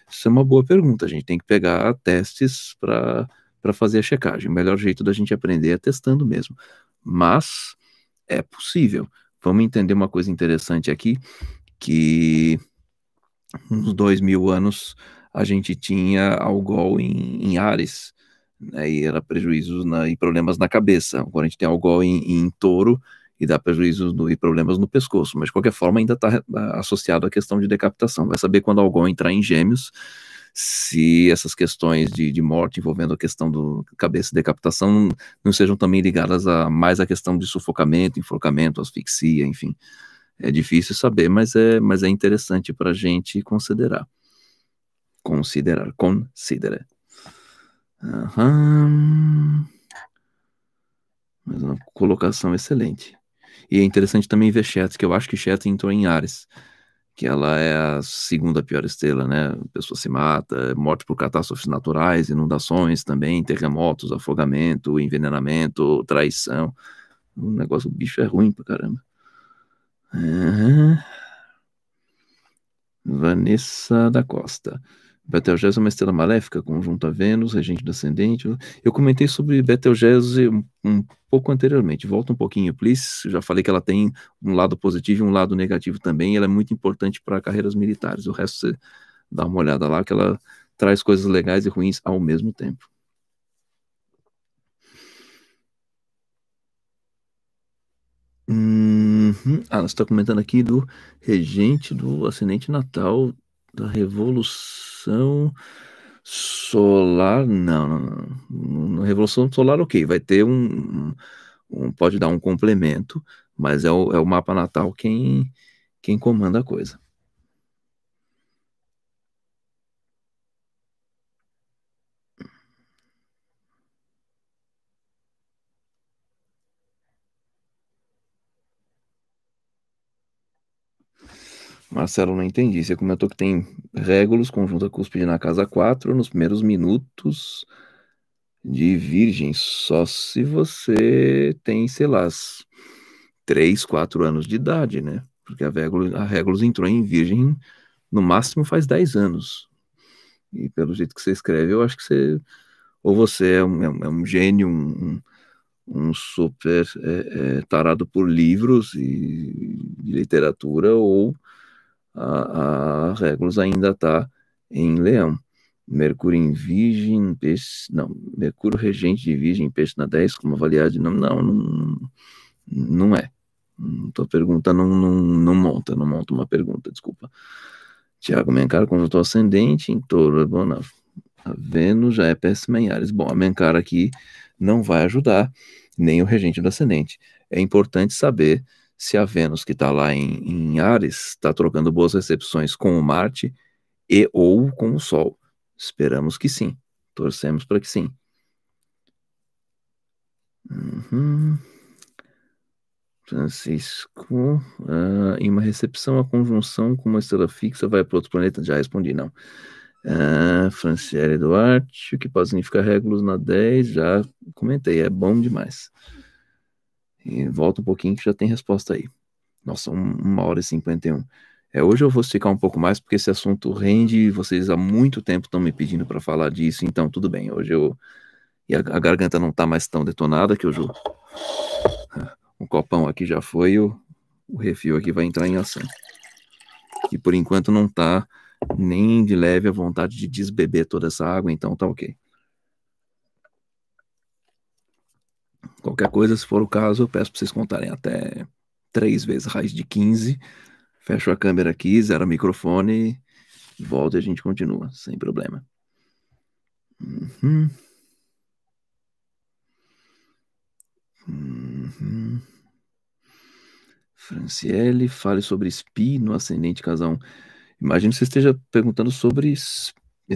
Isso é uma boa pergunta. A gente tem que pegar testes para fazer a checagem. O melhor jeito da gente aprender é testando mesmo. Mas é possível. Vamos entender uma coisa interessante aqui, que uns dois mil anos a gente tinha Algol em, em Ares, né, e era prejuízos na, e problemas na cabeça. Agora a gente tem Algol em, em touro e dá prejuízos no, e problemas no pescoço, mas de qualquer forma ainda está associado à questão de decapitação. Vai saber quando Algol entrar em gêmeos, se essas questões de, de morte envolvendo a questão do cabeça e decapitação não, sejam também ligadas a mais a questão de sufocamento, enforcamento, asfixia, enfim. É difícil saber, mas é, mas é interessante para a gente considerar considerar, considera. Uhum. Mas uma colocação excelente. E é interessante também ver Chet, que eu acho que Chet entrou em Ares, que ela é a segunda pior estrela, né? A pessoa se mata, morte por catástrofes naturais, inundações também, terremotos, afogamento, envenenamento, traição. O negócio, bicho é ruim pra caramba. Uhum. Vanessa da Costa. Betelgeuse é uma estrela maléfica, conjunto a Vênus, regente do ascendente. Eu comentei sobre Betelgeuse um, um pouco anteriormente. Volta um pouquinho, please. Eu já falei que ela tem um lado positivo e um lado negativo também. ela é muito importante para carreiras militares. O resto você dá uma olhada lá, que ela traz coisas legais e ruins ao mesmo tempo. Uhum. Ah, você está comentando aqui do regente do ascendente natal da Revolução Solar, não, não, não. Revolução Solar, ok, vai ter um, um, pode dar um complemento, mas é o, é o mapa natal quem, quem comanda a coisa. Marcelo, não entendi. Você comentou que tem Régulos, conjunta cúspide na casa 4, nos primeiros minutos de Virgem. Só se você tem, sei lá, 3, 4 anos de idade, né? Porque a Régulos, a Régulos entrou em Virgem no máximo faz 10 anos. E pelo jeito que você escreve, eu acho que você. Ou você é um, é um é gênio, um, um super é, é, tarado por livros e, e literatura, ou a, a Regulus ainda está em Leão. Mercúrio em Virgem, peixe, não, Mercúrio regente de Virgem, peixe na 10, como avaliado, não, não, não, não é. Tua pergunta não, não, não monta, não monta uma pergunta, desculpa. Tiago Mencar, conjunto ascendente em touro, bom, não, a Vênus já é péssima em Ares. Bom, a Mencar aqui não vai ajudar, nem o regente do ascendente. É importante saber se a Vênus, que está lá em, em Ares, está trocando boas recepções com o Marte e ou com o Sol. Esperamos que sim. Torcemos para que sim. Uhum. Francisco, uh, em uma recepção, a conjunção com uma estrela fixa vai para outro planeta? Já respondi, não. Uh, Franciele Duarte, o que pode significar Regulus na 10? Já comentei, é bom demais. E volta um pouquinho que já tem resposta aí. Nossa, um, uma hora e cinquenta e um. É, hoje eu vou esticar um pouco mais porque esse assunto rende vocês há muito tempo estão me pedindo para falar disso, então tudo bem. Hoje eu. E a, a garganta não está mais tão detonada que hoje o copão aqui já foi, o, o refil aqui vai entrar em ação. E por enquanto não está nem de leve a vontade de desbeber toda essa água, então tá ok. Qualquer coisa, se for o caso, eu peço para vocês contarem até três vezes raiz de 15. Fecho a câmera aqui, zero o microfone, volta e a gente continua, sem problema. Uhum. Uhum. Franciele, fale sobre SPI no ascendente casal. Imagino que você esteja perguntando sobre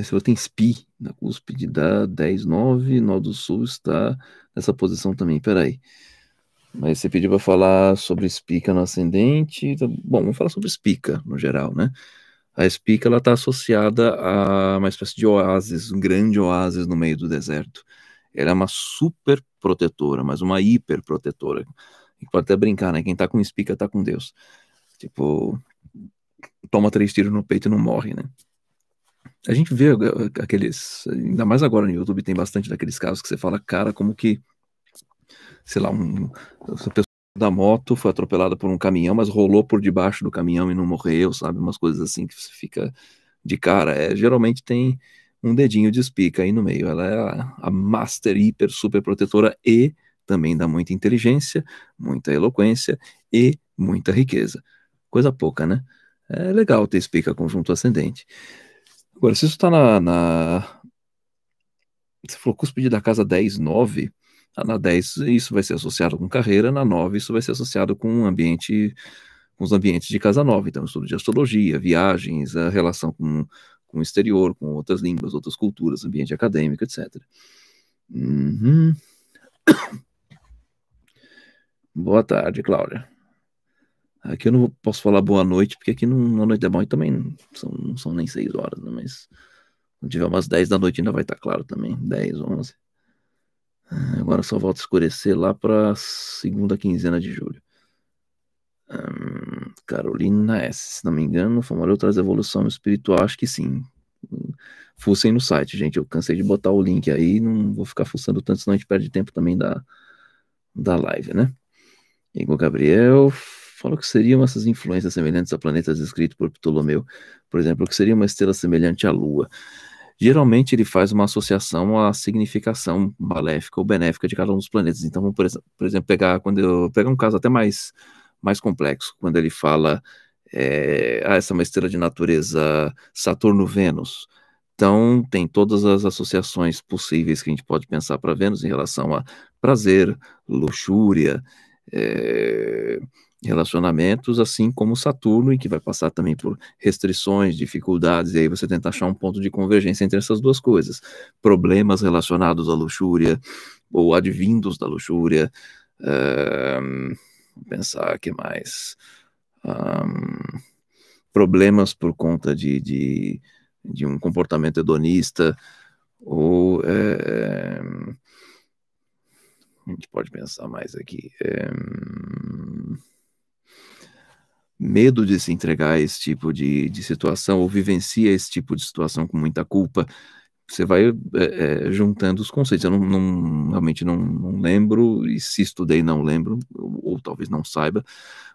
se você tem SPI na cúspide da 10-9, nó do sul está nessa posição também. Peraí. Mas você pediu para falar sobre espica no ascendente. Então, bom, vamos falar sobre espica no geral, né? A espica ela está associada a uma espécie de oásis, um grande oásis no meio do deserto. Ela é uma super protetora, mas uma hiper protetora. pode até brincar, né? Quem está com espica está com Deus. Tipo, toma três tiros no peito e não morre, né? A gente vê aqueles, ainda mais agora no YouTube, tem bastante daqueles casos que você fala, cara, como que, sei lá, um, essa pessoa da moto foi atropelada por um caminhão, mas rolou por debaixo do caminhão e não morreu, sabe? Umas coisas assim que você fica de cara. É, geralmente tem um dedinho de espica aí no meio. Ela é a, a master, hiper, super protetora e também dá muita inteligência, muita eloquência e muita riqueza. Coisa pouca, né? É legal ter espica conjunto ascendente. Agora, se isso está na, na. Você falou cúspide da casa 10, 9. Na 10, isso vai ser associado com carreira, na 9, isso vai ser associado com um ambiente, com os ambientes de casa 9. Então, estudo de astrologia, viagens, a relação com, com o exterior, com outras línguas, outras culturas, ambiente acadêmico, etc. Uhum. Boa tarde, Cláudia. Aqui eu não posso falar boa noite, porque aqui não, a noite é bom e também não são, não são nem 6 horas, né? Mas quando tiver umas 10 da noite ainda vai estar claro também. 10, 11. Ah, agora só volta a escurecer lá para segunda quinzena de julho. Hum, Carolina S. Se não me engano, Famareu traz evolução espiritual. Acho que sim. Fussem no site, gente. Eu cansei de botar o link aí. Não vou ficar fuçando tanto, senão a gente perde tempo também da, da live, né? Igor Gabriel falou que seriam essas influências semelhantes a planetas descritos por Ptolomeu, por exemplo, que seria uma estrela semelhante à Lua. Geralmente ele faz uma associação à significação maléfica ou benéfica de cada um dos planetas. Então, exemplo, por exemplo pegar quando eu pegar um caso até mais mais complexo, quando ele fala é, ah, essa é uma estrela de natureza Saturno-Vênus. Então, tem todas as associações possíveis que a gente pode pensar para Vênus em relação a prazer, luxúria, é, relacionamentos, assim como Saturno, e que vai passar também por restrições, dificuldades, e aí você tenta achar um ponto de convergência entre essas duas coisas. Problemas relacionados à luxúria, ou advindos da luxúria. Um, pensar que mais. Um, problemas por conta de, de, de um comportamento hedonista, ou é, a gente pode pensar mais aqui. É, medo de se entregar a esse tipo de, de situação, ou vivencia esse tipo de situação com muita culpa. Você vai é, juntando os conceitos. Eu não, não realmente não, não, lembro, e se estudei, não lembro, ou, ou talvez não saiba,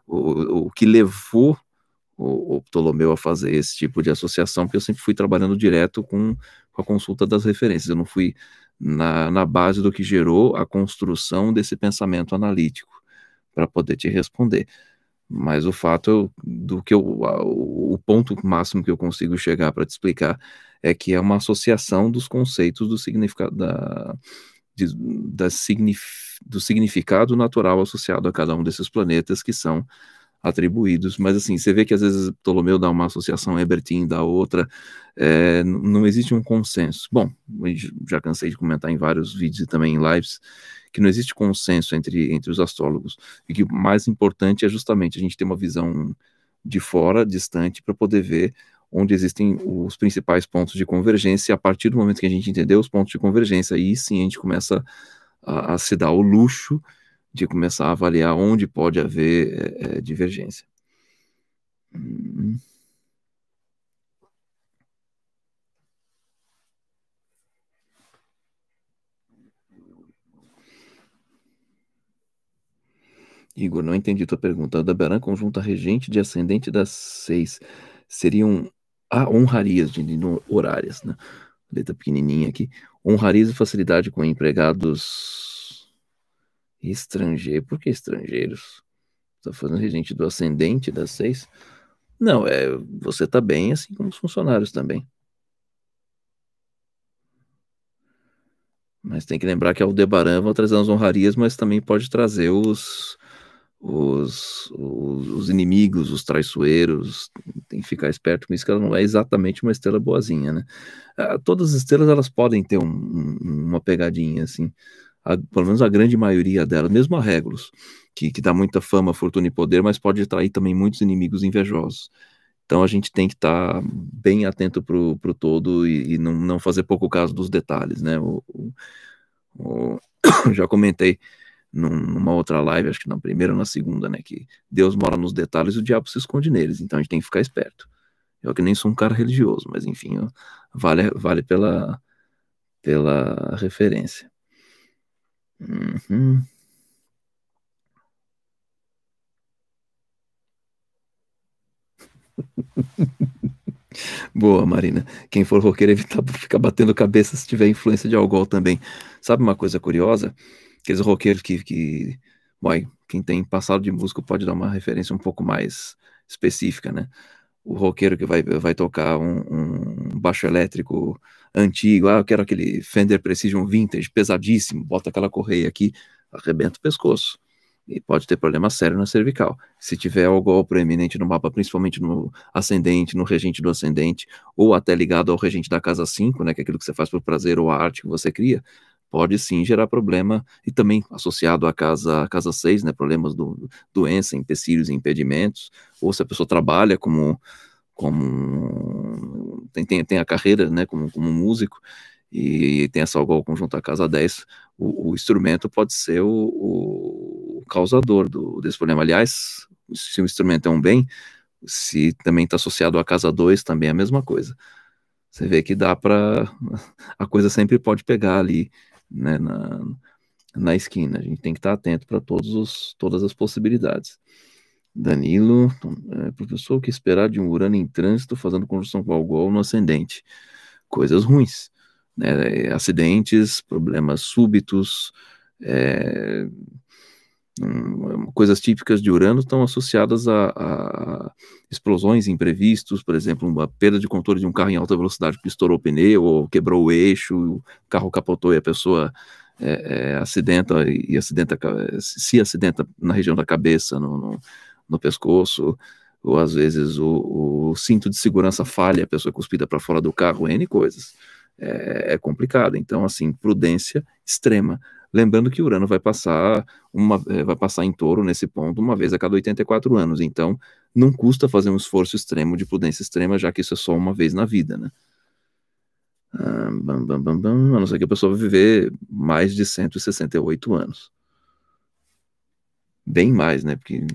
o, o que levou o, o, Ptolomeu a fazer esse tipo de associação, porque eu sempre fui trabalhando direto com, com a consulta das referências. Eu não fui na, na base do que gerou a construção desse pensamento analítico para poder te responder. Mas o fato do que eu, o ponto máximo que eu consigo chegar para te explicar é que é uma associação dos conceitos do significado da, de, da signif, do significado natural associado a cada um desses planetas que são atribuídos, mas assim, você vê que às vezes Ptolomeu dá uma associação, Ebertin dá outra, é, não existe um consenso. Bom, já cansei de comentar em vários vídeos e também em lives, que não existe consenso entre, entre os astrólogos, e que o mais importante é justamente a gente ter uma visão de fora, distante, para poder ver onde existem os principais pontos de convergência, e a partir do momento que a gente entender os pontos de convergência, aí sim a gente começa a, a se dar o luxo de começar a avaliar onde pode haver é, divergência. Hum. Igor, não entendi tua pergunta. Aldebaran conjunta regente de ascendente das seis. Seriam ah, honrarias de, horárias, né? Letra pequenininha aqui. Honrarias e facilidade com empregados Estrangeiro, por que estrangeiros? Está fazendo regente do ascendente das seis? Não, é, você está bem, assim como os funcionários também. Mas tem que lembrar que Aldebaran vai trazer as honrarias, mas também pode trazer os, os, os, os, inimigos, os traiçoeiros. Tem que ficar esperto com isso, que ela não é exatamente uma estrela boazinha, né? Ah, todas as estrelas elas podem ter um, um, uma pegadinha assim a, pelo menos a grande maioria delas, mesmo a Regulus, que, que dá muita fama, fortuna e poder, mas pode atrair também muitos inimigos invejosos. Então a gente tem que estar tá bem atento para o todo e, e, não, não fazer pouco caso dos detalhes, né? O, o, o já comentei num, numa outra live, acho que na primeira ou na segunda, né? Que Deus mora nos detalhes e o diabo se esconde neles, então a gente tem que ficar esperto. Eu que nem sou um cara religioso, mas enfim, vale, vale pela, pela referência. Uhum. Boa, Marina. Quem for roqueiro, evitar ficar batendo cabeça se tiver influência de alcool também. Sabe uma coisa curiosa? Aqueles roqueiros que, que boy, quem tem passado de músico pode dar uma referência um pouco mais específica, né? O roqueiro que vai, vai tocar um, um baixo elétrico antigo, ah, eu quero aquele Fender Precision Vintage pesadíssimo, bota aquela correia aqui, arrebenta o pescoço. E pode ter problema sério na cervical. Se tiver algo proeminente no mapa, principalmente no ascendente, no regente do ascendente, ou até ligado ao regente da casa 5, né, que é aquilo que você faz por prazer ou a arte que você cria, pode sim gerar problema, e também associado à casa, à casa 6, né, problemas do doença, empecilhos e impedimentos, ou se a pessoa trabalha como como tem, tem, tem a carreira né, como, como músico e tem essa algo conjunto à casa 10, o, o instrumento pode ser o, o, causador do, desse problema. Aliás, se o instrumento é um bem, se também está associado à casa 2, também é a mesma coisa. Você vê que dá para. A coisa sempre pode pegar ali né, na, na esquina. A gente tem que estar atento para todas as possibilidades. Danilo, é, professor, o que esperar de um Urano em trânsito fazendo conjunção com Algol no ascendente? Coisas ruins, né? É, acidentes, problemas súbitos, é, coisas típicas de Urano estão associadas a, a, explosões imprevistos, por exemplo, uma perda de controle de um carro em alta velocidade que estourou o pneu ou quebrou o eixo, o carro capotou e a pessoa é, é, acidenta e acidenta, se acidenta na região da cabeça, no, no no pescoço, ou às vezes o, o cinto de segurança falha, a pessoa é cuspida para fora do carro, N coisas. É, é, complicado. Então, assim, prudência extrema. Lembrando que Urano vai passar uma, é, vai passar em touro nesse ponto uma vez a cada 84 anos. Então, não custa fazer um esforço extremo de prudência extrema, já que isso é só uma vez na vida, né? Ah, bam, bam, bam, bam, a não ser que a pessoa vai viver mais de 168 anos. Bem mais, né? Porque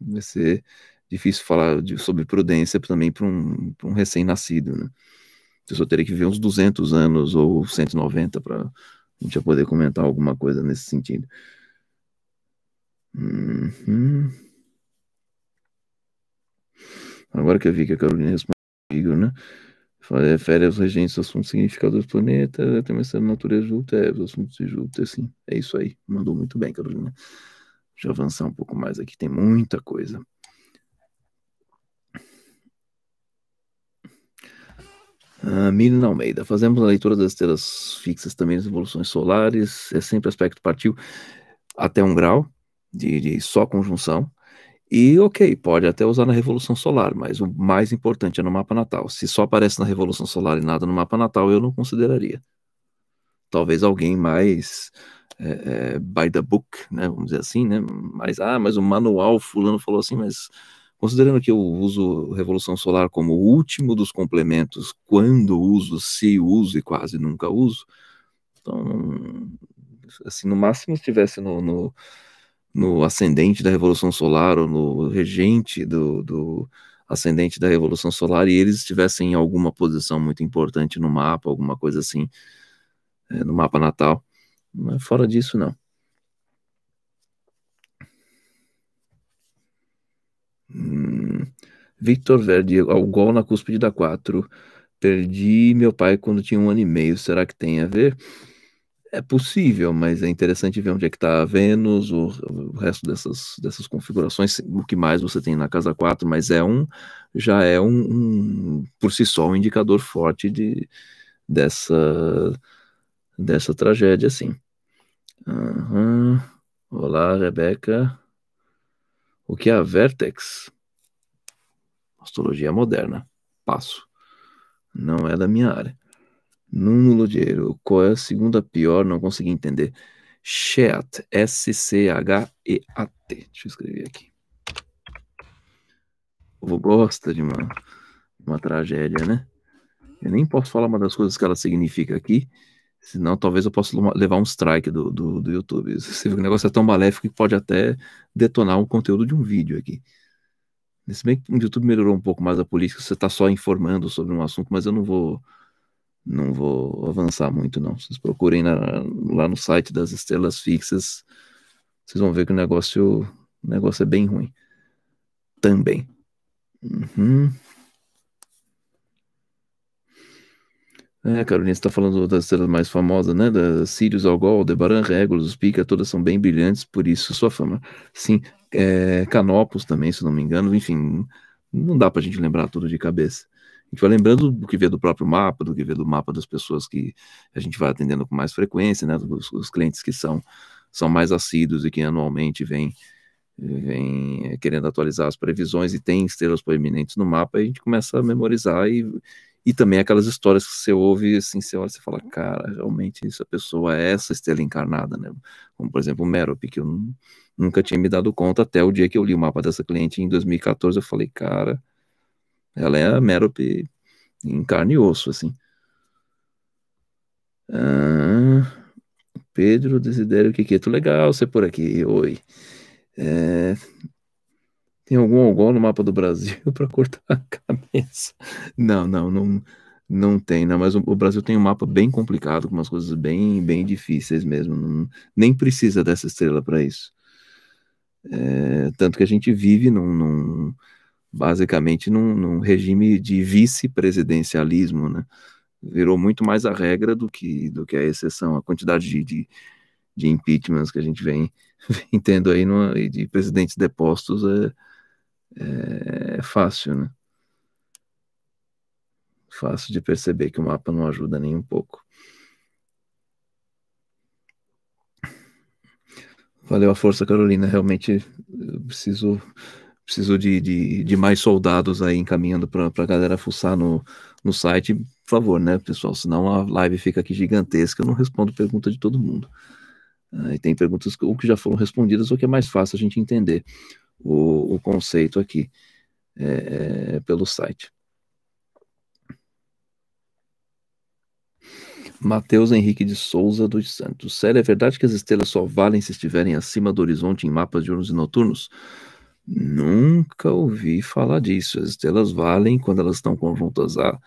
vai ser difícil falar de, sobre prudência também para um, um recém-nascido, né? A pessoa teria que viver uns 200 anos ou 190 para a gente poder comentar alguma coisa nesse sentido. Uhum. Agora que eu vi que a Carolina respondeu, né? Refere aos regentes assuntos significadores do planeta, tem uma natureza Júpiter, é, os assuntos de Júpiter, sim. É isso aí. Mandou muito bem, Carolina. Deixa eu avançar um pouco mais aqui, tem muita coisa. Uh, Almeida, fazemos a leitura das estrelas fixas também das evoluções solares, é sempre aspecto partiu até um grau de, de só conjunção, e ok, pode até usar na Revolução Solar, mas o mais importante é no mapa natal. Se só aparece na Revolução Solar e nada no mapa natal, eu não consideraria. Talvez alguém mais é, é, by the book, né, vamos dizer assim, né? Mas, ah, mas o manual fulano falou assim, mas considerando que eu uso Revolução Solar como o último dos complementos, quando uso, se uso e quase nunca uso, então, assim, no máximo se estivesse no, no no ascendente da Revolução Solar ou no regente do, do ascendente da Revolução Solar e eles estivessem em alguma posição muito importante no mapa, alguma coisa assim, é, no mapa natal. Mas fora disso, não. Hum, Victor Verde, ao gol na cúspide da 4. Perdi meu pai quando tinha um ano e meio. Será que tem a ver? É possível, mas é interessante ver onde é que está Vênus, o, o, resto dessas, dessas configurações, o que mais você tem na casa 4, mas é um, já é um, um por si só, um indicador forte de, dessa, dessa tragédia, assim. Uhum. Olá, Rebeca. O que é a Vertex? Astrologia moderna. Passo. Não é da minha área. Nuno Lodiero, qual é a segunda pior? Não consegui entender. Sheat, S-C-H-E-A-T. Deixa eu escrever aqui. O povo gosta de uma, uma tragédia, né? Eu nem posso falar uma das coisas que ela significa aqui, senão talvez eu possa levar um strike do, do, do YouTube. Você vê que o negócio é tão maléfico que pode até detonar o conteúdo de um vídeo aqui. Se bem que o YouTube melhorou um pouco mais a política, você está só informando sobre um assunto, mas eu não vou não vou avançar muito, não. Vocês procurem na, lá no site das estrelas fixas, vocês vão ver que o negócio, o negócio é bem ruim. Também. Uhum. É, Carolina, você está falando das estrelas mais famosas, né? Da Sirius, Algol, Aldebaran, Regulus, Pica, todas são bem brilhantes, por isso sua fama. Sim, é, Canopus também, se não me engano, enfim, não dá para a gente lembrar tudo de cabeça. A gente vai lembrando do que vê do próprio mapa, do que vê do mapa das pessoas que a gente vai atendendo com mais frequência, né? Os, os clientes que são, são mais assíduos e que anualmente vêm vem eh, querendo atualizar as previsões e tem estrelas proeminentes no mapa, a gente começa a memorizar e, e também aquelas histórias que você ouve, assim, você olha e fala, cara, realmente essa pessoa é essa estrela encarnada, né? Como, por exemplo, o Merope, que eu nunca tinha me dado conta até o dia que eu li o mapa dessa cliente em 2014, eu falei, cara, ela é a Merope em carne e osso, assim. Ah, Pedro Desidério Kiketo, legal você por aqui, oi. É, tem algum algol no mapa do Brasil para cortar a cabeça? Não, não, não, não tem, não, mas o, o, Brasil tem um mapa bem complicado, com umas coisas bem, bem difíceis mesmo, não, nem precisa dessa estrela para isso. É, tanto que a gente vive num, num basicamente num, num regime de vice-presidencialismo, né? Virou muito mais a regra do que, do que a exceção. A quantidade de, de, de impeachments que a gente vem, vem tendo aí de presidentes depostos é, é, fácil, né? Fácil de perceber que o mapa não ajuda nem um pouco. Valeu a força, Carolina. Realmente preciso preciso de, de, de, mais soldados aí encaminhando para a galera fuçar no, no site, por favor, né, pessoal? Senão a live fica aqui gigantesca, eu não respondo pergunta de todo mundo. Uh, e tem perguntas ou que já foram respondidas ou que é mais fácil a gente entender o, o conceito aqui é, pelo site. Mateus Henrique de Souza dos Santos. Sério, é verdade que as estrelas só valem se estiverem acima do horizonte em mapas diurnos e noturnos? Nunca ouvi falar disso. As estrelas valem quando elas estão conjuntas a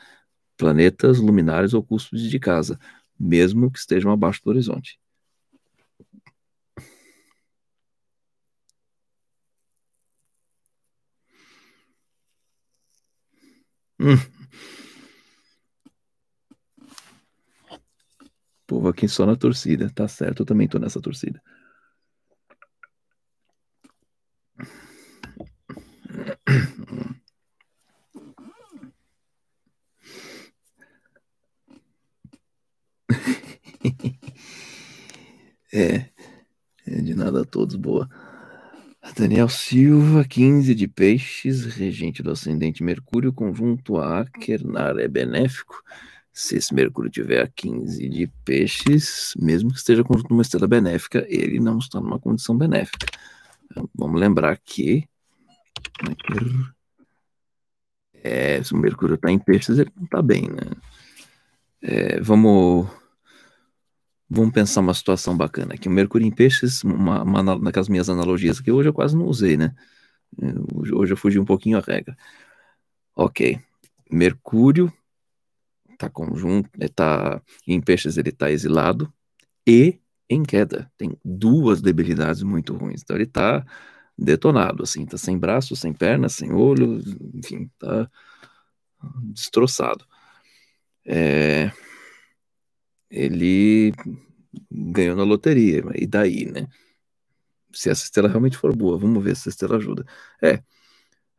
planetas luminares ou cúspides de casa, mesmo que estejam abaixo do horizonte. Hum. Povo aqui só na torcida, tá certo, eu também tô nessa torcida. É, é, de nada a todos, boa. Daniel Silva, 15 de peixes, regente do ascendente Mercúrio, conjunto a Akernar é benéfico. Se esse Mercúrio tiver a 15 de peixes, mesmo que esteja conjunto uma estrela benéfica, ele não está numa condição benéfica. Então, vamos lembrar que. É, se o Mercúrio está em peixes, ele não está bem, né? É, vamos Vamos pensar uma situação bacana aqui. O Mercúrio em Peixes, uma, uma, naquelas minhas analogias que hoje eu quase não usei, né? Hoje eu fugi um pouquinho a regra. Ok. Mercúrio está conjunto, está em Peixes ele está exilado e em queda. Tem duas debilidades muito ruins. Então ele está detonado, assim, está sem braço, sem perna, sem olho, enfim, está destroçado. É ele ganhou na loteria. E daí, né? Se essa estrela realmente for boa, vamos ver se essa estrela ajuda. É,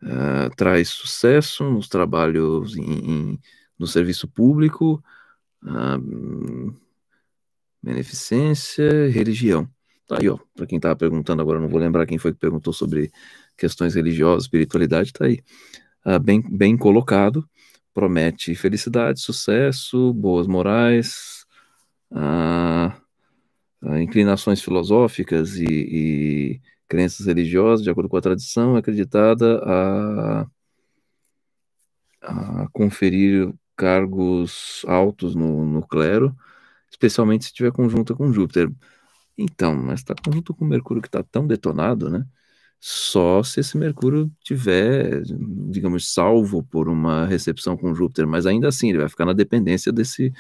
uh, traz sucesso nos trabalhos em, em, no serviço público, uh, beneficência, religião. Tá aí, ó. Para quem estava perguntando agora, não vou lembrar quem foi que perguntou sobre questões religiosas, espiritualidade, tá aí. Uh, bem, bem colocado, promete felicidade, sucesso, boas morais, a, a inclinações filosóficas e, e, crenças religiosas, de acordo com a tradição, é acreditada a, a conferir cargos altos no, no clero, especialmente se tiver conjunta com Júpiter. Então, mas está conjunto com Mercúrio que está tão detonado, né? Só se esse Mercúrio tiver, digamos, salvo por uma recepção com Júpiter, mas ainda assim ele vai ficar na dependência desse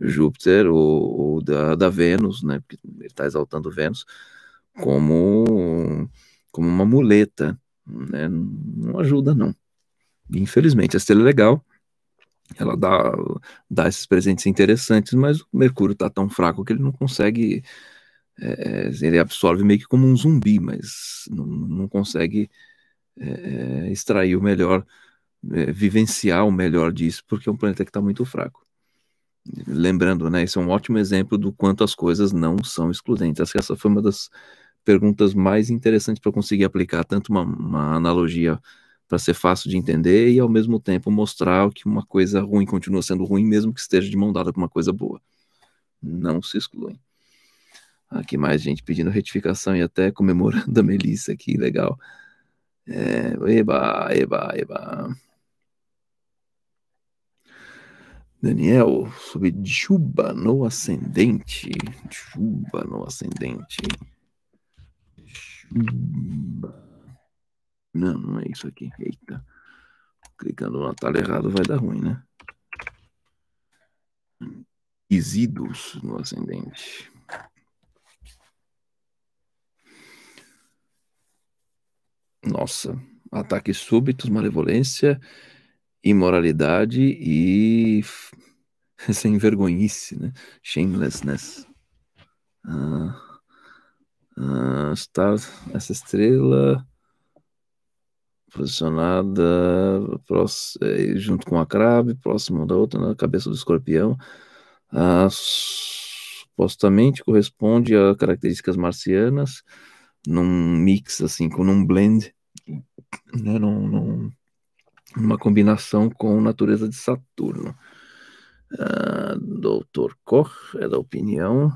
Júpiter ou, ou da, da, Vênus, né? Porque ele está exaltando Vênus como, como uma muleta, né? Não ajuda, não. Infelizmente, a estrela é legal, ela dá, dá esses presentes interessantes, mas o Mercúrio está tão fraco que ele não consegue. É, ele absorve meio que como um zumbi, mas não, não consegue é, extrair o melhor, é, vivenciar o melhor disso, porque é um planeta que está muito fraco. Lembrando, né, isso é um ótimo exemplo do quanto as coisas não são excludentes. Acho que essa foi uma das perguntas mais interessantes para conseguir aplicar tanto uma, uma analogia para ser fácil de entender e ao mesmo tempo mostrar que uma coisa ruim continua sendo ruim, mesmo que esteja de mão dada com uma coisa boa. Não se excluem. Aqui mais gente pedindo retificação e até comemorando a Melissa aqui, legal. É, eba, eba, eba. Daniel, sobre Juba no ascendente. Juba no ascendente. Juba. Não, não é isso aqui. Eita. Clicando no atalho errado vai dar ruim, né? Isidos no ascendente. Nossa, ataques súbitos, malevolência imoralidade e sem vergonhice, né? Shamelessness. Ah, ah, está essa estrela posicionada próximo, é, junto com a crave, próximo da outra, na cabeça do escorpião. Ah, supostamente corresponde a características marcianas, num mix, assim, com um blend, né, num, num uma combinação com natureza de Saturno. Uh, Doutor Koch é da opinião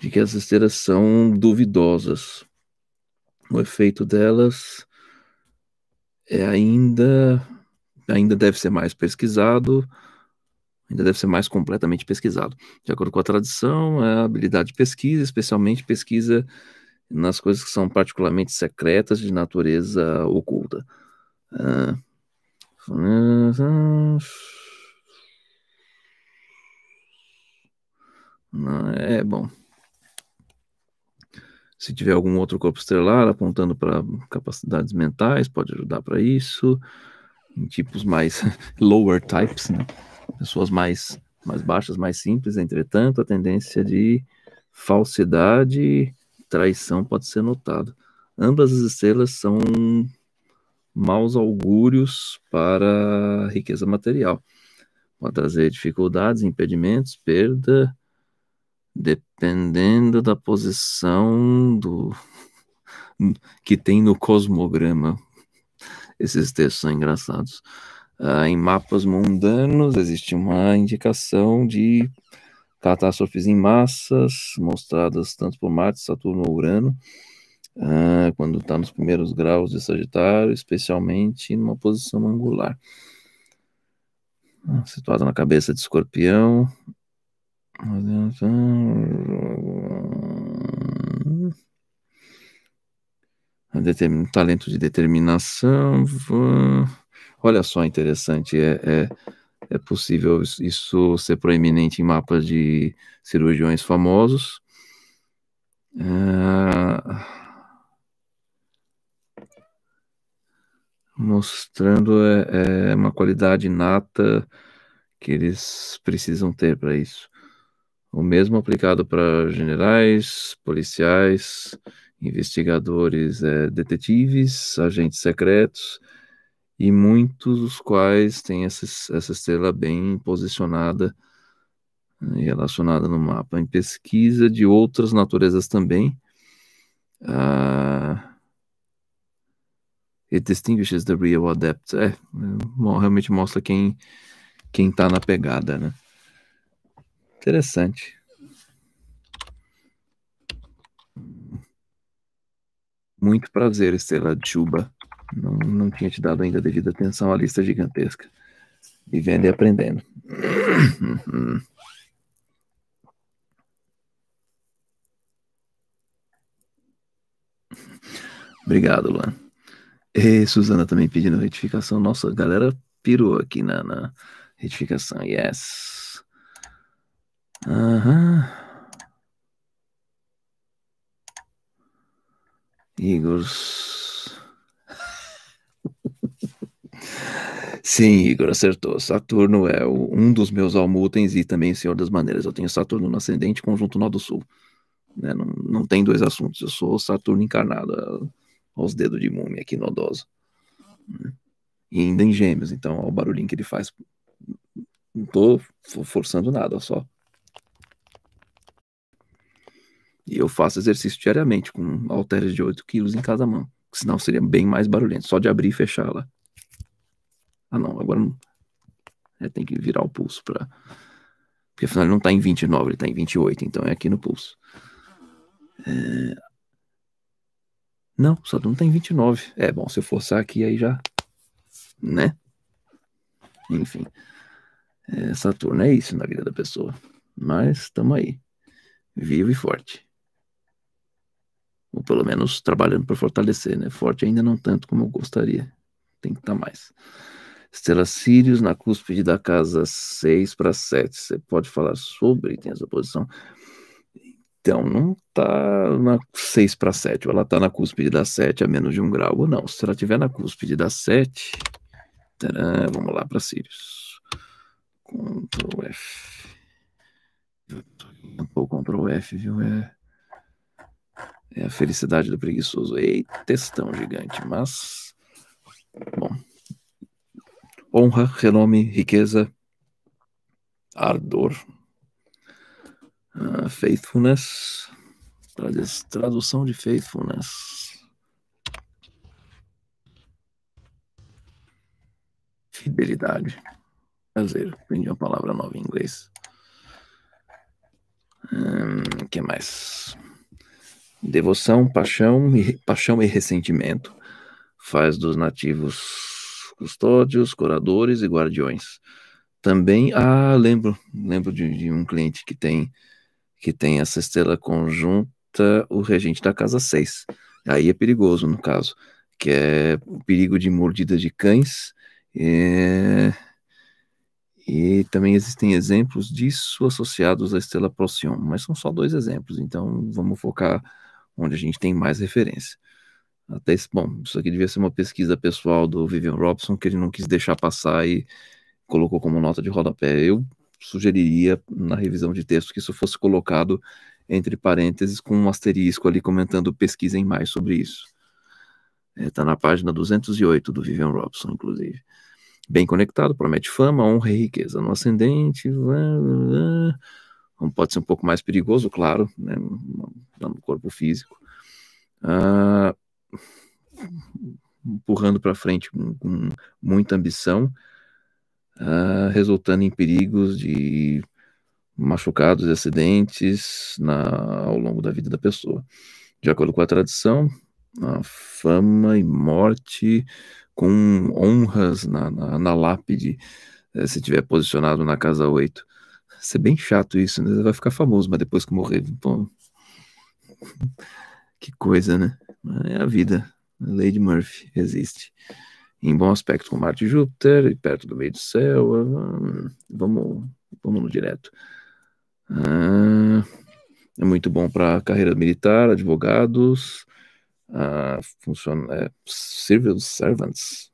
de que as estrelas são duvidosas. O efeito delas é ainda ainda deve ser mais pesquisado, ainda deve ser mais completamente pesquisado. De acordo com a tradição, a habilidade de pesquisa, especialmente pesquisa nas coisas que são particularmente secretas de natureza oculta. Uh, é bom. Se tiver algum outro corpo estelar apontando para capacidades mentais, pode ajudar para isso. Em tipos mais lower types, né? pessoas mais, mais baixas, mais simples. Entretanto, a tendência de falsidade e traição pode ser notada. Ambas as estrelas são maus augúrios para riqueza material. Pode trazer dificuldades, impedimentos, perda, dependendo da posição do que tem no cosmograma. Esses textos são engraçados. Ah, em mapas mundanos existe uma indicação de catástrofes em massas, mostradas tanto por Marte, Saturno ou Urano, ah, quando está nos primeiros graus de Sagitário, especialmente numa posição angular. Ah, situado na cabeça de Escorpião. Talento de determinação. Olha só, interessante. É, é, é possível isso ser proeminente em mapas de cirurgiões famosos. É mostrando é, é uma qualidade inata que eles precisam ter para isso. O mesmo aplicado para generais, policiais, investigadores, é, detetives, agentes secretos, e muitos dos quais têm essa, essa estrela bem posicionada e relacionada no mapa. Em pesquisa de outras naturezas também, ah, It distinguishes the real adept. É, realmente mostra quem quem tá na pegada, né? Interessante. Muito prazer, Estela Chuba. Não, não tinha te dado ainda devida atenção à lista gigantesca. Vivendo e aprendendo. Obrigado, Luan. E Suzana também pedindo retificação. Nossa, a galera pirou aqui na, na retificação. Yes. Aham. Igor. Sim, Igor, acertou. Saturno é o, um dos meus almutens e também Senhor das Maneiras. Eu tenho Saturno no ascendente conjunto nó do sul. Né? Não, não tem dois assuntos. Eu sou Saturno encarnado aos dedos de múmia aqui nodoso. E ainda em gêmeos, então, olha o barulhinho que ele faz. Não tô forçando nada, só. E eu faço exercício diariamente com halteres de 8 quilos em cada mão. Senão seria bem mais barulhento, só de abrir e fechar lá. Ah não, agora não. É, tem que virar o pulso para Porque afinal ele não está em 29, ele está em 28, então é aqui no pulso. É... Não, Saturno tem 29. É bom, se eu forçar aqui, aí já. Né? Enfim. É, Saturno é isso na vida da pessoa. Mas estamos aí. Vivo e forte. Ou pelo menos trabalhando para fortalecer, né? Forte ainda não tanto como eu gostaria. Tem que estar tá mais. Estrela Sirius na cúspide da casa 6 para 7. Você pode falar sobre, tem essa posição. Então, não está na 6 para 7, ou ela está na cúspide da 7 a menos de um grau, ou não. Se ela estiver na cúspide da 7, taran, vamos lá para Sirius. Ctrl F. O Ctrl F, viu? É, é a felicidade do preguiçoso. Eita, textão gigante, mas. Bom. Honra, renome, riqueza, ardor. Uh, faithfulness. Tradução de faithfulness. Fidelidade. Prazer, aprendi uma palavra nova em inglês. Hum, que mais? Devoção, paixão e, paixão e ressentimento faz dos nativos custódios, curadores e guardiões. Também, ah, lembro, lembro de, de um cliente que tem que tem essa estrela conjunta, o regente da casa 6. Aí é perigoso, no caso, que é o perigo de mordida de cães. É... E também existem exemplos disso associados à estrela Procyon, mas são só dois exemplos, então vamos focar onde a gente tem mais referência. Até esse, bom, isso aqui devia ser uma pesquisa pessoal do Vivian Robson, que ele não quis deixar passar e colocou como nota de rodapé. Eu sugeriria na revisão de texto que isso fosse colocado entre parênteses com um asterisco ali comentando pesquisem mais sobre isso. Está é, na página 208 do Vivian Robson, inclusive. Bem conectado, promete fama, honra e riqueza no ascendente. Pode ser um pouco mais perigoso, claro, né, no corpo físico. Ah, empurrando para frente com, com, muita ambição, uh, resultando em perigos de machucados e acidentes na, ao longo da vida da pessoa. De acordo com a tradição, a fama e morte com honras na, na, na lápide, eh, se tiver posicionado na casa 8. Vai ser bem chato isso, né? Vai ficar famoso, mas depois que morrer, pô, que coisa, né? É a vida. De Murphy existe. Em bom aspecto com Marte e Júpiter, e perto do meio do céu. Ah, vamos, vamos no direto. Ah, é muito bom para carreira militar, advogados, ah, funciona, é, civil servants,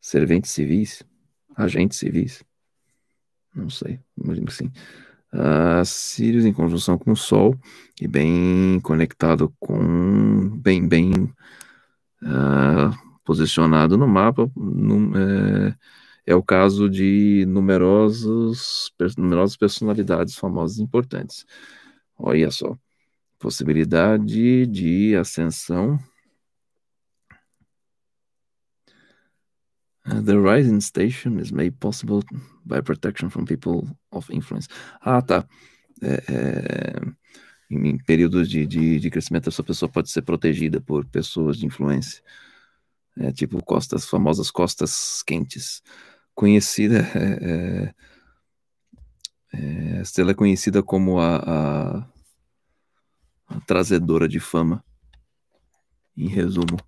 serventes civis, agentes civis. Não sei, imagino que sim uh, Sirius em conjunção com o Sol e bem conectado com bem bem uh, posicionado no mapa no, é, é, o caso de numerosos numerosas personalidades famosas e importantes olha só possibilidade de ascensão Uh, the rising station is made possible by protection from people of influence. Ah, tá. É, é, em períodos de, de, de, crescimento, essa pessoa pode ser protegida por pessoas de influência. É, tipo costas, famosas costas quentes. Conhecida. É, é, é ela é conhecida como a, a, a trazedora de fama. Em resumo.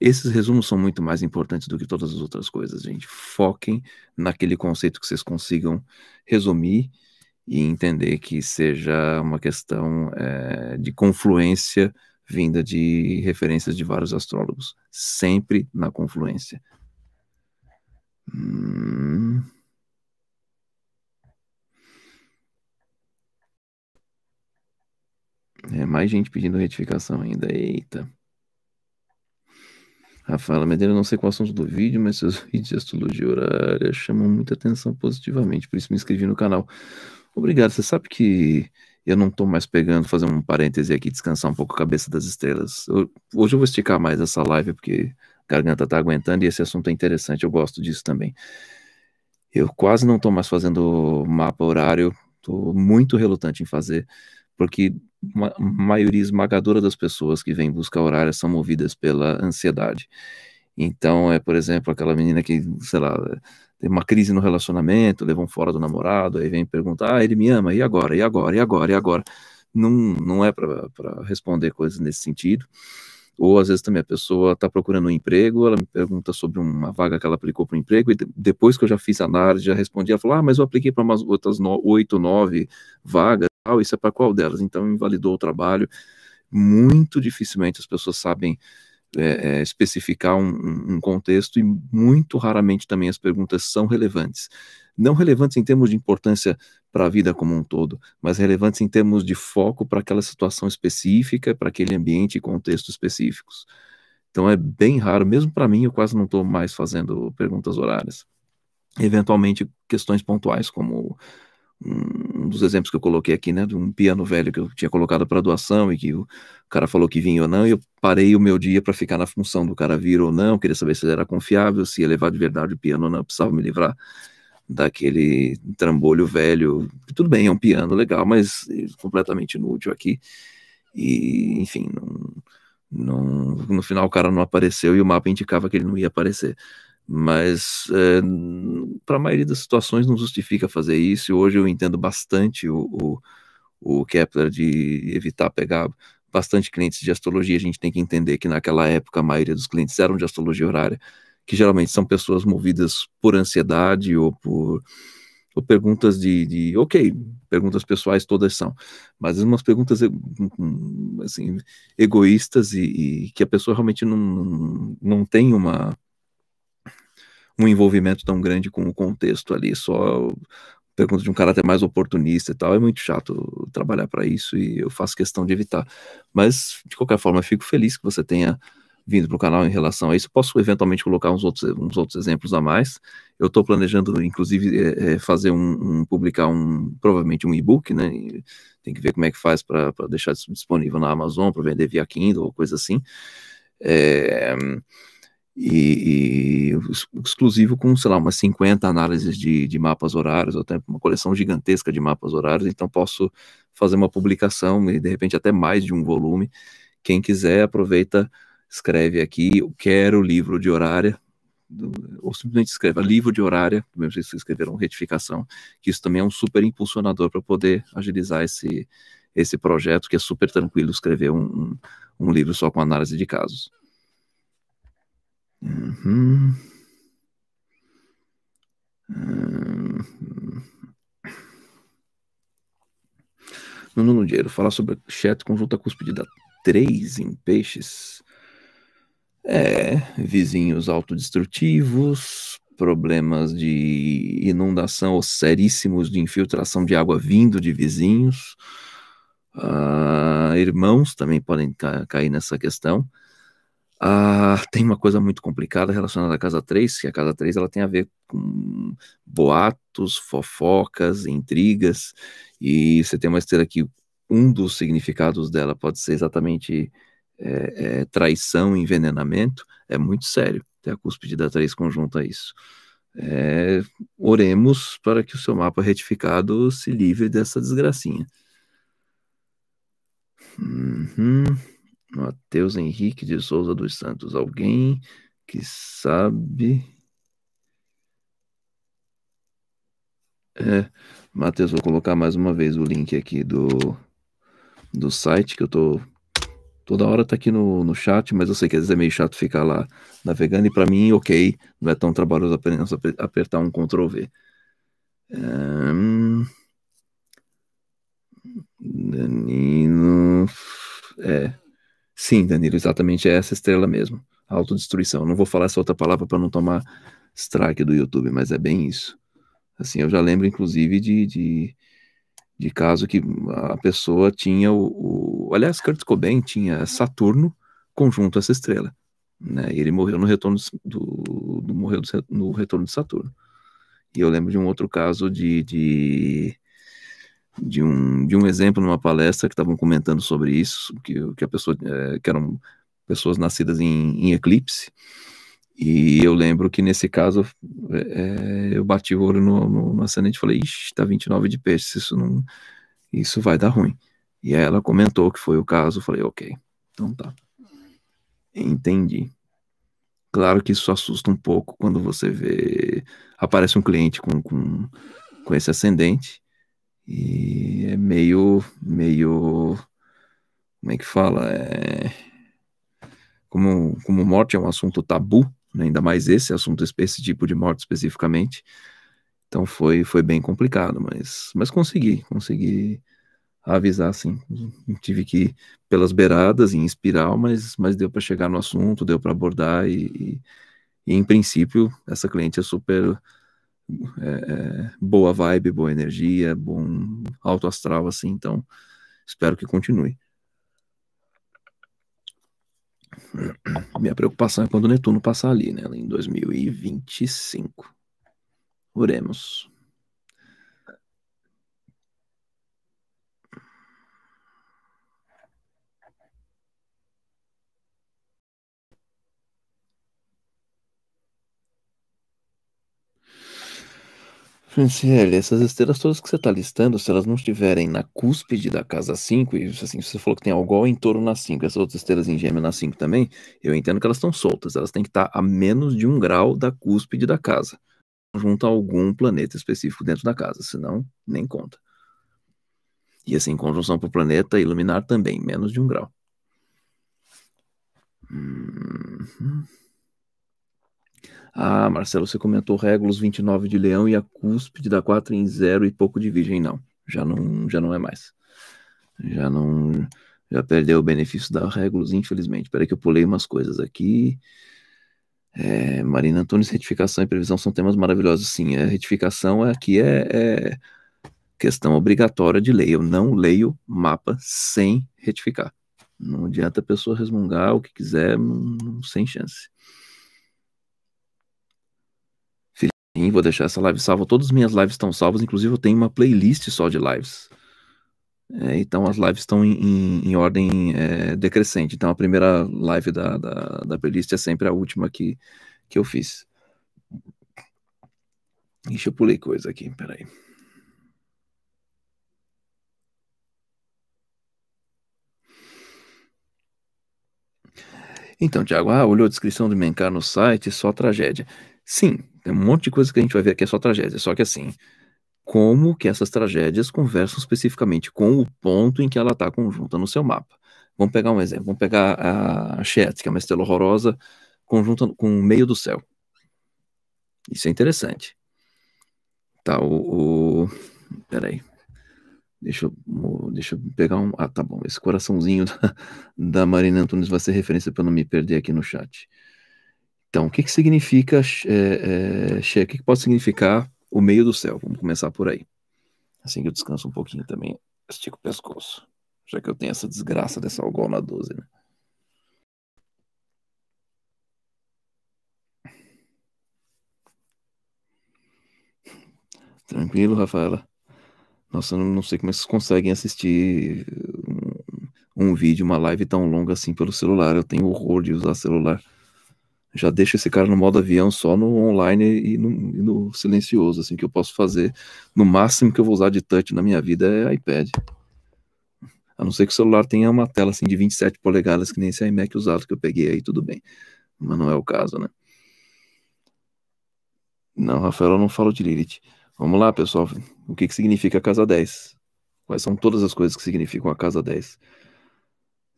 Esses resumos são muito mais importantes do que todas as outras coisas, gente. Foquem naquele conceito que vocês consigam resumir e entender que seja uma questão é, de confluência vinda de referências de vários astrólogos. Sempre na confluência. Hum... É, mais gente pedindo retificação ainda. Eita. Rafaela Medeiros, não sei qual é o assunto do vídeo, mas seus vídeos de astrologia horária chamam muita atenção positivamente, por isso me inscrevi no canal. Obrigado, você sabe que eu não estou mais pegando, fazer um parêntese aqui, descansar um pouco a cabeça das estrelas. Eu, hoje eu vou esticar mais essa live, porque a garganta está aguentando e esse assunto é interessante, eu gosto disso também. Eu quase não estou mais fazendo mapa horário, estou muito relutante em fazer, porque a maioria esmagadora das pessoas que vêm buscar horários são movidas pela ansiedade. Então, é, por exemplo, aquela menina que, sei lá, tem uma crise no relacionamento, levam fora do namorado, aí vem perguntar, ah, ele me ama, e agora, e agora, e agora, e agora? Não, não é para responder coisas nesse sentido. Ou às vezes também a pessoa está procurando um emprego, ela me pergunta sobre uma vaga que ela aplicou para o emprego, e depois que eu já fiz a análise, já respondi, ela falou, ah, mas eu apliquei para umas outras oito, nove vagas, tal, isso é para qual delas? Então invalidou o trabalho. Muito dificilmente as pessoas sabem é, é, especificar um, um, contexto e muito raramente também as perguntas são relevantes. Não relevantes em termos de importância para a vida como um todo, mas relevantes em termos de foco para aquela situação específica, para aquele ambiente e contexto específicos. Então é bem raro, mesmo para mim, eu quase não estou mais fazendo perguntas horárias. Eventualmente, questões pontuais, como um dos exemplos que eu coloquei aqui, né, de um piano velho que eu tinha colocado para doação e que o cara falou que vinha ou não, e eu parei o meu dia para ficar na função do cara vir ou não, queria saber se ele era confiável, se ia levar de verdade o piano ou não, eu precisava me livrar daquele trambolho velho. Tudo bem, é um piano legal, mas completamente inútil aqui. E, enfim, não, não, no final o cara não apareceu e o mapa indicava que ele não ia aparecer. Mas é, para a maioria das situações não justifica fazer isso. Hoje eu entendo bastante o, o, o Kepler de evitar pegar bastante clientes de astrologia. A gente tem que entender que naquela época a maioria dos clientes eram de astrologia horária que geralmente são pessoas movidas por ansiedade ou por ou perguntas de, de, ok, perguntas pessoais todas são, mas umas perguntas assim, egoístas e, e que a pessoa realmente não, não tem uma um envolvimento tão grande com o contexto ali, só pergunta de um caráter mais oportunista e tal, é muito chato trabalhar para isso e eu faço questão de evitar. Mas, de qualquer forma, fico feliz que você tenha vindo para o canal em relação a isso. Posso eventualmente colocar uns outros, uns outros exemplos a mais. Eu estou planejando, inclusive, é, é, fazer um, um, publicar um, provavelmente um e-book, né? E tem que ver como é que faz para deixar isso disponível na Amazon para vender via Kindle ou coisa assim. É, e, e, exclusivo com, sei lá, umas 50 análises de, de mapas horários, ou até uma coleção gigantesca de mapas horários, então posso fazer uma publicação e de repente até mais de um volume. Quem quiser, aproveita escreve aqui, eu quero livro de horária, ou simplesmente escreva livro de horária, mesmo se escreveram retificação, que isso também é um super impulsionador para poder agilizar esse, esse projeto, que é super tranquilo escrever um, um, um livro só com análise de casos. Uhum. Uhum. No dinheiro, falar sobre chat conjunta cúspide da 3 em peixes. É, vizinhos autodestrutivos, problemas de inundação ou seríssimos de infiltração de água vindo de vizinhos. Uh, irmãos também podem ca cair nessa questão. Uh, tem uma coisa muito complicada relacionada à casa 3, que a casa 3 ela tem a ver com boatos, fofocas, intrigas, e você tem uma estrela que um dos significados dela pode ser exatamente é, é, traição, envenenamento, é muito sério ter a cúspide da 3 conjunta a isso. É, oremos para que o seu mapa retificado se livre dessa desgracinha. Uhum. Mateus Henrique de Souza dos Santos. Alguém que sabe. É, Matheus, vou colocar mais uma vez o link aqui do, do site que eu estou toda hora tá aqui no, no chat, mas eu sei que às vezes é meio chato ficar lá navegando, e para mim, ok, não é tão trabalhoso apenas apertar um Ctrl V. Um... Danilo. É. Sim, Danilo, exatamente é essa estrela mesmo. Autodestruição. Não vou falar essa outra palavra para não tomar strike do YouTube, mas é bem isso. Assim, eu já lembro, inclusive, de, de de caso que a pessoa tinha o, o aliás, Kurt Cobain tinha Saturno conjunto essa estrela, né? E ele morreu no retorno do, do morreu do, no retorno de Saturno. E eu lembro de um outro caso de, de de um, de um exemplo numa palestra que estavam comentando sobre isso, que, que a pessoa, é, que eram pessoas nascidas em, em eclipse, e eu lembro que nesse caso é, eu bati o olho no, no, no ascendente e falei, ixi, tá 29 de peixes, isso não. Isso vai dar ruim. E ela comentou que foi o caso, eu falei, ok, então tá. Entendi. Claro que isso assusta um pouco quando você vê. Aparece um cliente com, com, com esse ascendente. E é meio. meio. Como é que fala? É, como, como morte é um assunto tabu, né? ainda mais esse assunto, esse tipo de morte especificamente. Então foi, foi bem complicado, mas, mas consegui, consegui avisar, sim. Tive que ir pelas beiradas, em espiral, mas, mas deu para chegar no assunto, deu para abordar e, e, e, em princípio, essa cliente é super é, é, boa vibe, boa energia, bom alto astral, assim, então espero que continue. Minha preocupação é quando o Netuno passar ali, né? Em 2025. Oremos. Franciele, essas esteiras todas que você está listando, se elas não estiverem na cúspide da casa 5, e assim, você falou que tem algo em torno na 5, essas outras esteiras em gêmeo na 5 também, eu entendo que elas estão soltas, elas têm que estar a menos de um grau da cúspide da casa, junto a algum planeta específico dentro da casa, senão nem conta. E assim, conjunção para o planeta iluminar também, menos de um grau. Uhum. Ah, Marcelo, você comentou Regulus 29 de Leão e a cúspide da 4 em 0 e pouco de Virgem. Não, já não, já não é mais. Já não. Já perdeu o benefício da Regulus, infelizmente. Espera que eu pulei umas coisas aqui. É, Marina Antunes, retificação e previsão são temas maravilhosos. Sim, a retificação aqui é, é questão obrigatória de lei. Eu não leio mapa sem retificar. Não adianta a pessoa resmungar o que quiser, não, sem chance. Sim, vou deixar essa live salva. Todas as minhas lives estão salvas, inclusive eu tenho uma playlist só de lives. É, então as lives estão em, em, em ordem é, decrescente. Então a primeira live da, da, da, playlist é sempre a última que, que eu fiz. Ixi, eu pulei coisa aqui, peraí. Então, Tiago, ah, olhou a descrição do Mencar no site, só tragédia. Sim, tem um monte de coisa que a gente vai ver aqui é só tragédia. Só que assim, como que essas tragédias conversam especificamente com o ponto em que ela está conjunta no seu mapa. Vamos pegar um exemplo. Vamos pegar a Chet, que é uma estrela horrorosa, conjunta com o meio do céu. Isso é interessante. Tá, o. o... Peraí. Deixa eu, deixa eu pegar um. Ah, tá bom. Esse coraçãozinho da, da Marina Antunes vai ser referência para não me perder aqui no chat. Então, o que, que significa, é, é, o que, que pode significar o meio do céu? Vamos começar por aí. Assim que eu descanso um pouquinho também, estico o pescoço. Já que eu tenho essa desgraça dessa algol na 12, né? Tranquilo, Rafaela. Nossa, eu não sei como vocês conseguem assistir um, um vídeo, uma live tão longa assim pelo celular. Eu tenho horror de usar celular já deixo esse cara no modo avião só no online e no, e no, silencioso, assim, que eu posso fazer. No máximo que eu vou usar de touch na minha vida é iPad. A não ser que o celular tenha uma tela assim de 27 polegadas, que nem esse iMac usado que eu peguei aí, tudo bem. Mas não é o caso, né? Não, Rafael, eu não falo de Lilith. Vamos lá, pessoal. O que, que significa a casa 10? Quais são todas as coisas que significam a casa 10?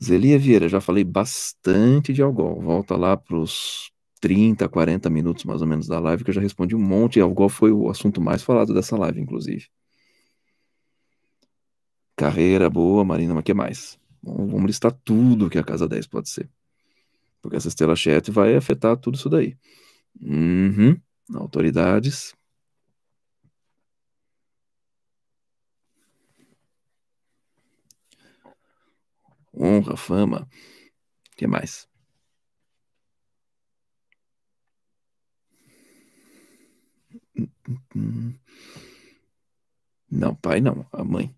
Zelia Vieira, já falei bastante de Algol. Volta lá para os 30, 40 minutos mais ou menos da live, que eu já respondi um monte. E Algol foi o assunto mais falado dessa live, inclusive. Carreira boa, Marina, mas que mais? Bom, vamos listar tudo que a casa 10 pode ser. Porque essa estrela chat vai afetar tudo isso daí. Uhum. Autoridades. Honra, fama. O que mais? Não, pai não, a mãe.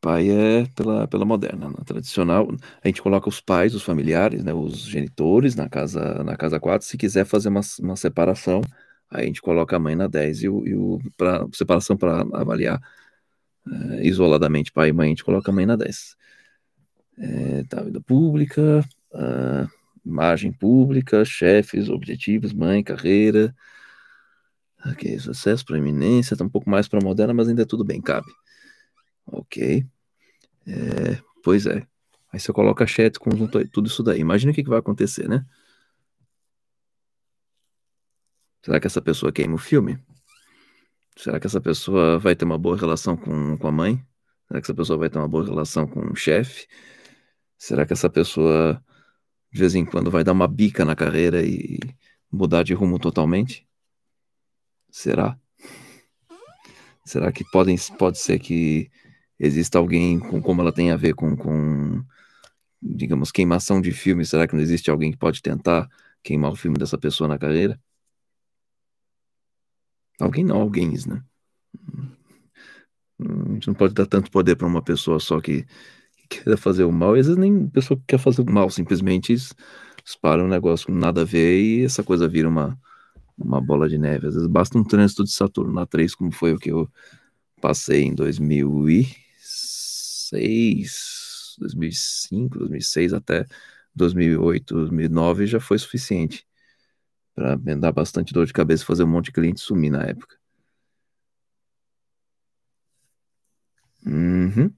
Pai é pela, pela moderna, na tradicional, a gente coloca os pais, os familiares, né, os genitores na casa na casa 4, se quiser fazer uma, uma separação, aí a gente coloca a mãe na 10 e o, e separação para avaliar é, isoladamente pai e mãe, a gente coloca a mãe na 10 é, tá, vida pública, imagem pública, chefes, objetivos, mãe, carreira, ok, sucesso, proeminência, tá um pouco mais para moderna, mas ainda tudo bem, cabe. Ok, é, pois é. Aí você coloca chat, conjunto, tudo isso daí. Imagina o que, que vai acontecer, né? Será que essa pessoa queima o filme? Será que essa pessoa vai ter uma boa relação com, com a mãe? Será que essa pessoa vai ter uma boa relação com o chefe? Será que essa pessoa de vez em quando vai dar uma bica na carreira e mudar de rumo totalmente? Será? Será que pode, pode ser que exista alguém com como ela tem a ver com, com, digamos, queimação de filme? Será que não existe alguém que pode tentar queimar o filme dessa pessoa na carreira? Alguém não, alguém, né? A gente não pode dar tanto poder para uma pessoa só que queira fazer o mal, e às vezes nem a pessoa quer fazer o mal, simplesmente espalha um negócio com nada a ver e essa coisa vira uma, uma bola de neve. Às vezes basta um trânsito de Saturno na 3, como foi o que eu passei em 2006, 2005, 2006 até 2008, 2009 já foi suficiente para me dar bastante dor de cabeça fazer um monte de cliente sumir na época. Uhum.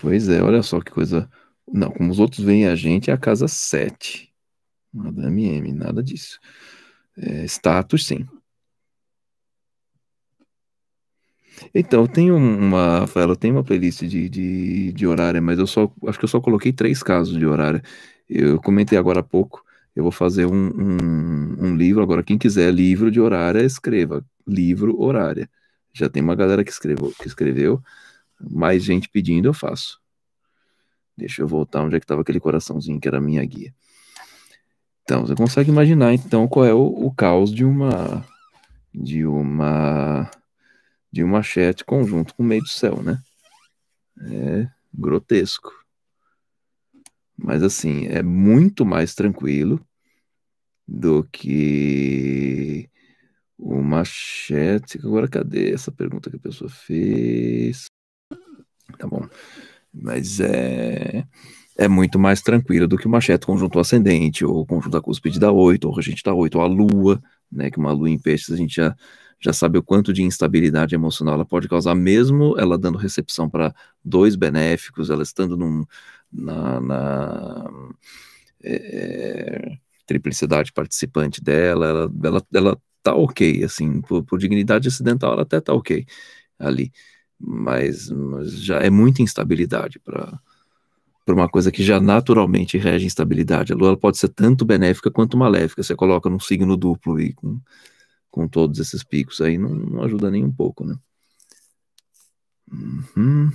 Pois é, olha só que coisa. Não, como os outros veem a gente, é a casa 7. Nada MM, nada disso. É, status, sim. Então, eu tenho uma, Rafaela, eu tenho uma playlist de, de, de horária, mas eu só acho que eu só coloquei três casos de horária. Eu comentei agora há pouco, eu vou fazer um, um, um livro. Agora, quem quiser livro de horária, escreva livro horária. Já tem uma galera que escreveu, que escreveu, mais gente pedindo, eu faço. Deixa eu voltar onde é que estava aquele coraçãozinho que era a minha guia. Então, você consegue imaginar então qual é o, o caos de uma de uma de uma chat conjunto com o meio do céu, né? É grotesco. Mas assim, é muito mais tranquilo do que o machete. Agora, cadê essa pergunta que a pessoa fez? Tá bom. Mas é, é muito mais tranquilo do que o machete conjunto ascendente, ou conjunto da cúspide da 8, ou regente da 8, ou a lua, né? Que uma lua em peixes a gente já, já sabe o quanto de instabilidade emocional ela pode causar, mesmo ela dando recepção para dois benéficos, ela estando num, na, na é, triplicidade participante dela, ela, ela, ela tá ok, assim, por, por dignidade acidental ela até tá ok ali, mas, mas já é muita instabilidade para para uma coisa que já naturalmente rege instabilidade. A Lua pode ser tanto benéfica quanto maléfica. Você coloca num signo duplo e com, com todos esses picos aí não, não ajuda nem um pouco, né? Uhum.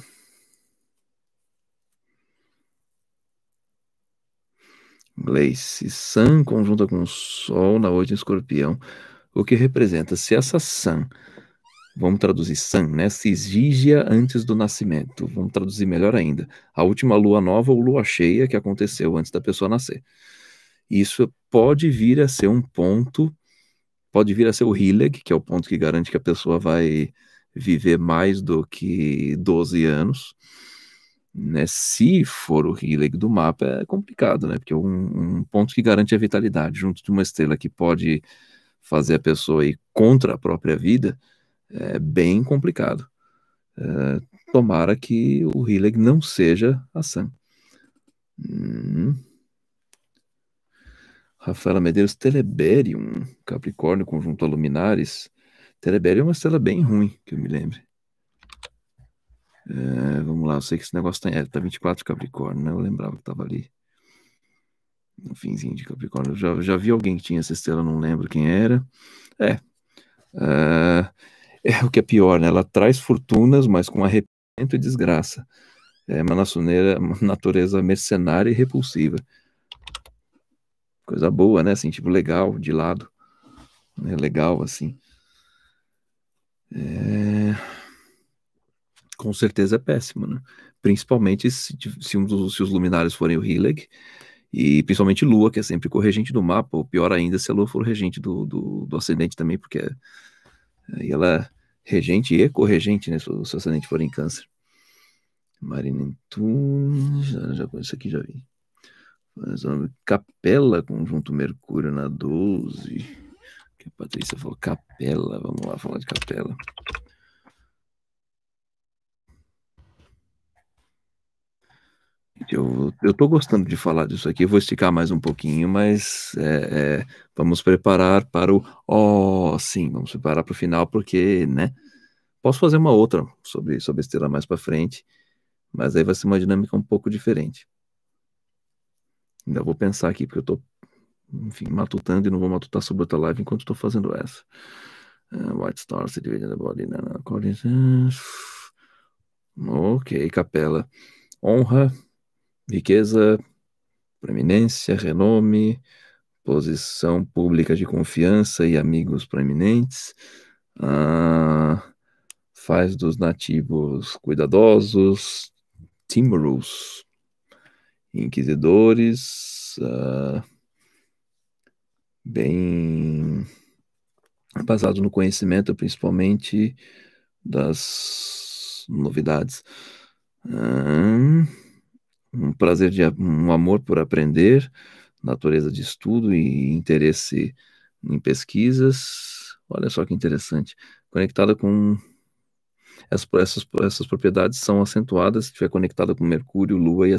Gleice, Sun conjunta com o Sol na 8 em escorpião, o que representa, se essa Sun, vamos traduzir Sun, né, se exigia antes do nascimento, vamos traduzir melhor ainda, a última lua nova ou lua cheia que aconteceu antes da pessoa nascer. Isso pode vir a ser um ponto, pode vir a ser o Hileg, que é o ponto que garante que a pessoa vai viver mais do que 12 anos, né? Se for o Hillig do mapa, é complicado, né? Porque um, um, ponto que garante a vitalidade, junto de uma estrela que pode fazer a pessoa ir contra a própria vida, é bem complicado. É, tomara que o Hillig não seja a Sam. Hum. Rafaela Medeiros, Teleberium, Capricórnio, conjunto a Luminares. Teleberium é uma estrela bem ruim, que eu me lembre. É, vamos lá, eu sei que esse negócio tá, é, tá 24 Capricórnio, né? Eu lembrava que tava ali. No finzinho de Capricórnio. Eu já, já vi alguém que tinha essa estrela, não lembro quem era. É. É, é o que é pior, né? Ela traz fortunas, mas com arrependimento e desgraça. É uma natureza mercenária e repulsiva. Coisa boa, né? Assim, tipo, legal, de lado. É legal, assim. É com certeza é péssimo, né? Principalmente se, se, um dos, se os luminares forem o Hilleg, e principalmente Lua, que é sempre corregente do mapa, ou pior ainda se a Lua for regente do, do, do ascendente também, porque aí ela é regente e corregente, né? Se o seu ascendente for em câncer. Marina já, já isso aqui já vi. Capela, conjunto Mercúrio na 12. Que a Patrícia falou, Capela, vamos lá falar de Capela. Eu, eu tô gostando de falar disso aqui, vou esticar mais um pouquinho, mas é, é, vamos preparar para o. Oh, sim, vamos preparar para o final, porque, né? Posso fazer uma outra sobre, sobre estrela mais para frente, mas aí vai ser uma dinâmica um pouco diferente. Ainda vou pensar aqui, porque eu tô, enfim, matutando e não vou matutar sobre outra live enquanto estou fazendo essa. Uh, White Star, se divide the body, né? Ok, capela. Honra, riqueza, preeminência, renome, posição pública de confiança e amigos proeminentes, ah, faz dos nativos cuidadosos, timorous, inquisidores, ah, bem basado no conhecimento, principalmente das novidades. Um prazer de um amor por aprender, natureza de estudo e interesse em pesquisas. Olha só que interessante. Conectada com essas, essas, essas propriedades são acentuadas se estiver conectada com Mercúrio, Lua e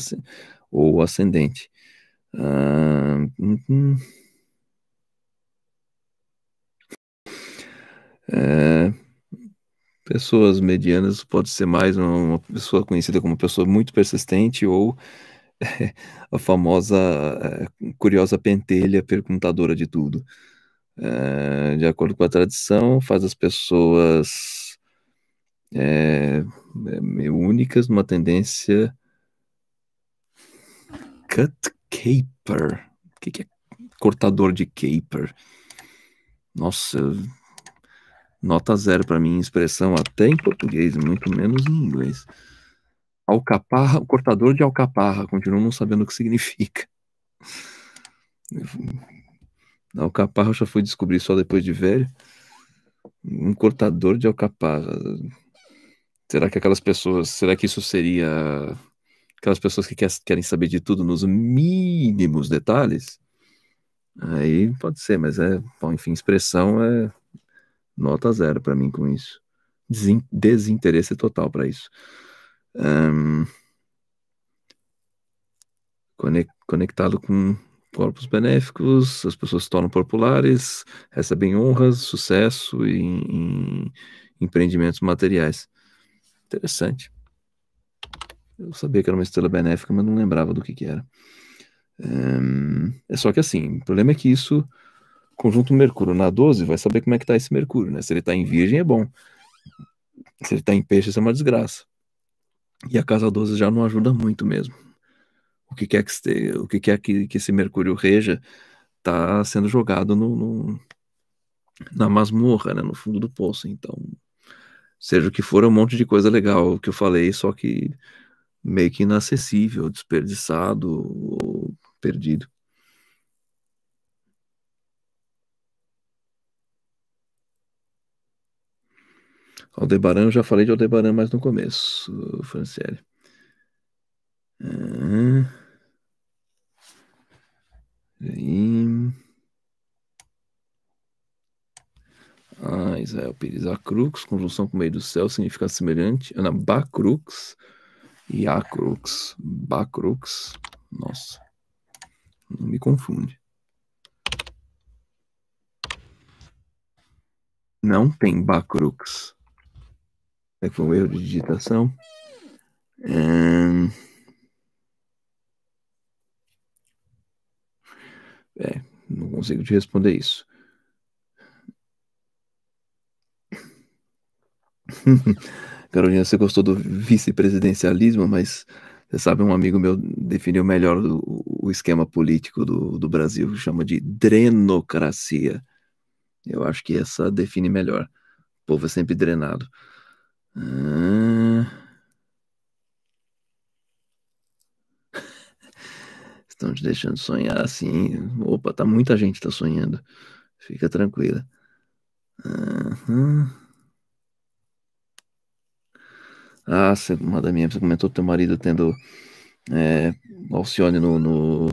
ou ascendente. Uh, hum, é, pessoas medianas pode ser mais uma, pessoa conhecida como pessoa muito persistente ou a famosa é, curiosa pentelha perguntadora de tudo. É, de acordo com a tradição, faz as pessoas é, é, únicas numa tendência cut caper. O que é cortador de caper? Nossa, nota zero para mim, expressão até em português, muito menos em inglês. Alcaparra, o cortador de alcaparra, continuo não sabendo o que significa. Alcaparra eu já fui descobrir só depois de velho. Um cortador de alcaparra. Será que aquelas pessoas, será que isso seria aquelas pessoas que querem saber de tudo nos mínimos detalhes? Aí pode ser, mas é, bom, enfim, expressão é nota zero para mim com isso. Desinteresse total para isso. Um, conectado com corpos benéficos, as pessoas se tornam populares, recebem honras, sucesso em, em empreendimentos materiais. Interessante. Eu sabia que era uma estrela benéfica, mas não lembrava do que, que era. Um, é só que assim, o problema é que isso, conjunto Mercúrio na 12, vai saber como é que tá esse Mercúrio, né? Se ele tá em Virgem é bom. Se ele tá em Peixes é uma desgraça. E a casa 12 já não ajuda muito mesmo. O que quer que, esteja, o que, quer que, que esse Mercúrio reja tá sendo jogado no, no, na masmorra, né? No fundo do poço. Então, seja o que for, é um monte de coisa legal que eu falei, só que meio que inacessível, desperdiçado ou perdido. Aldebaran, eu já falei de Aldebaran mais no começo, Franciele. Ah, aí. Ah, Israel Pires. Acrux, conjunção com o meio do céu, significa semelhante. Ana, Bacrux e Acrux. Bacrux. Nossa. Não me confunde. Não tem Bacrux. É que foi um erro de digitação. É, não consigo te responder isso. Carolina, você gostou do vice-presidencialismo, mas você sabe, um amigo meu definiu melhor o, o esquema político do, do Brasil, chama de drenocracia. Eu acho que essa define melhor. O povo é sempre drenado. Ah... Estão te deixando sonhar assim. Opa, tá muita gente tá sonhando. Fica tranquila. Uhum. Ah, da minha você comentou teu marido tendo é, Alcione no, no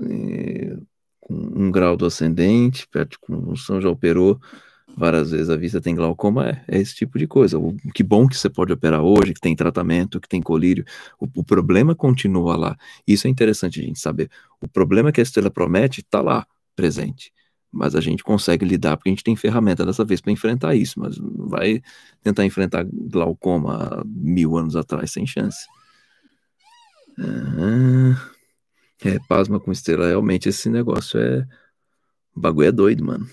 é, um grau do ascendente, perto de conjunção, já operou várias vezes a vista tem glaucoma, é, é, esse tipo de coisa. O, que bom que você pode operar hoje, que tem tratamento, que tem colírio. O, o, problema continua lá. Isso é interessante a gente saber. O problema que a estrela promete está lá, presente. Mas a gente consegue lidar, porque a gente tem ferramenta dessa vez para enfrentar isso. Mas não vai tentar enfrentar glaucoma mil anos atrás, sem chance. Ah, é, pasma com estrela. Realmente esse negócio é. O bagulho é doido, mano.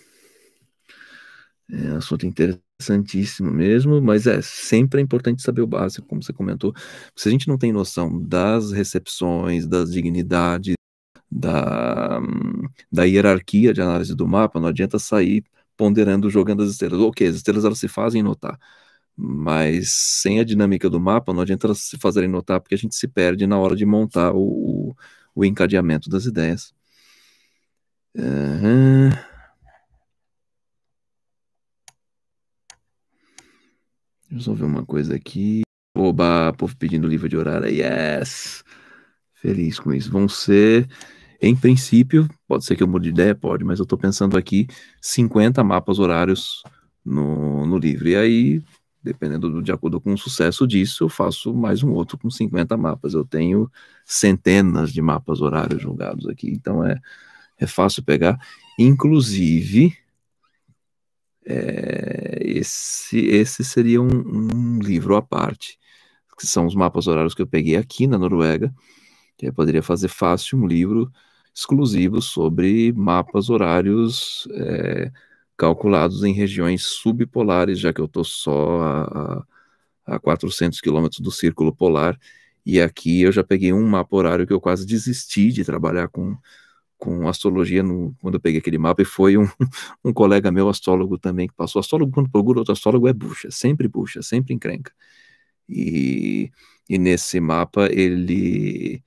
É um assunto interessantíssimo mesmo, mas é sempre é importante saber o básico, como você comentou. Se a gente não tem noção das recepções, das dignidades, da, da hierarquia de análise do mapa, não adianta sair ponderando, jogando as estrelas. Ok, as estrelas elas se fazem notar, mas sem a dinâmica do mapa, não adianta elas se fazerem notar, porque a gente se perde na hora de montar o, o encadeamento das ideias. Uhum. Deixa eu ver uma coisa aqui. Oba, povo pedindo livro de horário. Yes! Feliz com isso. Vão ser, em princípio, pode ser que eu mude de ideia, pode, mas eu estou pensando aqui 50 mapas horários no, no livro. E aí, dependendo do, de acordo com o sucesso disso, eu faço mais um outro com 50 mapas. Eu tenho centenas de mapas horários jogados aqui, então é, é fácil pegar. Inclusive, é, esse, esse seria um, um, livro à parte, que são os mapas horários que eu peguei aqui na Noruega, que eu poderia fazer fácil um livro exclusivo sobre mapas horários é, calculados em regiões subpolares, já que eu estou só a, a, a 400 quilômetros do círculo polar, e aqui eu já peguei um mapa horário que eu quase desisti de trabalhar com, com astrologia no, quando eu peguei aquele mapa, e foi um, um colega meu, astrólogo também, que passou. Astrólogo, quando procura outro astrólogo, é bucha, sempre bucha, sempre encrenca. E, e nesse mapa, ele,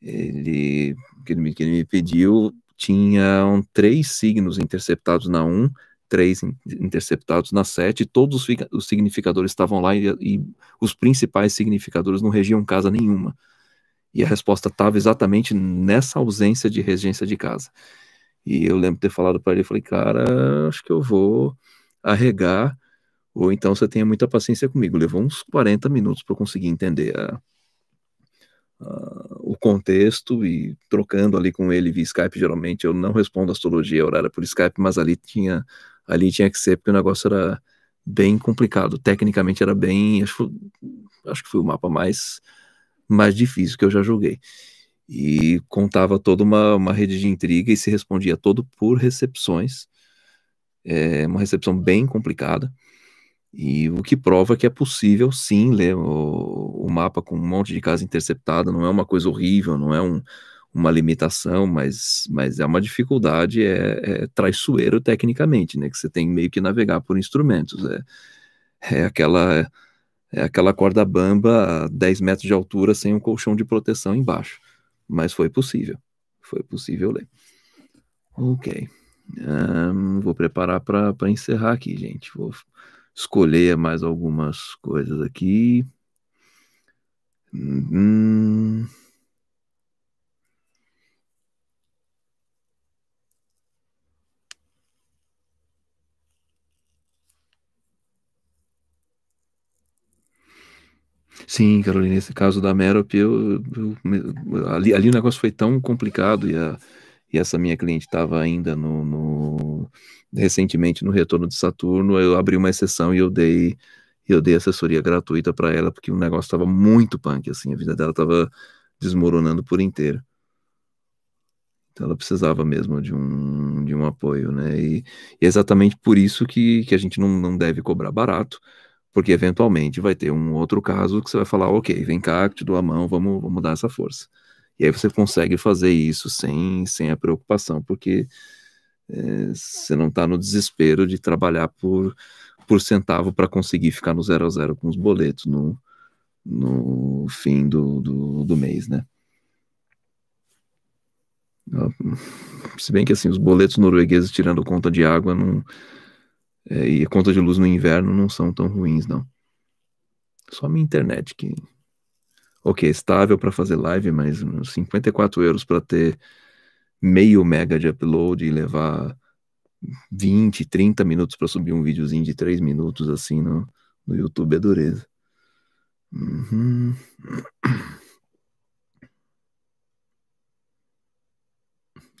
ele, que ele, me, que ele me pediu, tinham três signos interceptados na 1, três interceptados na 7, todos os, os significadores estavam lá e, e, os principais significadores não regiam casa nenhuma. E a resposta estava exatamente nessa ausência de regência de casa. E eu lembro de ter falado para ele, falei, cara, acho que eu vou arregar, ou então você tenha muita paciência comigo. Levou uns 40 minutos para eu conseguir entender a, uh, o contexto e trocando ali com ele via Skype, geralmente eu não respondo astrologia horária por Skype, mas ali tinha, ali tinha que ser, porque o negócio era bem complicado, tecnicamente era bem, acho, acho que foi o mapa mais, mais difícil que eu já joguei. E contava toda uma, uma rede de intriga e se respondia todo por recepções, é uma recepção bem complicada. E o que prova que é possível sim ler o, o, mapa com um monte de casa interceptada, não é uma coisa horrível, não é um, uma limitação, mas, mas é uma dificuldade, é, é, traiçoeiro tecnicamente, né? Que você tem meio que navegar por instrumentos. É, é aquela é aquela corda bamba a 10 metros de altura sem um colchão de proteção embaixo. Mas foi possível. Foi possível ler. Ok. Um, vou preparar para encerrar aqui, gente. Vou escolher mais algumas coisas aqui. Hum. Sim, Carolina, nesse caso da Merop, eu, eu, ali, ali o negócio foi tão complicado e, a, e essa minha cliente estava ainda no, no recentemente no retorno de Saturno, eu abri uma exceção e eu dei eu dei assessoria gratuita para ela porque o negócio estava muito punk, assim, a vida dela estava desmoronando por inteiro. Então ela precisava mesmo de um, de um apoio, né? E, e é exatamente por isso que, que a gente não, não deve cobrar barato, porque eventualmente vai ter um outro caso que você vai falar, ok, vem cá, te dou a mão, vamos, vamos dar essa força. E aí você consegue fazer isso sem, sem a preocupação, porque é, você não está no desespero de trabalhar por, por centavo para conseguir ficar no zero a zero com os boletos no, no fim do, do, do mês, né? Se bem que assim, os boletos noruegueses tirando conta de água não, é, e a conta de luz no inverno não são tão ruins, não. Só minha internet que. Ok, estável para fazer live, mas 54 euros para ter meio mega de upload e levar 20, 30 minutos para subir um videozinho de 3 minutos assim no, no YouTube é dureza. Uhum.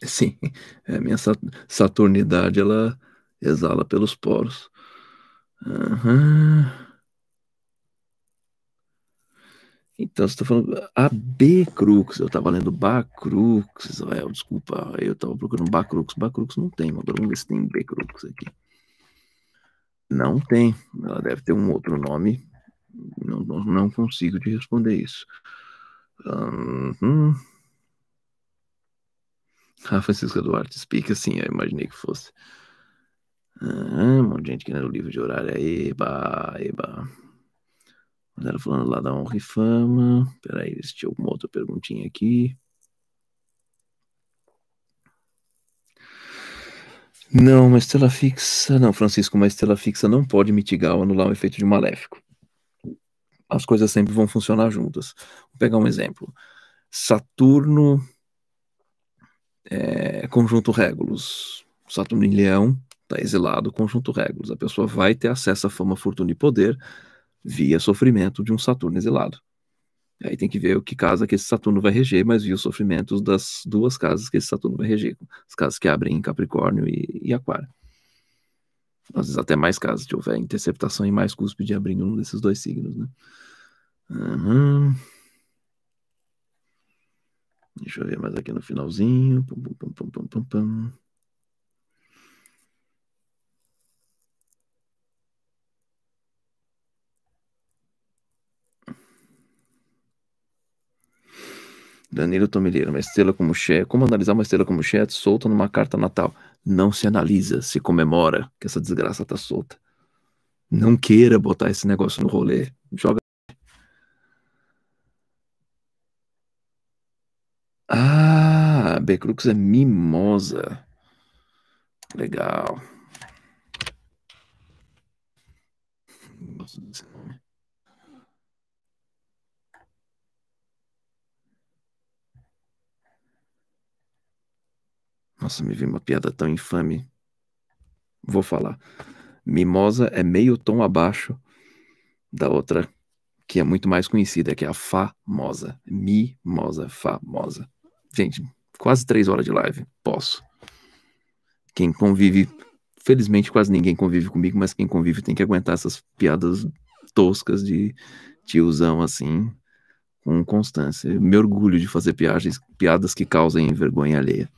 Sim, a minha saturnidade ela exala pelos poros. Uhum. Então, você está falando a B-Crux, eu estava lendo Bacrux, Israel, desculpa, eu estava procurando Bacrux, Bacrux não tem, mas vamos ver se tem B-Crux aqui. Não tem, ela deve ter um outro nome, não, não, não consigo te responder isso. Uhum. Francisca Duarte, explica sim, eu imaginei que fosse. Ah, um monte de gente que o livro de horário, eba, eba. Galera falando lá da honra e fama. Peraí, se tinha alguma outra perguntinha aqui. Não, uma estrela fixa. Não, Francisco, uma estrela fixa não pode mitigar ou anular o efeito de um maléfico. As coisas sempre vão funcionar juntas. Vou pegar um exemplo. Saturno é, conjunto Regulus. Saturno em Leão está exilado, conjunto Regulus. A pessoa vai ter acesso à fama, fortuna e poder via sofrimento de um Saturno exilado. Aí tem que ver o que casa que esse Saturno vai reger, mas via os sofrimentos das duas casas que esse Saturno vai reger. As casas que abrem em Capricórnio e, e Aquário. Às vezes até mais casas, se houver interceptação e mais cúspide abrindo um desses dois signos, né? Uhum. Deixa eu ver mais aqui no finalzinho. Pum, pum, pum, Danilo Tomilheiro, uma estrela como Xé. Como analisar uma estrela como Xé solta numa carta natal? Não se analisa, se comemora que essa desgraça tá solta. Não queira botar esse negócio no rolê. Joga. Ah, Becrux é mimosa. Legal. Nossa, me vi uma piada tão infame. Vou falar. Mimosa é meio tom abaixo da outra, que é muito mais conhecida, que é a famosa. Mimosa, famosa. Gente, quase três horas de live. Posso. Quem convive, felizmente quase ninguém convive comigo, mas quem convive tem que aguentar essas piadas toscas de tiozão assim, com constância. Eu me orgulho de fazer piadas, piadas que causem vergonha alheia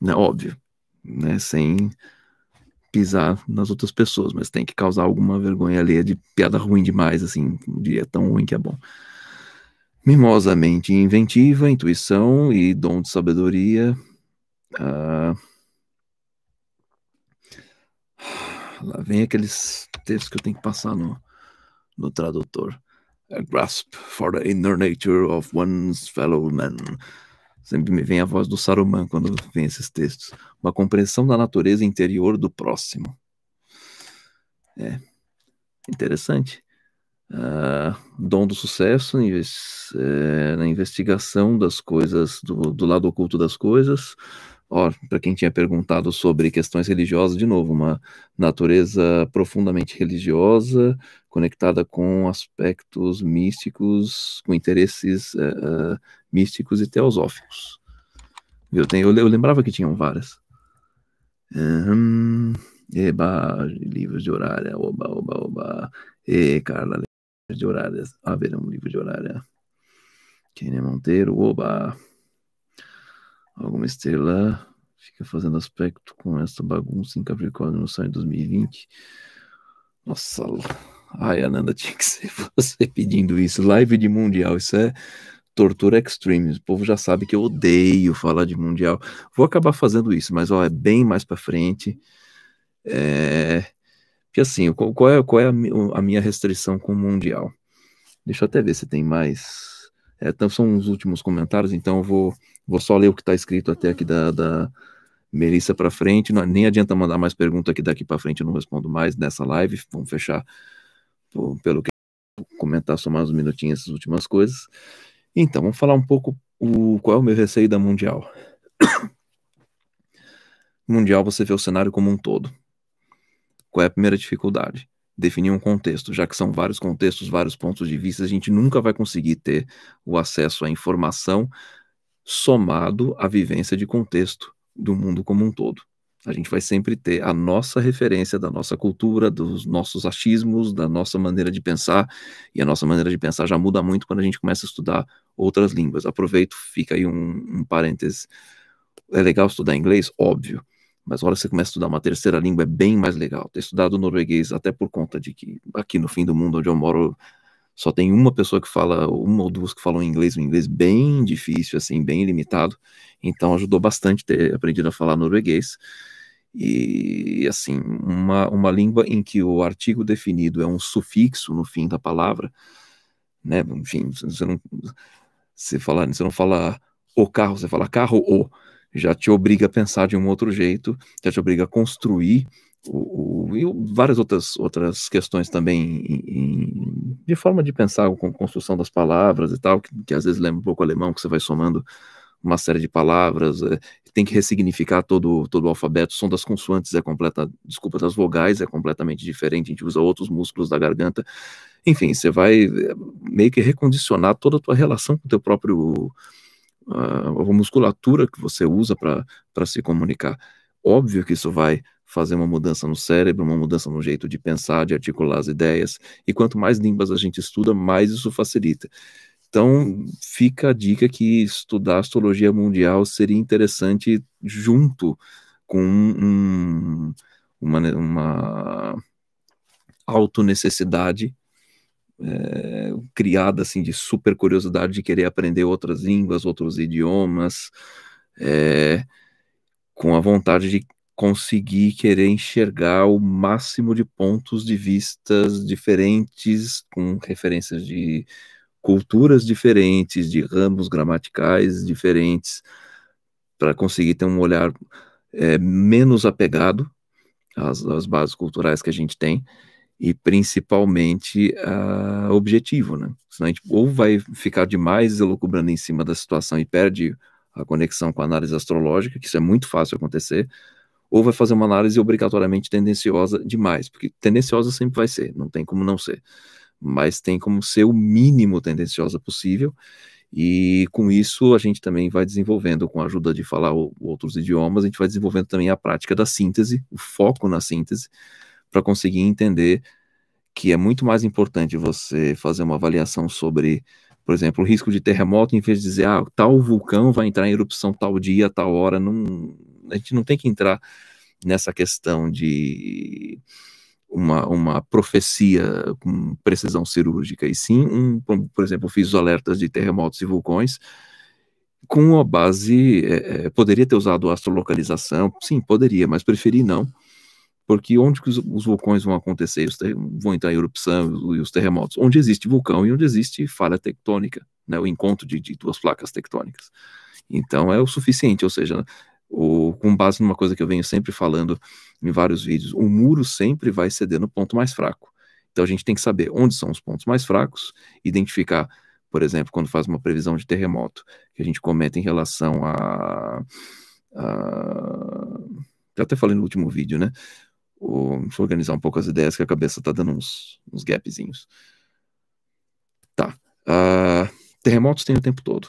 né, óbvio, né, sem pisar nas outras pessoas, mas tem que causar alguma vergonha alheia de piada ruim demais, assim, um dia tão ruim que é bom. Mimosamente inventiva, intuição e dom de sabedoria. Uh... Lá vem aqueles textos que eu tenho que passar no, no tradutor. A grasp for the inner nature of one's fellow man. Sempre me vem a voz do Saruman quando vem esses textos. Uma compreensão da natureza interior do próximo. É interessante. Uh, dom do sucesso é, na investigação das coisas, do, do lado oculto das coisas. Para quem tinha perguntado sobre questões religiosas, de novo, uma natureza profundamente religiosa, conectada com aspectos místicos, com interesses uh, místicos e teosóficos. Eu, tenho, eu, lembrava que tinham várias. Eba, livros de horária, oba, oba, oba. E, Carla, livros de horária. Haverá um livro de horária. Kenia Monteiro, oba. Alguma estrela fica fazendo aspecto com essa bagunça em Capricórnio no sonho de 2020. Nossa, ai, Ananda, tinha que ser você pedindo isso. Live de Mundial, isso é tortura extreme. O povo já sabe que eu odeio falar de mundial. Vou acabar fazendo isso, mas ó, é bem mais para frente. É... Que assim, qual, é, qual é a, a, minha restrição com o mundial? Deixa eu até ver se tem mais. É, então são os últimos comentários, então eu vou, vou só ler o que está escrito até aqui da, da Melissa para frente. Não, nem adianta mandar mais pergunta aqui daqui para frente, eu não respondo mais nessa live. Vamos fechar pelo que comentar só mais uns minutinhos essas últimas coisas. Então, vamos falar um pouco o, qual é o meu receio da Mundial. mundial, você vê o cenário como um todo. Qual é a primeira dificuldade? Definir um contexto, já que são vários contextos, vários pontos de vista, a gente nunca vai conseguir ter o acesso à informação somado à vivência de contexto do mundo como um todo a gente vai sempre ter a nossa referência da nossa cultura, dos nossos achismos, da nossa maneira de pensar, e a nossa maneira de pensar já muda muito quando a gente começa a estudar outras línguas. Aproveito, fica aí um, um parêntese. É legal estudar inglês? Óbvio. Mas a hora que você começa a estudar uma terceira língua é bem mais legal. Ter estudado norueguês, até por conta de que aqui no fim do mundo onde eu moro, só tem uma pessoa que fala, uma ou duas que falam inglês, um inglês bem difícil, assim, bem limitado. Então ajudou bastante ter aprendido a falar norueguês. E, assim, uma, uma língua em que o artigo definido é um sufixo no fim da palavra, né? Enfim, você não, você fala, você não fala o carro, você fala carro o. já te obriga a pensar de um outro jeito, já te obriga a construir o, e várias outras, outras questões também em, de forma de pensar com construção das palavras e tal, que, que, às vezes lembra um pouco alemão, que você vai somando uma série de palavras, é, tem que ressignificar todo, todo o alfabeto, o som das consoantes é completa, desculpa, das vogais é completamente diferente, a gente usa outros músculos da garganta, enfim, você vai é, meio que recondicionar toda a tua relação com o teu próprio, a, a musculatura que você usa para se comunicar. Óbvio que isso vai fazer uma mudança no cérebro, uma mudança no jeito de pensar, de articular as ideias, e quanto mais línguas a gente estuda, mais isso facilita. Então, fica a dica que estudar astrologia mundial seria interessante junto com um, uma, uma autonecessidade é, criada assim de super curiosidade de querer aprender outras línguas, outros idiomas, é, com a vontade de conseguir querer enxergar o máximo de pontos de vistas diferentes, com referências de culturas diferentes, de ramos gramaticais diferentes, para conseguir ter um olhar é, menos apegado às, às, bases culturais que a gente tem e principalmente uh, objetivo, né? Senão a gente ou vai ficar demais elucubrando em cima da situação e perde a conexão com a análise astrológica, que isso é muito fácil acontecer, ou vai fazer uma análise obrigatoriamente tendenciosa demais, porque tendenciosa sempre vai ser, não tem como não ser, mas tem como ser o mínimo tendenciosa possível, e com isso a gente também vai desenvolvendo, com a ajuda de falar outros idiomas, a gente vai desenvolvendo também a prática da síntese, o foco na síntese, para conseguir entender que é muito mais importante você fazer uma avaliação sobre, por exemplo, o risco de terremoto, em vez de dizer, ah, tal vulcão vai entrar em erupção tal dia, tal hora, não, a gente não tem que entrar nessa questão de uma, uma profecia com precisão cirúrgica, e sim, um, por exemplo, fiz os alertas de terremotos e vulcões com a base, é, poderia ter usado astrolocalização, sim, poderia, mas preferi não, porque onde que os, os vulcões vão acontecer, vão entrar em erupção e os terremotos? Onde existe vulcão e onde existe falha tectônica, né, o encontro de, de duas placas tectônicas. Então é o suficiente, ou seja, o, com base numa coisa que eu venho sempre falando em vários vídeos, o muro sempre vai ceder no ponto mais fraco. Então a gente tem que saber onde são os pontos mais fracos, identificar, por exemplo, quando faz uma previsão de terremoto, que a gente comenta em relação a, a eu até falei no último vídeo, né? O, deixa eu organizar um pouco as ideias, que a cabeça tá dando uns, uns gapzinhos. Tá. Uh, terremotos tem o tempo todo.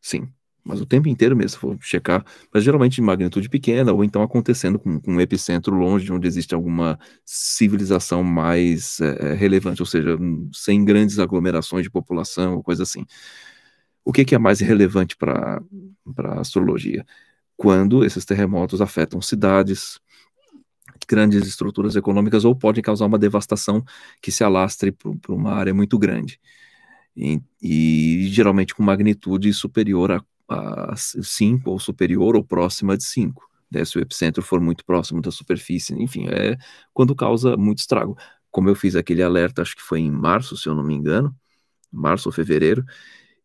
Sim. Mas o tempo inteiro mesmo, se for checar. Mas geralmente de magnitude pequena, ou então acontecendo com, com um epicentro longe, de onde existe alguma civilização mais é, relevante, ou seja, sem grandes aglomerações de população, ou coisa assim. O que, que é mais relevante para a astrologia? Quando esses terremotos afetam cidades, grandes estruturas econômicas ou podem causar uma devastação que se alastre para uma área muito grande. E, e, geralmente com magnitude superior a, a 5 ou superior ou próxima de 5. Né, se o epicentro for muito próximo da superfície, enfim, é quando causa muito estrago. Como eu fiz aquele alerta, acho que foi em março, se eu não me engano, março ou fevereiro,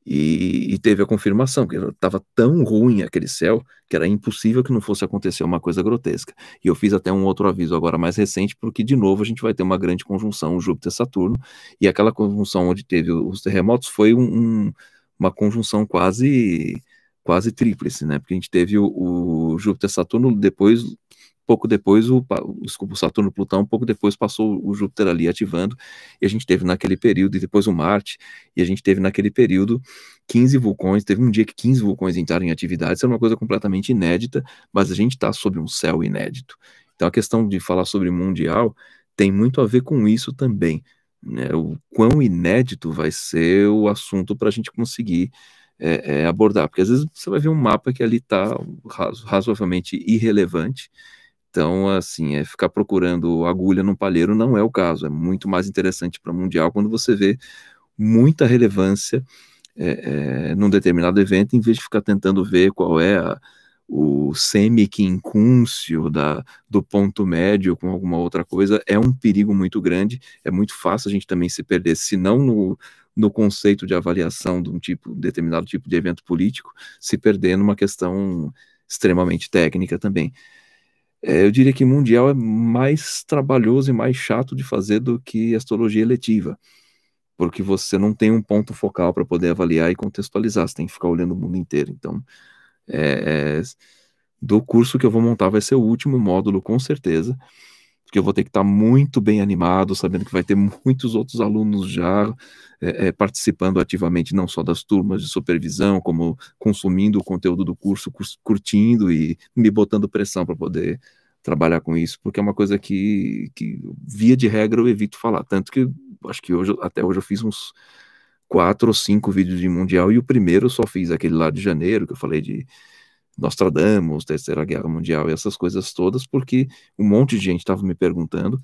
e, e, teve a confirmação que estava tão ruim aquele céu que era impossível que não fosse acontecer uma coisa grotesca. E eu fiz até um outro aviso agora mais recente, porque de novo a gente vai ter uma grande conjunção Júpiter-Saturno, e aquela conjunção onde teve os terremotos foi um, um, uma conjunção quase quase tríplice, né? Porque a gente teve o, o Júpiter-Saturno depois pouco depois o, desculpa, o Saturno Plutão, pouco depois passou o Júpiter ali ativando, e a gente teve naquele período, e depois o Marte, e a gente teve naquele período 15 vulcões, teve um dia que 15 vulcões entraram em atividade, isso é uma coisa completamente inédita, mas a gente está sob um céu inédito. Então a questão de falar sobre mundial tem muito a ver com isso também, né? O quão inédito vai ser o assunto para a gente conseguir é, é, abordar, porque às vezes você vai ver um mapa que ali está razoavelmente irrelevante, então, assim, é ficar procurando agulha no palheiro não é o caso. É muito mais interessante para o Mundial quando você vê muita relevância é, é, num determinado evento, em vez de ficar tentando ver qual é a, o semi-quincúncio do ponto médio com alguma outra coisa, é um perigo muito grande. É muito fácil a gente também se perder, se não no, no conceito de avaliação de um tipo, determinado tipo de evento político, se perder numa questão extremamente técnica também. É, eu diria que mundial é mais trabalhoso e mais chato de fazer do que astrologia eletiva, porque você não tem um ponto focal para poder avaliar e contextualizar, você tem que ficar olhando o mundo inteiro. Então, é, é, do curso que eu vou montar vai ser o último módulo, com certeza, porque eu vou ter que estar muito bem animado, sabendo que vai ter muitos outros alunos já é, é, participando ativamente, não só das turmas de supervisão, como consumindo o conteúdo do curso, curtindo e me botando pressão para poder trabalhar com isso, porque é uma coisa que, que, via de regra, eu evito falar. Tanto que acho que hoje, até hoje, eu fiz uns quatro ou cinco vídeos de Mundial, e o primeiro eu só fiz aquele lá de janeiro, que eu falei de Nostradamus, Terceira Guerra Mundial e essas coisas todas, porque um monte de gente estava me perguntando.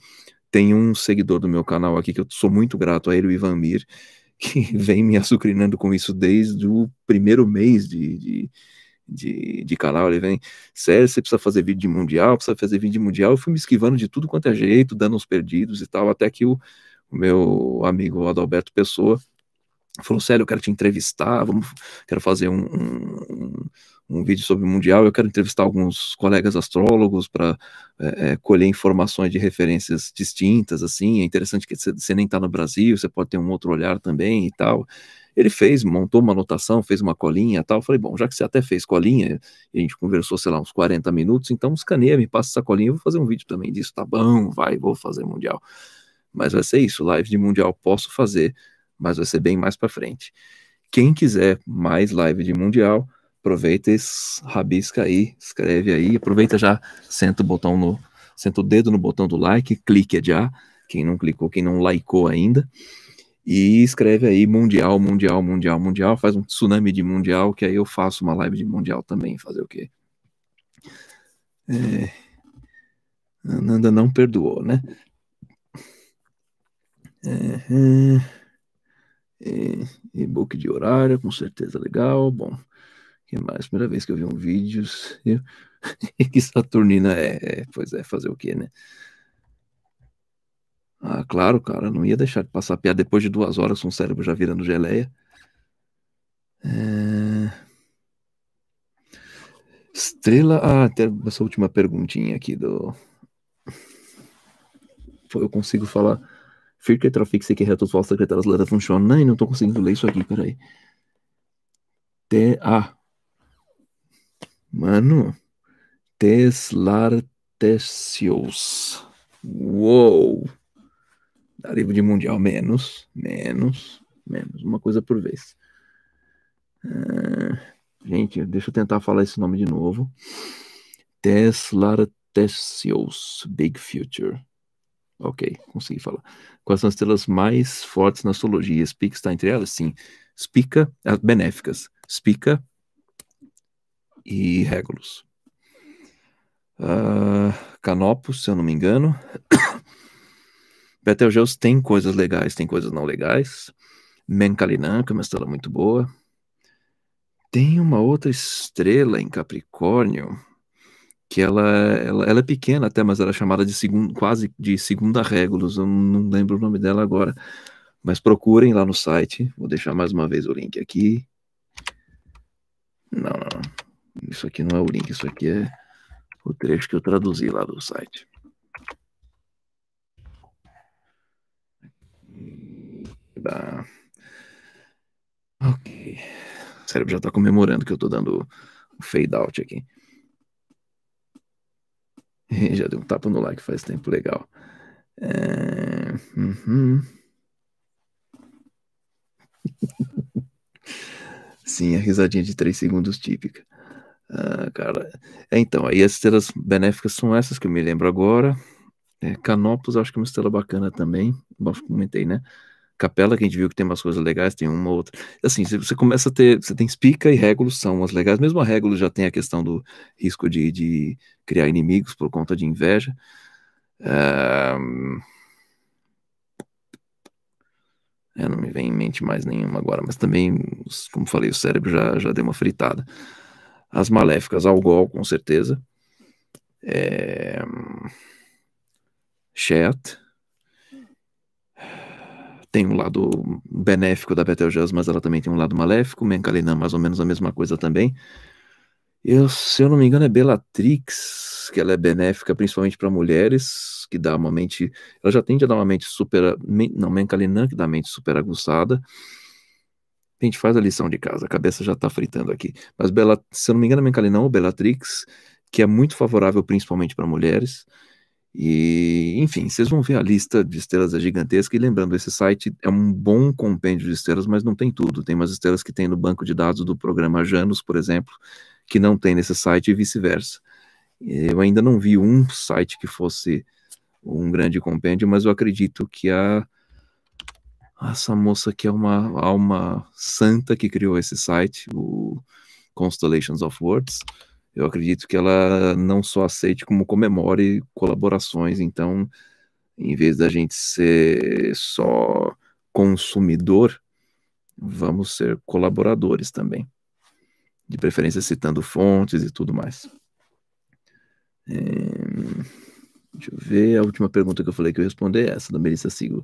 Tem um seguidor do meu canal aqui que eu sou muito grato a ele, o Ivan Mir, que vem me açucrinando com isso desde o primeiro mês de, de, de, de canal. Ele vem, sério, você precisa fazer vídeo de mundial, precisa fazer vídeo de mundial. Eu fui me esquivando de tudo quanto é jeito, dando uns perdidos e tal, até que o, o meu amigo Adalberto Pessoa falou, sério, eu quero te entrevistar, vamos, quero fazer um, um, um vídeo sobre o Mundial, eu quero entrevistar alguns colegas astrólogos para é, é, colher informações de referências distintas, assim, é interessante que você nem está no Brasil, você pode ter um outro olhar também e tal. Ele fez, montou uma anotação, fez uma colinha e tal, eu falei, bom, já que você até fez colinha, e a gente conversou, sei lá, uns 40 minutos, então escaneia, me passa essa colinha, eu vou fazer um vídeo também disso, tá bom, vai, vou fazer Mundial. Mas vai ser isso, live de Mundial posso fazer, mas vai ser bem mais para frente. Quem quiser mais live de Mundial, aproveita e rabisca aí, escreve aí, aproveita já, senta o botão no, senta o dedo no botão do like, clique já, quem não clicou, quem não likeou ainda, e escreve aí mundial, mundial, mundial, mundial, faz um tsunami de mundial, que aí eu faço uma live de mundial também, fazer o quê? É, Ananda não perdoou, né? É, é, e-book de horário, com certeza legal, bom que mais? Primeira vez que eu vi um vídeo que Saturnina é, é, pois é, fazer o quê, né? Ah, claro, cara, não ia deixar de passar piada depois de duas horas com o cérebro já virando geleia. É... Estrela. Ah, até essa última perguntinha aqui do. Eu consigo falar. Firke Trafik que retos falsos secretários leda funciona. Não, tô conseguindo ler isso aqui, peraí. T. Ah, Mano, Teslartecios. Uou! Livro de mundial menos, menos, menos. Uma coisa por vez. Uh, gente, deixa eu tentar falar esse nome de novo. Teslartecios, Big Future. Ok, consegui falar. Quais são as estrelas mais fortes na astrologia? Spica está entre elas? Sim. Spica, as benéficas. Spica, e Regulus. Uh, Canopus, se eu não me engano. Betelgeuse tem coisas legais, tem coisas não legais. Menkalinã, que é uma estrela muito boa. Tem uma outra estrela em Capricórnio, que ela, ela, ela é pequena até, mas ela é chamada de segundo, quase de segunda Regulus. Eu não lembro o nome dela agora. Mas procurem lá no site. Vou deixar mais uma vez o link aqui. Não, não, não. Isso aqui não é o link, isso aqui é o trecho que eu traduzi lá do site. Dá. Ok. O cérebro já está comemorando que eu estou dando o fade out aqui. Já deu um tapa no like faz tempo legal. É... Uhum. Sim, a risadinha de 3 segundos típica. Ah, cara. É, então, aí as estrelas benéficas são essas que eu me lembro agora. É, Canopus, acho que é uma estrela bacana também. Bom, comentei, né? Capela, que a gente viu que tem umas coisas legais, tem uma outra. Assim, você começa a ter. Você tem Spica e Regulus, são as legais. Mesmo a Regulus já tem a questão do risco de, de criar inimigos por conta de inveja. É, não me vem em mente mais nenhuma agora, mas também, como falei, o cérebro já, já deu uma fritada. As maléficas, Algol, com certeza. É... Chat. Tem um lado benéfico da Betelgeuse, mas ela também tem um lado maléfico. Menkalinã, mais ou menos a mesma coisa também. Eu, se eu não me engano, é Bellatrix, que ela é benéfica principalmente para mulheres, que dá uma mente. Ela já tende a dar uma mente super. Não, Menkalinã, que dá mente super aguçada. A gente faz a lição de casa, a cabeça já está fritando aqui. Mas, Bela, se eu não me engano, é Menkalinã ou Bellatrix, que é muito favorável principalmente para mulheres. E, enfim, vocês vão ver a lista de estrelas é gigantesca. E lembrando, esse site é um bom compêndio de estrelas, mas não tem tudo. Tem umas estrelas que tem no banco de dados do programa Janus, por exemplo, que não tem nesse site e vice-versa. Eu ainda não vi um site que fosse um grande compêndio, mas eu acredito que a essa moça que é uma alma santa que criou esse site, o Constellations of Words, eu acredito que ela não só aceite, como comemore colaborações. Então, em vez da gente ser só consumidor, vamos ser colaboradores também. De preferência citando fontes e tudo mais. É... Deixa eu ver, a última pergunta que eu falei que eu respondi é essa, da Melissa Sigo.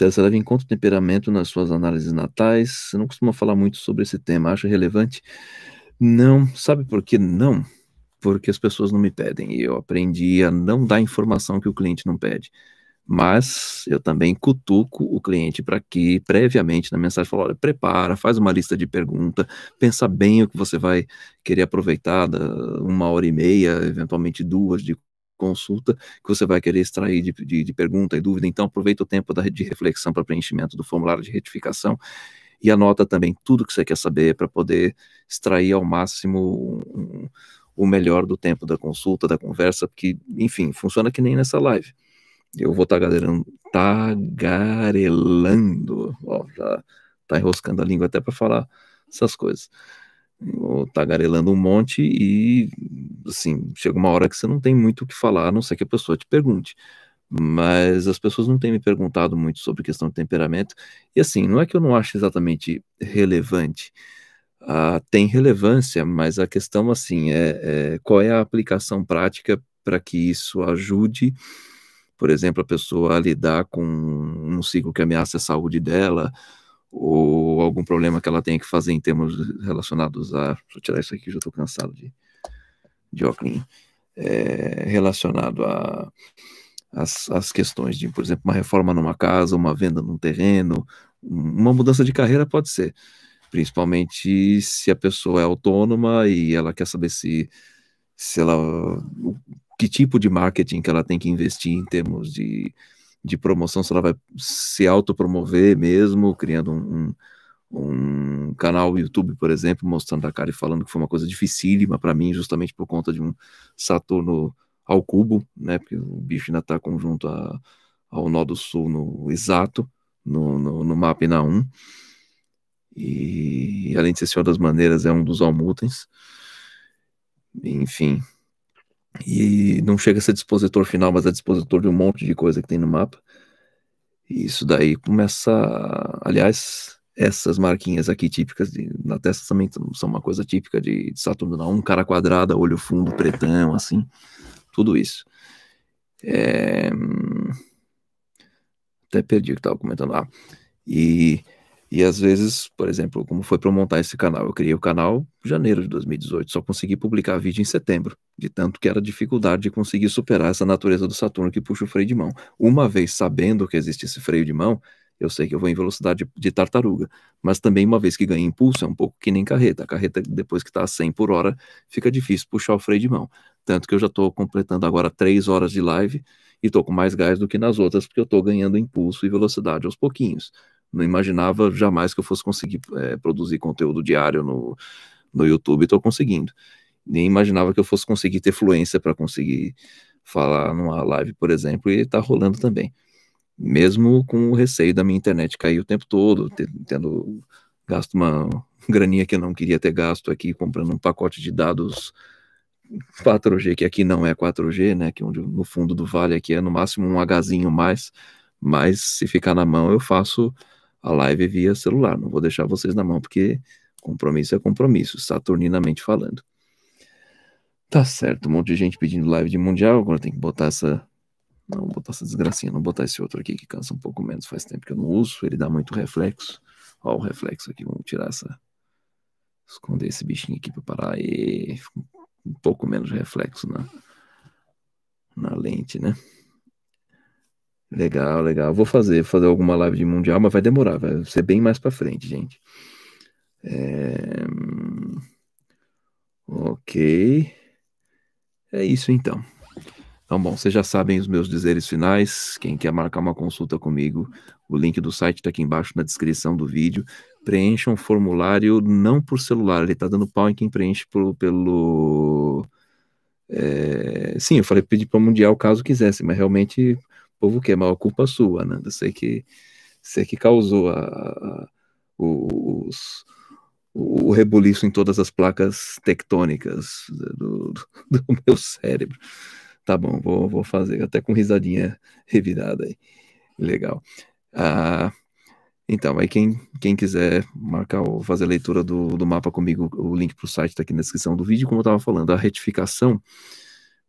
Ela leva em conta o temperamento nas suas análises natais, você não costuma falar muito sobre esse tema, acha relevante? Não, sabe por que não? Porque as pessoas não me pedem. E eu aprendi a não dar informação que o cliente não pede. Mas eu também cutuco o cliente para que, previamente na mensagem, fale: olha, prepara, faz uma lista de perguntas, pensa bem o que você vai querer aproveitar, uma hora e meia, eventualmente duas de consulta, que você vai querer extrair de, de, de pergunta e dúvida. Então, aproveita o tempo da, de reflexão para preenchimento do formulário de retificação e anota também tudo que você quer saber para poder extrair ao máximo um, o melhor do tempo da consulta, da conversa, porque, enfim, funciona que nem nessa live. Eu vou tagarelando, tagarelando, ó, já tá enroscando a língua até para falar essas coisas. Vou tagarelando um monte e, assim, chega uma hora que você não tem muito o que falar, a não ser que a pessoa te pergunte mas as pessoas não têm me perguntado muito sobre questão de temperamento. E assim, não é que eu não acho exatamente relevante. Uh, tem relevância, mas a questão assim é, é qual é a aplicação prática para que isso ajude, por exemplo, a pessoa a lidar com um ciclo que ameaça a saúde dela, ou algum problema que ela tenha que fazer em termos relacionados a. Deixa eu tirar isso aqui, já estou cansado de, de óculos. É, relacionado a as, as questões de, por exemplo, uma reforma numa casa, uma venda num terreno, uma mudança de carreira pode ser, principalmente se a pessoa é autônoma e ela quer saber se, se ela, que tipo de marketing que ela tem que investir em termos de, de promoção, se ela vai se autopromover mesmo, criando um, um, um canal YouTube, por exemplo, mostrando a cara e falando que foi uma coisa dificílima para mim, justamente por conta de um Saturno ao cubo, né? Porque o bicho ainda está conjunto a, ao nó do sul no exato, no, no, no mapa na 1. E além de ser Senhor das Maneiras, é um dos Almutens. Enfim. E não chega a ser dispositor final, mas é dispositor de um monte de coisa que tem no mapa. E isso daí começa. Aliás, essas marquinhas aqui típicas de, na testa também são uma coisa típica de, de Saturno, não. Um cara quadrado, olho fundo, pretão, assim tudo isso. É... Até perdi o que estava comentando lá. E, e às vezes, por exemplo, como foi para montar esse canal? Eu criei o canal em janeiro de 2018, só consegui publicar vídeo em setembro, de tanto que era dificuldade de conseguir superar essa natureza do Saturno que puxa o freio de mão. Uma vez sabendo que existe esse freio de mão, eu sei que eu vou em velocidade de tartaruga, mas também uma vez que ganha impulso, é um pouco que nem carreta. A carreta, depois que está a 100 por hora, fica difícil puxar o freio de mão. Tanto que eu já estou completando agora três horas de live e estou com mais gás do que nas outras, porque eu estou ganhando impulso e velocidade aos pouquinhos. Não imaginava jamais que eu fosse conseguir é, produzir conteúdo diário no, no YouTube, estou conseguindo. Nem imaginava que eu fosse conseguir ter fluência para conseguir falar numa live, por exemplo, e está rolando também. Mesmo com o receio da minha internet cair o tempo todo, tendo gasto uma graninha que eu não queria ter gasto aqui, comprando um pacote de dados 4G, que aqui não é 4G, né? Que onde no fundo do vale aqui é no máximo um Hzinho mais, mas se ficar na mão eu faço a live via celular, não vou deixar vocês na mão, porque compromisso é compromisso, saturninamente falando. Tá certo, um monte de gente pedindo live de mundial, agora tem que botar essa. Não, botar essa desgracinha, não botar esse outro aqui que cansa um pouco menos, faz tempo que eu não uso, ele dá muito reflexo. Ó, o reflexo aqui, vamos tirar essa. Esconder esse bichinho aqui para parar. E pouco menos reflexo na, na lente, né? Legal, legal. Vou fazer, fazer alguma live de mundial, mas vai demorar, vai ser bem mais para frente, gente. É... Ok. É isso então. Então, bom, vocês já sabem os meus dizeres finais. Quem quer marcar uma consulta comigo, o link do site está aqui embaixo na descrição do vídeo. Preencha um formulário não por celular, ele está dando pau em quem preenche pelo. pelo é... Sim, eu falei pedir para Mundial caso quisesse, mas realmente o povo quer, mas a culpa é sua, né? Você que, você que causou a, a, os, o, o rebuliço em todas as placas tectônicas do, do, do meu cérebro. Tá bom, vou, vou fazer, até com risadinha revirada aí. Legal. Ah, então, aí quem, quem quiser marcar ou fazer a leitura do, do mapa comigo, o link para o site está aqui na descrição do vídeo. Como eu estava falando, a retificação,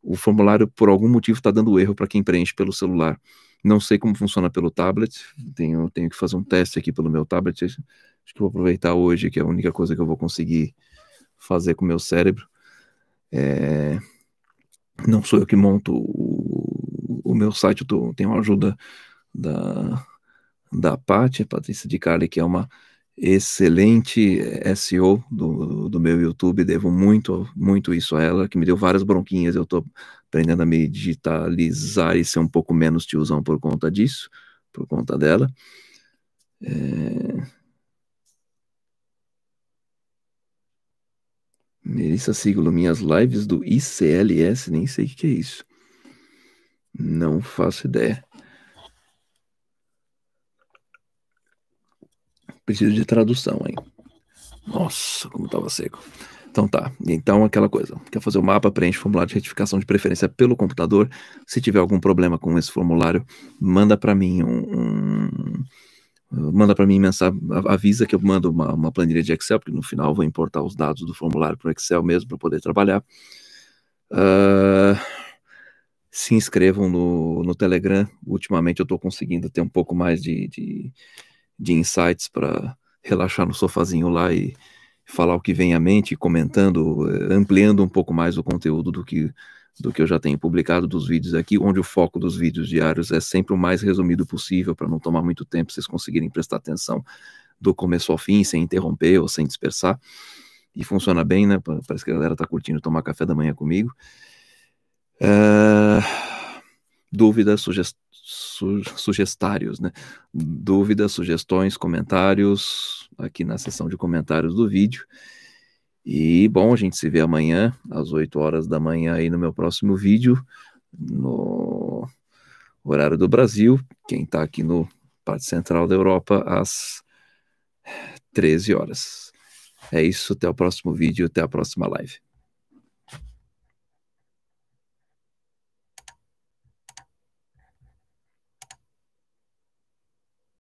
o formulário, por algum motivo, está dando erro para quem preenche pelo celular. Não sei como funciona pelo tablet, tenho, tenho que fazer um teste aqui pelo meu tablet. Acho que vou aproveitar hoje, que é a única coisa que eu vou conseguir fazer com o meu cérebro. É, não sou eu que monto o, o meu site, eu tô, tenho ajuda da, da Paty, Patrícia de Carli, que é uma excelente SEO do, do meu YouTube, devo muito, muito isso a ela, que me deu várias bronquinhas, eu estou aprendendo a me digitalizar e ser um pouco menos tiozão por conta disso, por conta dela. É... Melissa Siglo, minhas lives do ICLS, nem sei o que é isso. Não faço ideia. Preciso de tradução, hein? Nossa, como estava seco. Então tá. Então aquela coisa. Quer fazer o mapa, preenche o formulário de retificação de preferência pelo computador. Se tiver algum problema com esse formulário, manda para mim um, um manda para mim mensagem, avisa que eu mando uma, uma, planilha de Excel, porque no final vou importar os dados do formulário para o Excel mesmo para poder trabalhar. Uh, se inscrevam no, no Telegram. Ultimamente eu estou conseguindo ter um pouco mais de, de, de insights para relaxar no sofazinho lá e falar o que vem à mente, comentando, eh, ampliando um pouco mais o conteúdo do que do que eu já tenho publicado dos vídeos aqui, onde o foco dos vídeos diários é sempre o mais resumido possível, para não tomar muito tempo, vocês conseguirem prestar atenção do começo ao fim, sem interromper ou sem dispersar. E funciona bem, né? Parece que a galera está curtindo tomar café da manhã comigo. Uh, dúvidas, sugest, su, sugestários, né? Dúvidas, sugestões, comentários, aqui na seção de comentários do vídeo. E bom, a gente se vê amanhã, às 8 horas da manhã, aí no meu próximo vídeo, no horário do Brasil. Quem está aqui no parte central da Europa, às 13 horas. É isso, até o próximo vídeo, até a próxima live.